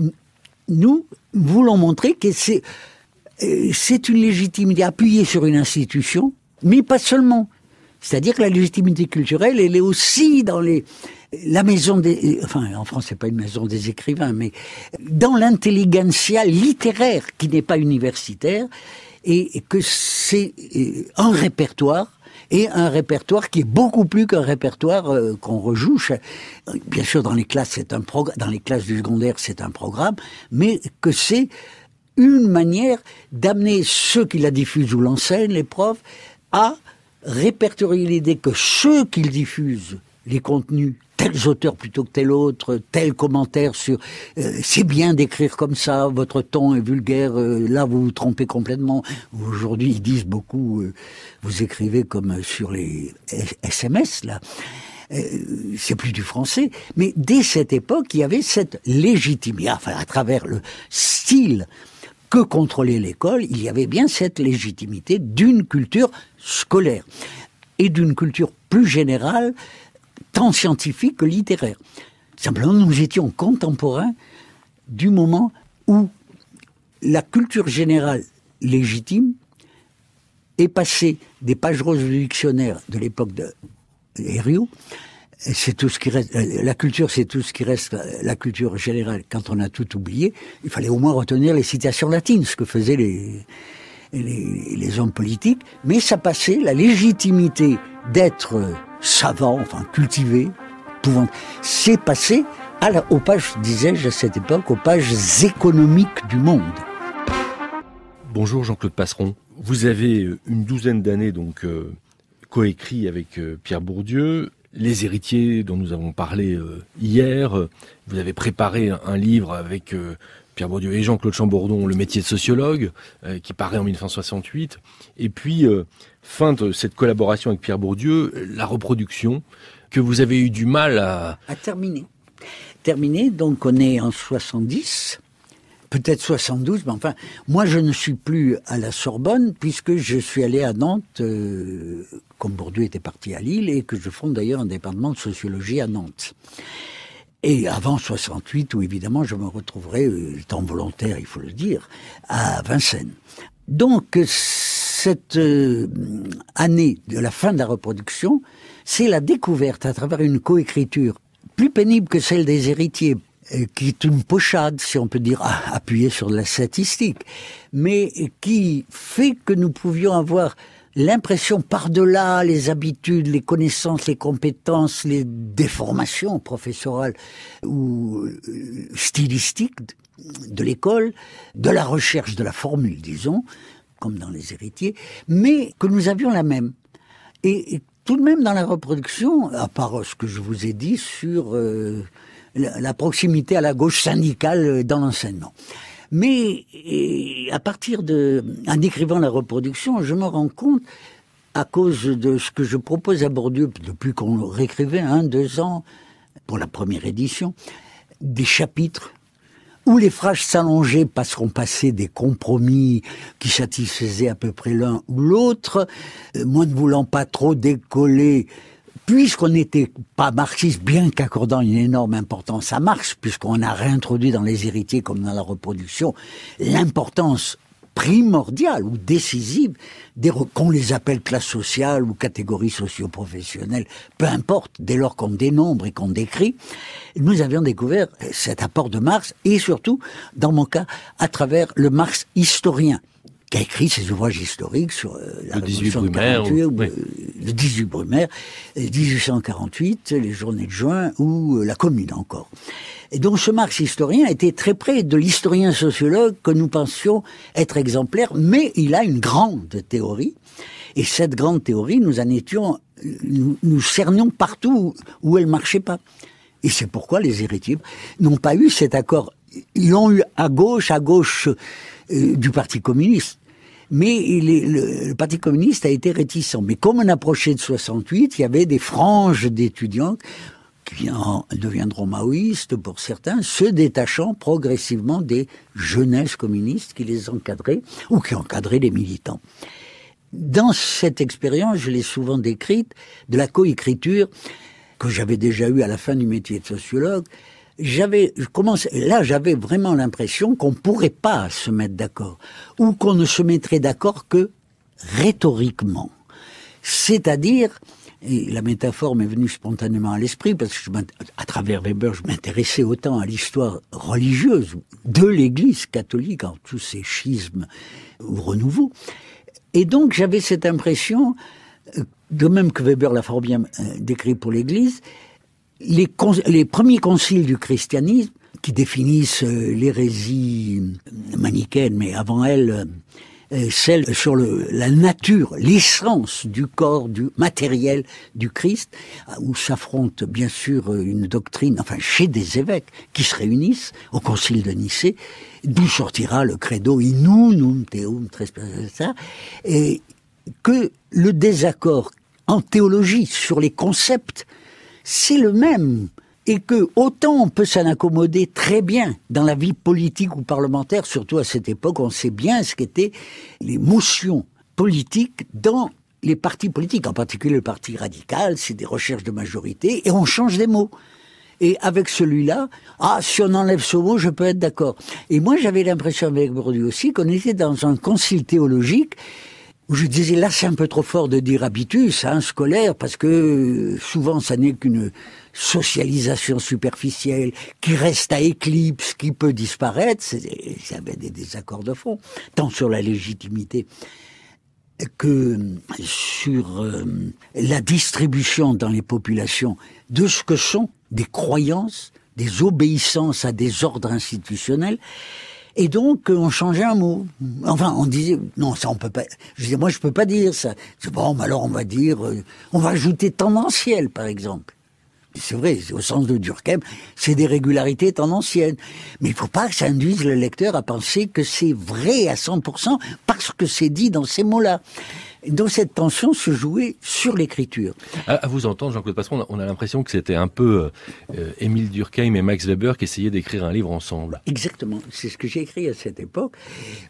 nous voulons montrer que euh, c'est une légitimité appuyée sur une institution, mais pas seulement. C'est-à-dire que la légitimité culturelle, elle est aussi dans les, la maison des, enfin, en France, c'est pas une maison des écrivains, mais dans l'intelligentsia littéraire qui n'est pas universitaire, et que c'est euh, un répertoire et un répertoire qui est beaucoup plus qu'un répertoire euh, qu'on rejoue. Bien sûr, dans les classes, c'est un dans les classes du secondaire, c'est un programme, mais que c'est une manière d'amener ceux qui la diffusent ou l'enseignent, les profs, à répertorier l'idée que ceux qui diffusent les contenus tels auteurs plutôt que tel autre, tel commentaire sur euh, c'est bien d'écrire comme ça, votre ton est vulgaire, euh, là vous vous trompez complètement. Aujourd'hui ils disent beaucoup, euh, vous écrivez comme sur les SMS là. c'est plus du français, mais dès cette époque, il y avait cette légitimité, enfin à travers le style que contrôlait l'école, il y avait bien cette légitimité d'une culture scolaire et d'une culture plus générale tant scientifique que littéraire. Simplement, nous étions contemporains du moment où la culture générale légitime est passée des pages roses du dictionnaire de l'époque de Herriot. C'est tout ce qui reste. La culture, c'est tout ce qui reste. La culture générale, quand on a tout oublié, il fallait au moins retenir les citations latines, ce que faisaient les, les, hommes politiques. Mais ça passait la légitimité d'être savant, enfin cultivé, pouvant. C'est passé à la, aux pages, disais-je à cette époque, aux pages économiques du monde. Bonjour Jean-Claude Passeron. Vous avez euh, une douzaine d'années donc euh, coécrit avec euh, Pierre Bourdieu les héritiers dont nous avons parlé hier. Vous avez préparé un, livre avec Pierre Bourdieu et Jean-Claude Chambordon, Le métier de sociologue, qui paraît en 1968. Et puis, fin de cette collaboration avec Pierre Bourdieu, la reproduction, que vous avez eu du mal à... À terminer. Terminer, donc on est en 70, peut-être 72, mais enfin, moi je ne suis plus à la Sorbonne puisque je suis allé à Nantes, euh, comme Bourdieu était parti à Lille, et que je fonde d'ailleurs un département de sociologie à Nantes. Et avant 68, où évidemment je me retrouverai, euh, temps volontaire, il faut le dire, à Vincennes. Donc cette euh, année de la fin de la reproduction, c'est la découverte à travers une coécriture plus pénible que celle des héritiers, euh, qui est une pochade, si on peut dire, appuyée sur la statistique, mais qui fait que nous pouvions avoir l'impression par-delà les habitudes, les connaissances, les compétences, les déformations professorales ou euh, stylistiques de l'école, de la recherche de la formule, disons, comme dans les héritiers, mais que nous avions la même. Et, tout de même dans la reproduction, à part ce que je vous ai dit sur euh, la, proximité à la gauche syndicale dans l'enseignement. Mais à partir de, en écrivant la reproduction, je me rends compte, à cause de ce que je propose à Bourdieu, depuis qu'on réécrivait un, deux ans, pour la première édition, des chapitres où les phrases s'allongeaient parce qu'on passait des compromis qui satisfaisaient à peu près l'un ou l'autre, euh, moi ne voulant pas trop décoller puisqu'on n'était pas marxiste, bien qu'accordant une énorme importance à Marx, puisqu'on a réintroduit dans les héritiers comme dans la reproduction l'importance primordiale ou décisive des qu'on les appelle classe sociale ou catégorie socio-professionnelle, peu importe, dès lors qu'on dénombre et qu'on décrit, nous avions découvert cet apport de Marx et surtout, dans mon cas, à travers le Marx historien qui a écrit ses ouvrages historiques sur euh, la le 18 Brumaire, le 18 Brumaire, 1848, les journées de juin ou euh, la Commune encore. Et donc ce Marx historien était très près de l'historien sociologue que nous pensions être exemplaire, mais il a une grande théorie. Et cette grande théorie, nous en étions, nous, nous cernions partout où elle marchait pas. Et c'est pourquoi les héritiers n'ont pas eu cet accord. Ils l'ont eu à gauche, à gauche euh, du Parti communiste. Mais le, Parti communiste a été réticent. Mais comme on approchait de 68, il y avait des franges d'étudiants qui en deviendront maoïstes pour certains, se détachant progressivement des jeunesses communistes qui les encadraient ou qui encadraient les militants. Dans cette expérience, je l'ai souvent décrite, de la coécriture que j'avais déjà eue à la fin du métier de sociologue, j'avais, là, j'avais vraiment l'impression qu'on pourrait pas se mettre d'accord, ou qu'on ne se mettrait d'accord que rhétoriquement. C'est-à-dire, et la métaphore m'est venue spontanément à l'esprit parce que à travers Weber, je m'intéressais autant à l'histoire religieuse de l'Église catholique en tous ses schismes ou renouveaux. Et donc j'avais cette impression, euh, de même que Weber l'a fort bien euh, décrit pour l'Église, les, les premiers conciles du christianisme, qui définissent euh, l'hérésie manichéenne, mais avant elle, euh, celle sur la nature, l'essence du corps, du matériel du Christ, où s'affronte bien sûr une doctrine, enfin chez des évêques qui se réunissent au concile de Nicée, d'où sortira le credo in unum teum et que le désaccord en théologie sur les concepts c'est le même et que autant on peut s'en accommoder très bien dans la vie politique ou parlementaire, surtout à cette époque, on sait bien ce qu'étaient les motions politiques dans les partis politiques, en particulier le parti radical, c'est des recherches de majorité, et on change des mots. Et avec celui-là, ah, si on enlève ce mot, je peux être d'accord. Et moi, j'avais l'impression avec Bourdieu aussi qu'on était dans un concile théologique où je disais là c'est un peu trop fort de dire habitus, hein, scolaire, parce que souvent ça n'est qu'une socialisation superficielle qui reste à éclipse, qui peut disparaître. Ça avait des désaccords de fond, tant sur la légitimité que sur euh, la distribution dans les populations de ce que sont des croyances, des obéissances à des ordres institutionnels et donc, on changeait un mot. Enfin, on disait, non, ça on peut pas. Je disais, moi je peux pas dire ça. Bon, mais alors on va dire, euh, on va ajouter tendanciel, par exemple. C'est vrai, au sens de Durkheim, c'est des régularités tendancielles. Mais il faut pas que ça induise le lecteur à penser que c'est vrai à 100% parce que c'est dit dans ces mots-là. Donc cette tension se jouait sur l'écriture. À, vous entendre, Jean-Claude Passeron, on a, l'impression que c'était un peu euh, Émile Durkheim et Max Weber qui essayaient d'écrire un livre ensemble. Exactement, c'est ce que j'ai écrit à cette époque.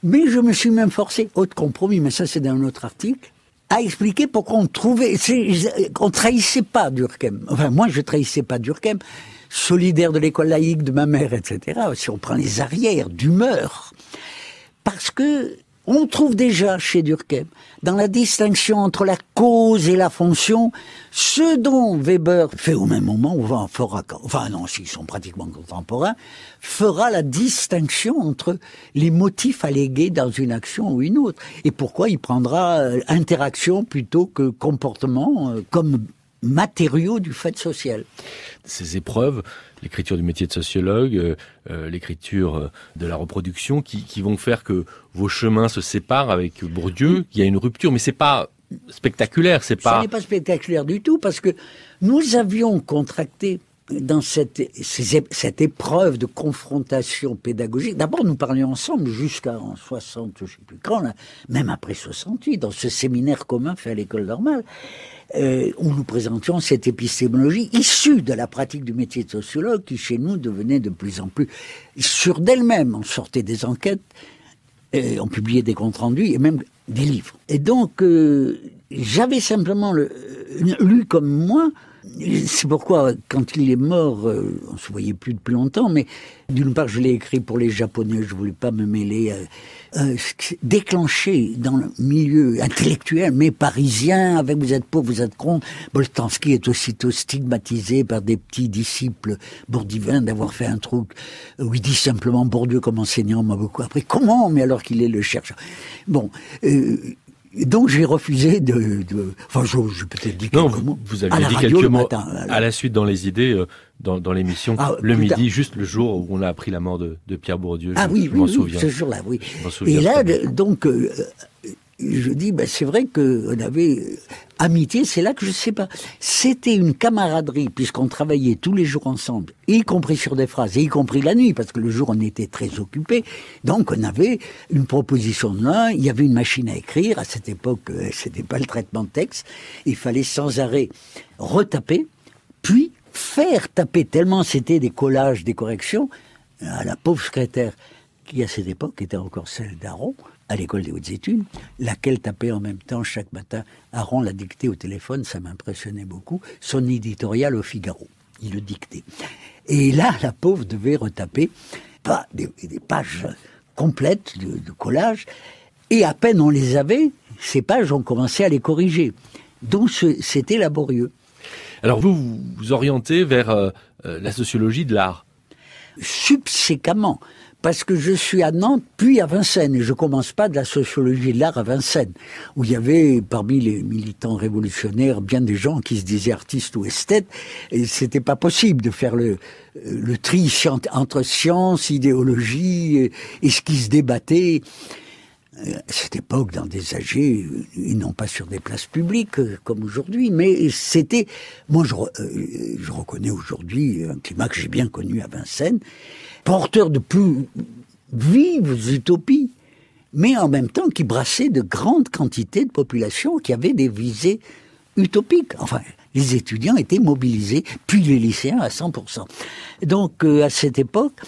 Mais je me suis même forcé, autre compromis, mais ça c'est dans un autre article, à expliquer pourquoi on trouvait, on trahissait pas Durkheim. Enfin, moi je trahissais pas Durkheim. solidaire de l'école laïque de ma mère, etc. Si on prend les arrières d'humeur, parce que on trouve déjà chez Durkheim, dans la distinction entre la cause et la fonction, ce dont Weber fait au même moment, ou fera, enfin non, s'ils sont pratiquement contemporains, fera la distinction entre les motifs allégués dans une action ou une autre. Et pourquoi il prendra euh, interaction plutôt que comportement euh, comme matériaux du fait social. Ces épreuves, l'écriture du métier de sociologue, euh, euh, l'écriture euh, de la reproduction, qui, qui, vont faire que vos chemins se séparent avec Bourdieu, qu'il y a une rupture, mais c'est pas spectaculaire, c'est pas. Ce n'est pas spectaculaire du tout, parce que nous avions contracté dans cette, cette épreuve de confrontation pédagogique, d'abord nous parlions ensemble jusqu'à 60, je sais plus quand, même après 68, dans ce séminaire commun fait à l'école normale, euh, où nous présentions cette épistémologie issue de la pratique du métier de sociologue qui chez nous devenait de plus en plus sûre d'elle-même. On sortait des enquêtes, et on publiait des comptes rendus et même des livres. Et donc, euh, j'avais simplement le, lu comme moi c'est pourquoi, quand il est mort, euh, on se voyait plus depuis longtemps, mais d'une part, je l'ai écrit pour les Japonais, je voulais pas me mêler, euh, euh, déclenché dans le milieu intellectuel, mais parisien, avec vous êtes pauvre, vous êtes con. Boltanski est aussitôt stigmatisé par des petits disciples bourdivains d'avoir fait un truc où il dit simplement Bourdieu comme enseignant m'a beaucoup appris. Comment? Mais alors qu'il est le chercheur. Bon, donc j'ai refusé de, de, Enfin, j'ai peut-être dit non, quelques mots. Vous avez dit quelques mots à la suite dans les idées, euh, dans, dans l'émission, ah, le midi, juste le jour où on a appris la mort de, de Pierre Bourdieu. Ah oui, je oui, oui, ce jour-là, oui. Et là, donc, euh, je dis, ben, c'est vrai qu'on avait euh, amitié, c'est là que je sais pas. C'était une camaraderie, puisqu'on travaillait tous les jours ensemble, y compris sur des phrases, y compris la nuit, parce que le jour on était très occupés. Donc on avait une proposition de l'un, il y avait une machine à écrire, à cette époque euh, c'était pas le traitement de texte, il fallait sans arrêt retaper, puis faire taper, tellement c'était des collages, des corrections, à la pauvre secrétaire qui à cette époque était encore celle d'Aaron, à l'école des hautes études, laquelle tapait en même temps chaque matin. Aaron l'a dicté au téléphone, ça m'impressionnait beaucoup, son éditorial au Figaro. Il le dictait. Et là, la pauvre devait retaper pas des, pages complètes de, de, collage, et à peine on les avait, ces pages, on commençait à les corriger. Donc c'était laborieux. Alors vous vous orientez vers euh, euh, la sociologie de l'art? Subséquemment parce que je suis à Nantes, puis à Vincennes, et je commence pas de la sociologie de l'art à Vincennes, où il y avait parmi les militants révolutionnaires bien des gens qui se disaient artistes ou esthètes, et c'était pas possible de faire le, le tri entre science, idéologie, et ce qui se débattait. Euh, à cette époque dans des AG, et non pas sur des places publiques euh, comme aujourd'hui, mais c'était, moi euh, je reconnais aujourd'hui un climat que j'ai bien connu à Vincennes, porteur de plus vives utopies, mais en même temps qui brassait de grandes quantités de populations qui avaient des visées utopiques. Enfin, les étudiants étaient mobilisés, puis les lycéens à 100%. Donc, euh, à cette époque,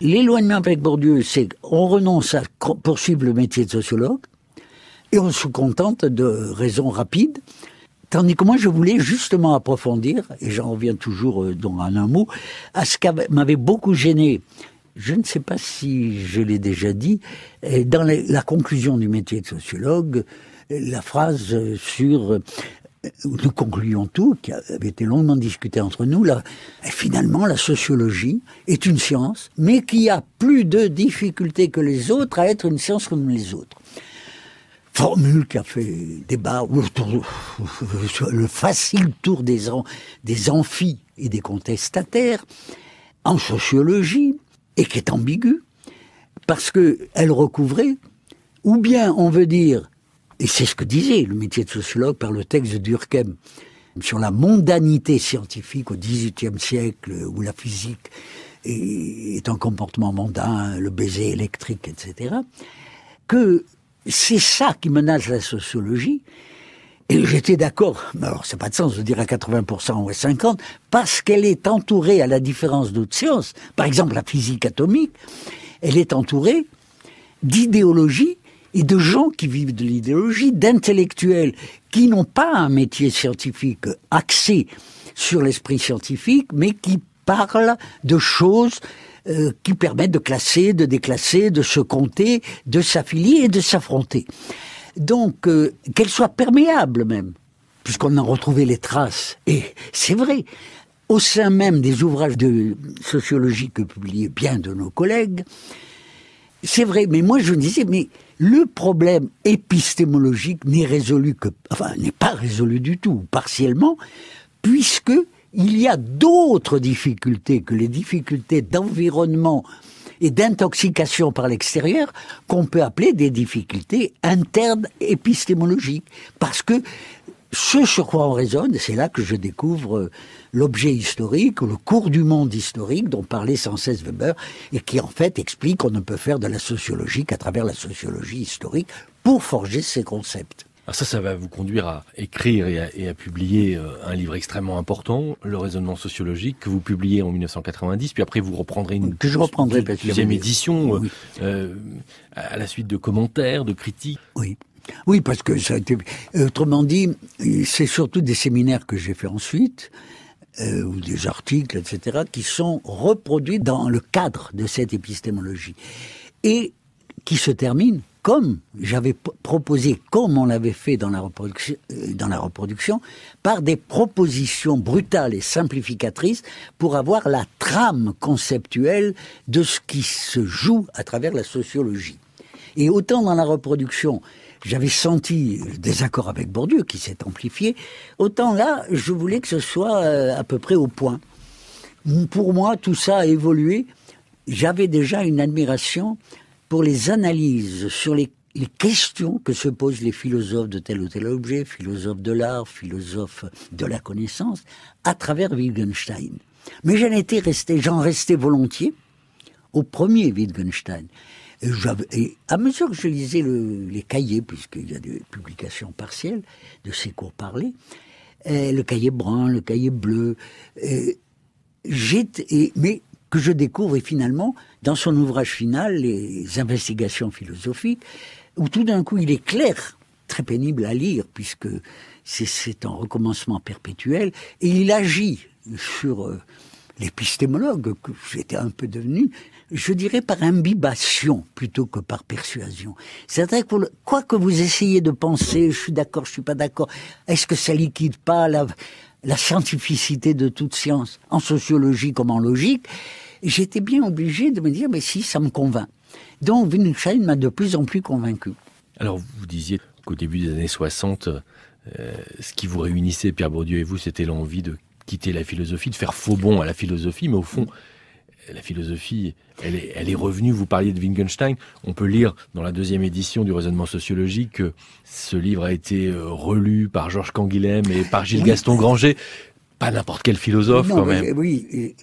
l'éloignement avec Bourdieu, c'est on renonce à poursuivre le métier de sociologue, et on se contente de raisons rapides, Tandis que moi, je voulais justement approfondir, et j'en reviens toujours euh, dans un mot, à ce qui m'avait beaucoup gêné. Je ne sais pas si je l'ai déjà dit, dans la conclusion du métier de sociologue, la phrase sur nous concluons tout, qui avait été longuement discuté entre nous, là, finalement, la sociologie est une science, mais qui a plus de difficultés que les autres à être une science comme les autres formule qui a fait débat le facile tour des, amphis et des contestataires en sociologie et qui est ambiguë parce que elle recouvrait ou bien on veut dire et c'est ce que disait le métier de sociologue par le texte de Durkheim sur la mondanité scientifique au XVIIIe siècle où la physique est un comportement mondain, le baiser électrique, etc., que c'est ça qui menace la sociologie. Et j'étais d'accord, mais alors c'est pas de sens de dire à 80% ou à 50%, parce qu'elle est entourée, à la différence d'autres sciences, par exemple la physique atomique, elle est entourée d'idéologies et de gens qui vivent de l'idéologie, d'intellectuels qui n'ont pas un métier scientifique axé sur l'esprit scientifique, mais qui parle de choses euh, qui permettent de classer, de déclasser, de se compter, de s'affilier et de s'affronter. Donc, euh, qu'elle soit perméable même, puisqu'on a retrouvé les traces. Et c'est vrai, au sein même des ouvrages de sociologie que publiaient bien de nos collègues, c'est vrai, mais moi je me disais, mais le problème épistémologique n'est résolu que, enfin, n'est pas résolu du tout, partiellement, puisque il y a d'autres difficultés que les difficultés d'environnement et d'intoxication par l'extérieur qu'on peut appeler des difficultés internes épistémologiques. Parce que ce sur quoi on raisonne, c'est là que je découvre l'objet historique ou le cours du monde historique dont parlait sans cesse Weber et qui en fait explique qu'on ne peut faire de la sociologie qu'à travers la sociologie historique pour forger ces concepts. Alors ça, ça va vous conduire à écrire et à, publier euh, un livre extrêmement important, Le raisonnement sociologique, que vous publiez en 1990, puis après vous reprendrez une que je reprendrai deuxième édition euh, euh, à la suite de commentaires, de critiques. Oui. Oui, parce que ça a été. Autrement dit, c'est surtout des séminaires que j'ai fait ensuite, ou des articles, etc., qui sont reproduits dans le cadre de cette épistémologie et qui se terminent comme j'avais proposé, comme on l'avait fait dans la, reproduction, euh, dans la reproduction, par des propositions brutales et simplificatrices pour avoir la trame conceptuelle de ce qui se joue à travers la sociologie. Et autant dans la reproduction, j'avais senti des accords avec Bourdieu qui s'est amplifié, autant là, je voulais que ce soit euh, à peu près au point. Pour moi, tout ça a évolué. J'avais déjà une admiration pour les analyses sur les, questions que se posent les philosophes de tel ou tel objet, philosophes de l'art, philosophes de la connaissance, à travers Wittgenstein. Mais j'en étais resté, j'en restais volontiers au premier Wittgenstein. Et, à mesure que je lisais les cahiers, puisqu'il y a des publications partielles de ces cours parlés, euh, le cahier brun, le cahier bleu, euh, j'étais, mais que je découvre et finalement dans son ouvrage final, les investigations philosophiques, où tout d'un coup il est clair, très pénible à lire puisque c'est un recommencement perpétuel, et il agit sur euh, l'épistémologue que j'étais un peu devenu, je dirais par imbibation plutôt que par persuasion. C'est vrai que quoi que vous essayiez de penser, je suis d'accord, je suis pas d'accord, est-ce que ça liquide pas la, la scientificité de toute science, en sociologie comme en logique, j'étais bien obligé de me dire, mais si, ça me convainc. Donc Wittgenstein m'a de plus en plus convaincu. Alors vous disiez qu'au début des années 60, euh, ce qui vous réunissait, Pierre Bourdieu et vous, c'était l'envie de quitter la philosophie, de faire faux bon à la philosophie, mais au fond, la philosophie, elle est, elle est revenue. Vous parliez de Wittgenstein. On peut lire dans la deuxième édition du raisonnement sociologique que ce livre a été euh, relu par Georges Canguilhem et par Gilles Gaston Granger. Pas n'importe quel philosophe, quand même. oui.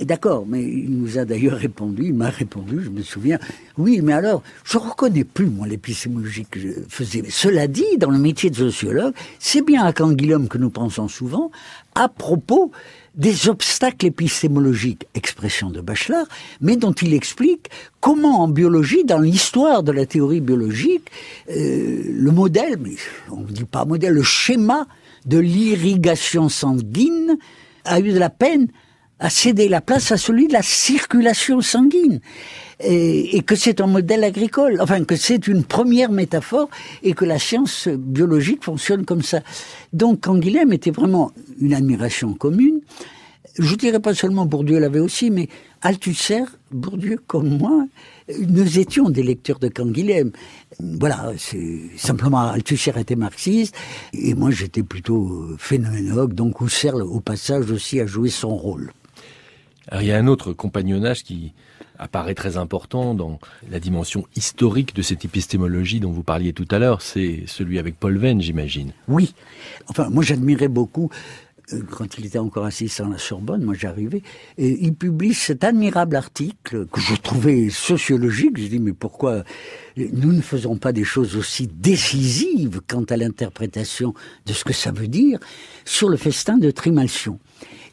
D'accord, mais il nous a d'ailleurs répondu, il m'a répondu, je me souviens. Oui, mais alors, je reconnais plus, moi, l'épistémologie que je faisais. Cela dit, dans le métier de sociologue, c'est bien à Canguilhem que nous pensons souvent à propos des obstacles épistémologiques, expression de Bachelard, mais dont il explique comment en biologie, dans l'histoire de la théorie biologique, euh, le modèle, mais on ne dit pas modèle, le schéma de l'irrigation sanguine a eu de la peine à céder la place à celui de la circulation sanguine. Et, que c'est un modèle agricole, enfin que c'est une première métaphore et que la science biologique fonctionne comme ça. Donc Canguilhem était vraiment une admiration commune. Je dirais pas seulement Bourdieu l'avait aussi, mais Althusser, Bourdieu comme moi, nous étions des lecteurs de Canguilhem. Voilà, c'est simplement Althusser était marxiste et moi j'étais plutôt phénoménologue, donc Husserl au passage aussi a joué son rôle. Alors, il y a un autre compagnonnage qui apparaît très important dans la dimension historique de cette épistémologie dont vous parliez tout à l'heure, c'est celui avec Paul Venn, j'imagine. Oui. Enfin, moi j'admirais beaucoup euh, quand il était encore assis à la Sorbonne, moi j'arrivais, et il publie cet admirable article que je trouvais sociologique. Je dis mais pourquoi nous ne faisons pas des choses aussi décisives quant à l'interprétation de ce que ça veut dire sur le festin de Trimalcion.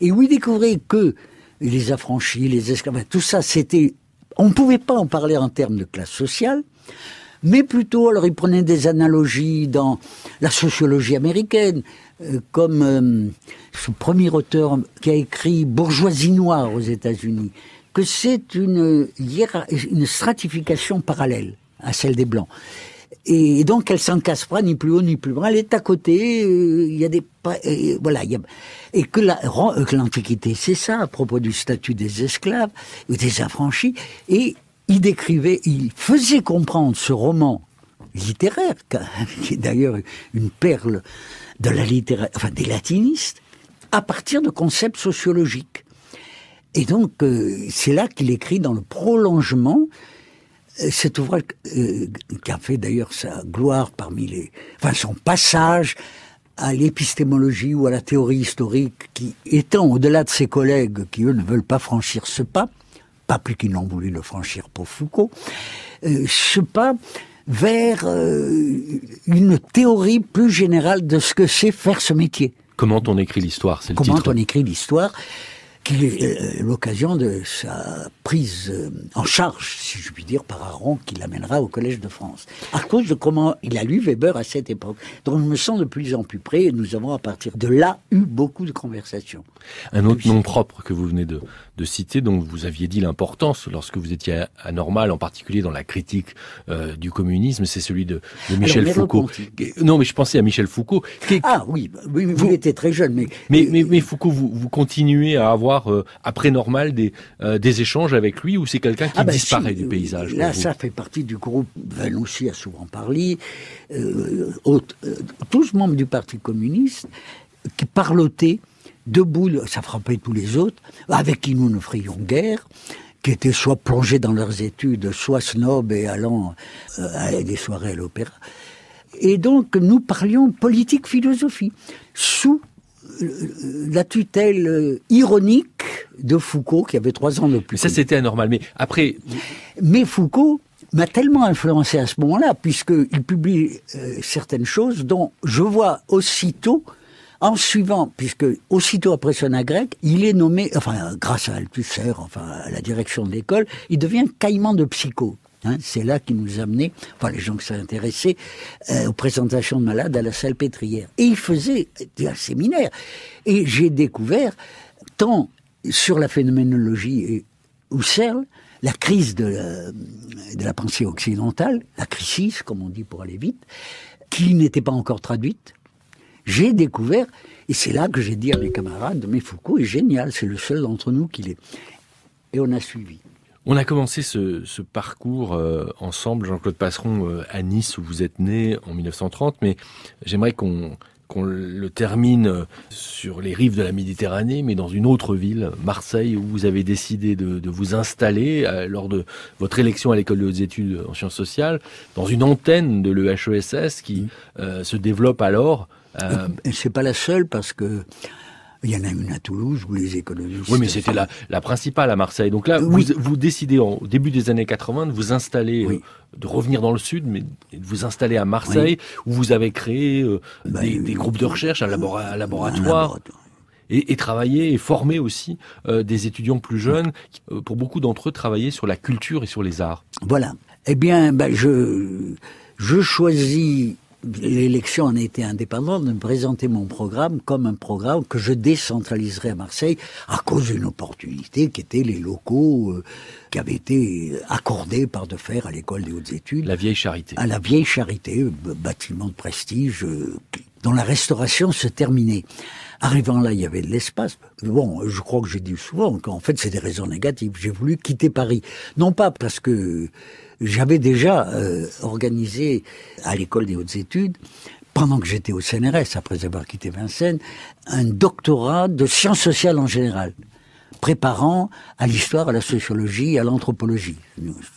Et où il découvrait que les affranchis, les esclaves, tout ça, c'était, on ne pouvait pas en parler en termes de classe sociale, mais plutôt, alors il prenait des analogies dans la sociologie américaine, euh, comme euh, ce premier auteur qui a écrit Bourgeoisie noire aux États-Unis, que c'est une, une stratification parallèle à celle des Blancs. Et donc, elle s'en casse pas ni plus haut ni plus bas. Elle est à côté. Euh, il y a des voilà. Y a, et que l'Antiquité, c'est ça à propos du statut des esclaves ou des affranchis. Et il décrivait, il faisait comprendre ce roman littéraire, qui est d'ailleurs une perle de la littérature, enfin des latinistes, à partir de concepts sociologiques. Et donc, euh, c'est là qu'il écrit dans le prolongement euh, cet ouvrage euh, qui a fait d'ailleurs sa gloire parmi les, enfin son passage à l'épistémologie ou à la théorie historique, qui étant au-delà de ses collègues qui eux ne veulent pas franchir ce pas, pas plus qu'ils n'ont voulu le franchir pour Foucault, ce pas vers euh, une théorie plus générale de ce que c'est faire ce métier. Comment on écrit l'histoire, c'est le Comment titre. on écrit l'histoire qui est euh, l'occasion de sa prise euh, en charge, si je puis dire, par Aaron, qui l'amènera au Collège de France. À cause de comment il a lu Weber à cette époque. Donc je me sens de plus en plus près et nous avons à partir de là eu beaucoup de conversations. Un autre nom propre que vous venez de, de citer, dont vous aviez dit l'importance lorsque vous étiez anormal, en particulier dans la critique euh, du communisme, c'est celui de, de Michel Foucault. Non, mais je pensais à Michel Foucault. Ah oui, oui vous, vous très jeune, mais mais, mais, mais Foucault, vous, vous continuez à avoir euh, après normal des, euh, des échanges avec lui ou c'est quelqu'un qui ah ben disparaît du paysage Là, ça fait partie du groupe. aussi a souvent parlé. Euh, tous membres du Parti communiste qui parlotaient debout, ça frappait tous les autres, avec qui nous ne ferions guerre qui étaient soit plongés dans leurs études, soit snobs et allant à des soirées à l'opéra. Et donc, nous parlions politique-philosophie, sous la tutelle euh, ironique de Foucault, qui avait trois ans de plus. ça, c'était anormal. Mais après. Mais Foucault m'a tellement influencé à ce moment-là, puisqu'il publie euh, certaines choses dont je vois aussitôt, en suivant, puisque aussitôt après son grec, il est nommé, enfin, grâce à Althusser, enfin, à la direction de l'école, il devient caïman de psycho. Hein, c'est là qui nous amenait, enfin les gens qui s'intéressaient euh, aux présentations de malades à la salle pétrière. Et il faisait un séminaire. Et j'ai découvert, tant sur la phénoménologie et Husserl, la crise de la, de la pensée occidentale, la crise, comme on dit pour aller vite, qui n'était pas encore traduite. J'ai découvert, et c'est là que j'ai dit à mes camarades, mais Foucault est génial, c'est le seul d'entre nous qui l'est. Et on a suivi. On a commencé ce, ce parcours euh, ensemble, Jean-Claude Passeron, euh, à Nice, où vous êtes né en 1930, mais j'aimerais qu'on qu'on le termine euh, sur les rives de la Méditerranée, mais dans une autre ville, Marseille, où vous avez décidé de, de vous installer lors de votre élection à l'école de hautes études en sciences sociales, dans une antenne de l'EHESS qui mmh. se développe alors. Euh, c'est pas la seule parce que il y en a une à Toulouse où les économistes... Oui, mais c'était la, la, principale à Marseille. Donc là, vous, vous, décidez au début des années 80 de vous installer, euh, de revenir dans le sud, mais de vous installer à Marseille, où vous avez créé euh, bah, des, des, groupes de recherche, un, laboratoire. Et, et, travailler et former aussi euh, des étudiants plus jeunes, qui, pour beaucoup d'entre eux, travailler sur la culture et sur les arts. Voilà. Eh bien, ben, je, je choisis l'élection en a été indépendante, de me présenter mon programme comme un programme que je décentraliserai à Marseille à cause d'une opportunité qui était les locaux euh, qui avaient été accordés par de fer à l'école des hautes études. La vieille charité. À la vieille charité, euh, bâtiment de prestige euh, dont la restauration se terminait. Arrivant là, il y avait de l'espace. Bon, je crois que j'ai dit souvent qu'en fait, c'est des raisons négatives. J'ai voulu quitter Paris. Non pas parce que j'avais déjà euh, organisé à l'école des hautes études, pendant que j'étais au CNRS, après avoir quitté Vincennes, un doctorat de sciences sociales en général, préparant à l'histoire, à la sociologie, à l'anthropologie,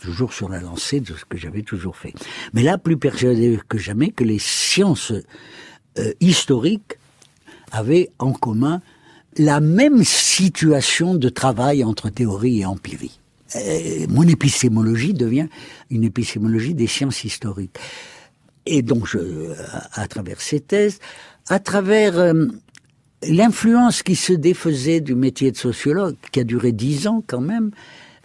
toujours sur la lancée de ce que j'avais toujours fait. Mais là, plus persuadé que jamais que les sciences euh, historiques avaient en commun la même situation de travail entre théorie et empirie. Euh, mon épistémologie devient une épistémologie des sciences historiques. Et donc, je, à, travers ces thèses, à travers euh, l'influence qui se défaisait du métier de sociologue, qui a duré dix ans quand même,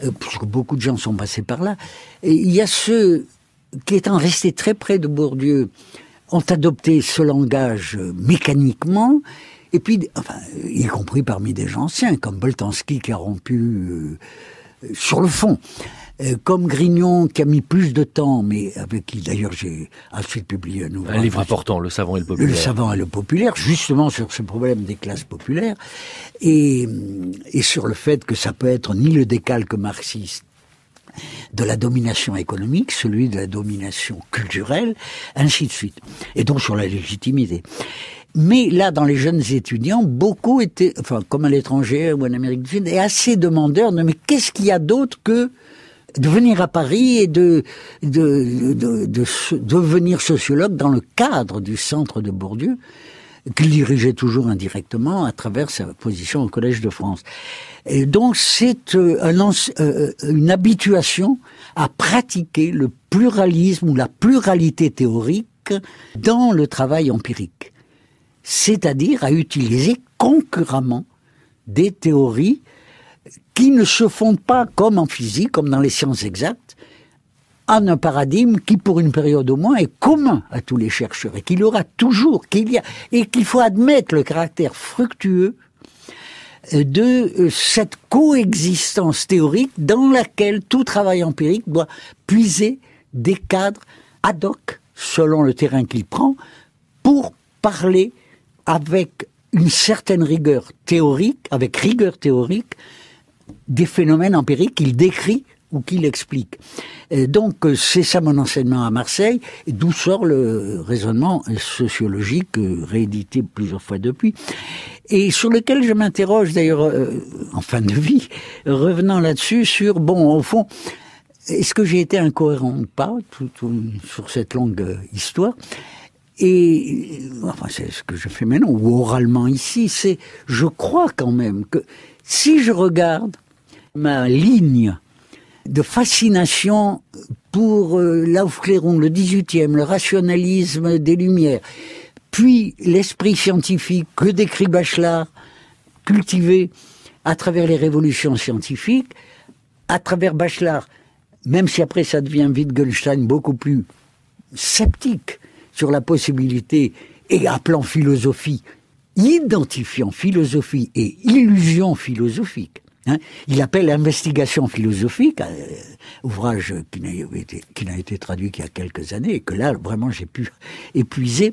euh, puisque beaucoup de gens sont passés par là, il y a ce qui étant restés très près de Bourdieu, ont adopté ce langage mécaniquement, et puis, enfin, y compris parmi des gens anciens, comme Boltanski qui a rompu sur le fond. Euh, comme Grignon qui a mis plus de temps, mais avec qui d'ailleurs j'ai ensuite publié un ouvrage. Un livre important, Le savant et le populaire. Le savant et le populaire, justement sur ce problème des classes populaires, et, et sur le fait que ça peut être ni le décalque marxiste, de la domination économique, celui de la domination culturelle, ainsi de suite. Et donc sur la légitimité. Mais là, dans les jeunes étudiants, beaucoup étaient, enfin, comme à l'étranger ou en Amérique du Sud, et assez demandeurs de mais qu'est-ce qu'il y a d'autre que de venir à Paris et de, de, de, de, devenir sociologue dans le cadre du centre de Bourdieu, qu'il dirigeait toujours indirectement à travers sa position au Collège de France. Et donc c'est euh, euh, une habituation à pratiquer le pluralisme ou la pluralité théorique dans le travail empirique, c'est-à-dire à utiliser concurremment des théories qui ne se fondent pas comme en physique, comme dans les sciences exactes, en un paradigme qui, pour une période au moins, est commun à tous les chercheurs et qu'il aura toujours, qu'il y a, et qu'il faut admettre le caractère fructueux de euh, cette coexistence théorique dans laquelle tout travail empirique doit puiser des cadres ad hoc selon le terrain qu'il prend pour parler avec une certaine rigueur théorique, avec rigueur théorique, des phénomènes empiriques qu'il décrit ou qu'il explique. donc c'est ça mon enseignement à Marseille, d'où sort le raisonnement sociologique euh, réédité plusieurs fois depuis, et sur lequel je m'interroge d'ailleurs euh, en fin de vie, revenant là-dessus sur, bon, au fond, est-ce que j'ai été incohérent ou pas tout, sur cette longue euh, histoire? Et enfin, c'est ce que je fais maintenant, ou oralement ici, c'est, je crois quand même que si je regarde ma ligne de fascination pour euh, le 18e, le rationalisme des Lumières, puis l'esprit scientifique que décrit Bachelard, cultivé à travers les révolutions scientifiques, à travers Bachelard, même si après ça devient Wittgenstein beaucoup plus sceptique sur la possibilité, et appelant philosophie, identifiant philosophie et illusion philosophique, Hein. il appelle Investigation philosophique, euh, ouvrage qui n'a été, traduit qu'il y a quelques années et que là vraiment j'ai pu épuiser.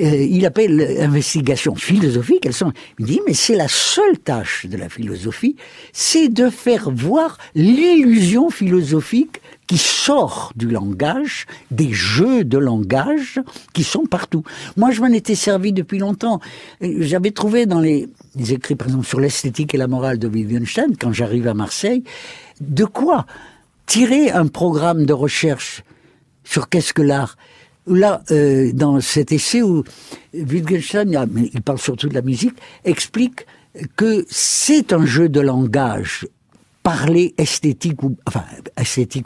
Euh, il appelle Investigation philosophique. Elles sont, il dit mais c'est la seule tâche de la philosophie, c'est de faire voir l'illusion philosophique qui sort du langage, des jeux de langage qui sont partout. Moi, je m'en étais servi depuis longtemps. J'avais trouvé dans les, écrits, par exemple, sur l'esthétique et la morale de Wittgenstein, quand j'arrive à Marseille, de quoi tirer un programme de recherche sur qu'est-ce que l'art? Là, euh, dans cet essai où Wittgenstein, il parle surtout de la musique, explique que c'est un jeu de langage parler esthétique ou enfin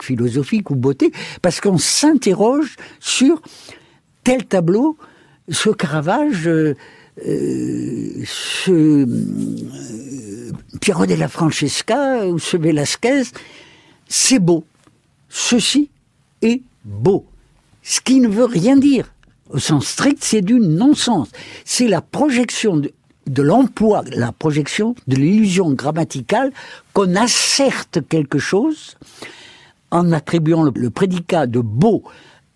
philosophique ou beauté parce qu'on s'interroge sur tel tableau, ce Caravage, euh, euh ce euh, Piero della Francesca ou ce Velasquez, c'est beau. Ceci est beau. Ce qui ne veut rien dire. Au sens strict, c'est du non-sens. C'est la projection de, de l'emploi, la projection de l'illusion grammaticale qu'on asserte quelque chose en attribuant le, prédicat de beau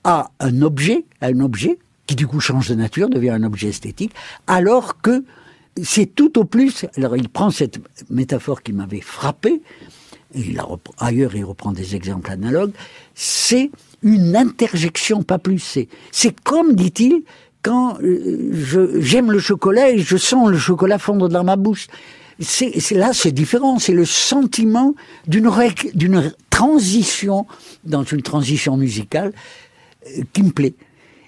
à un objet, à un objet qui du coup change de nature, devient un objet esthétique, alors que c'est tout au plus, alors il prend cette métaphore qui m'avait frappé, il ailleurs il reprend des exemples analogues, c'est une interjection, pas plus. C'est comme, dit-il, quand euh, j'aime le chocolat et je sens le chocolat fondre dans ma bouche. C'est là, c'est différent. C'est le sentiment d'une d'une transition dans une transition musicale euh, qui me plaît.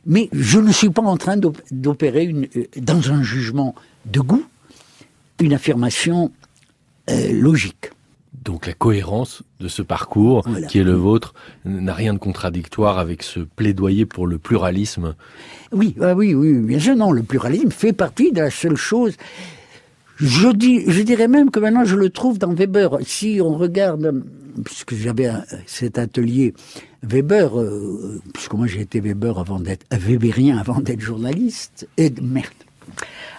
Mais je ne suis pas en train d'opérer euh, dans un jugement de goût une affirmation logique. Donc la cohérence de ce parcours qui est le vôtre n'a rien de contradictoire avec ce plaidoyer pour le pluralisme. Oui, ah oui, oui, bien sûr, non, le pluralisme fait partie de la seule chose. Je, dis, je dirais même que maintenant je le trouve dans Weber. Si on regarde, puisque j'avais cet atelier Weber, euh, puisque moi j'ai été Weber avant d'être Weberien avant d'être journaliste, et merde,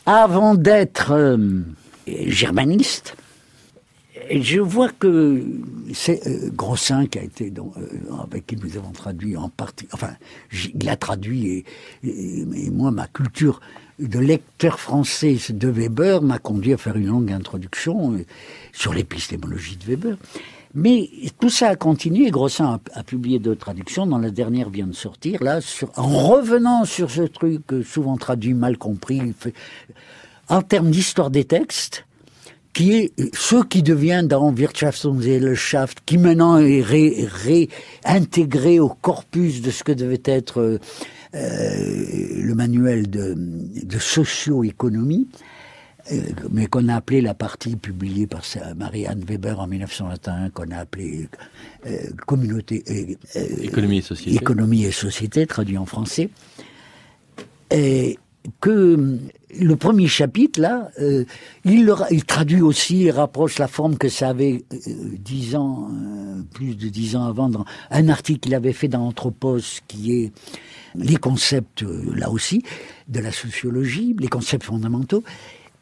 avant d'être euh, germaniste, je vois que c'est euh, Grossin qui a été donc, avec qui nous avons traduit en partie, enfin il a traduit et, moi ma culture de lecteur français de Weber m'a conduit à faire une longue introduction sur l'épistémologie de Weber. Mais tout ça a continué. Grossin a, publié deux traductions, dont la dernière vient de sortir. Là, en revenant sur ce truc souvent traduit, mal compris, en termes d'histoire des textes, qui est ce qui devient dans Wirtschaftsgesellschaft, qui maintenant est réintégré au corpus de ce que devait être euh, le manuel de, de socio-économie. Euh, mais qu'on a appelé la partie publiée par Marianne Weber en 1921, qu'on a appelée euh, communauté euh, économie et société, économie et société traduit en français, et que le premier chapitre là, il, il, traduit aussi, il rapproche la forme que ça avait dix ans, plus de dix ans avant, dans un article qu'il avait fait dans Anthropos, qui est les concepts là aussi de la sociologie, les concepts fondamentaux.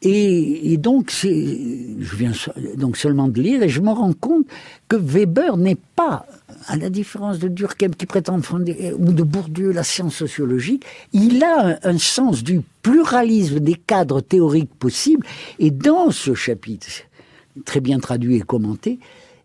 Et, donc, je viens donc seulement de lire et je me rends compte que Weber n'est pas, à la différence de Durkheim qui prétend fonder, ou de Bourdieu, la science sociologique, il a un, sens du pluralisme des cadres théoriques possibles. Et dans ce chapitre, très bien traduit et commenté,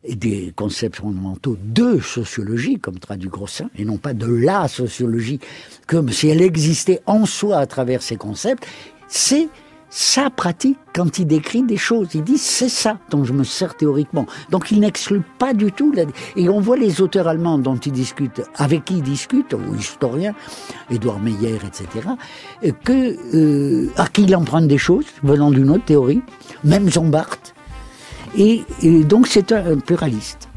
des concepts fondamentaux de sociologie, comme traduit Grossin, et non pas de la sociologie, comme si elle existait en soi à travers ces concepts, c'est sa pratique quand il décrit des choses. Il dit c'est ça dont je me sers théoriquement. Donc il n'exclut pas du tout. Et on voit les auteurs allemands dont il discute, avec qui il discute, ou historiens, Edouard Meyer, etc., que, euh, à qui il emprunte des choses venant d'une autre théorie, même Jean Barthes. Et, donc c'est un pluraliste.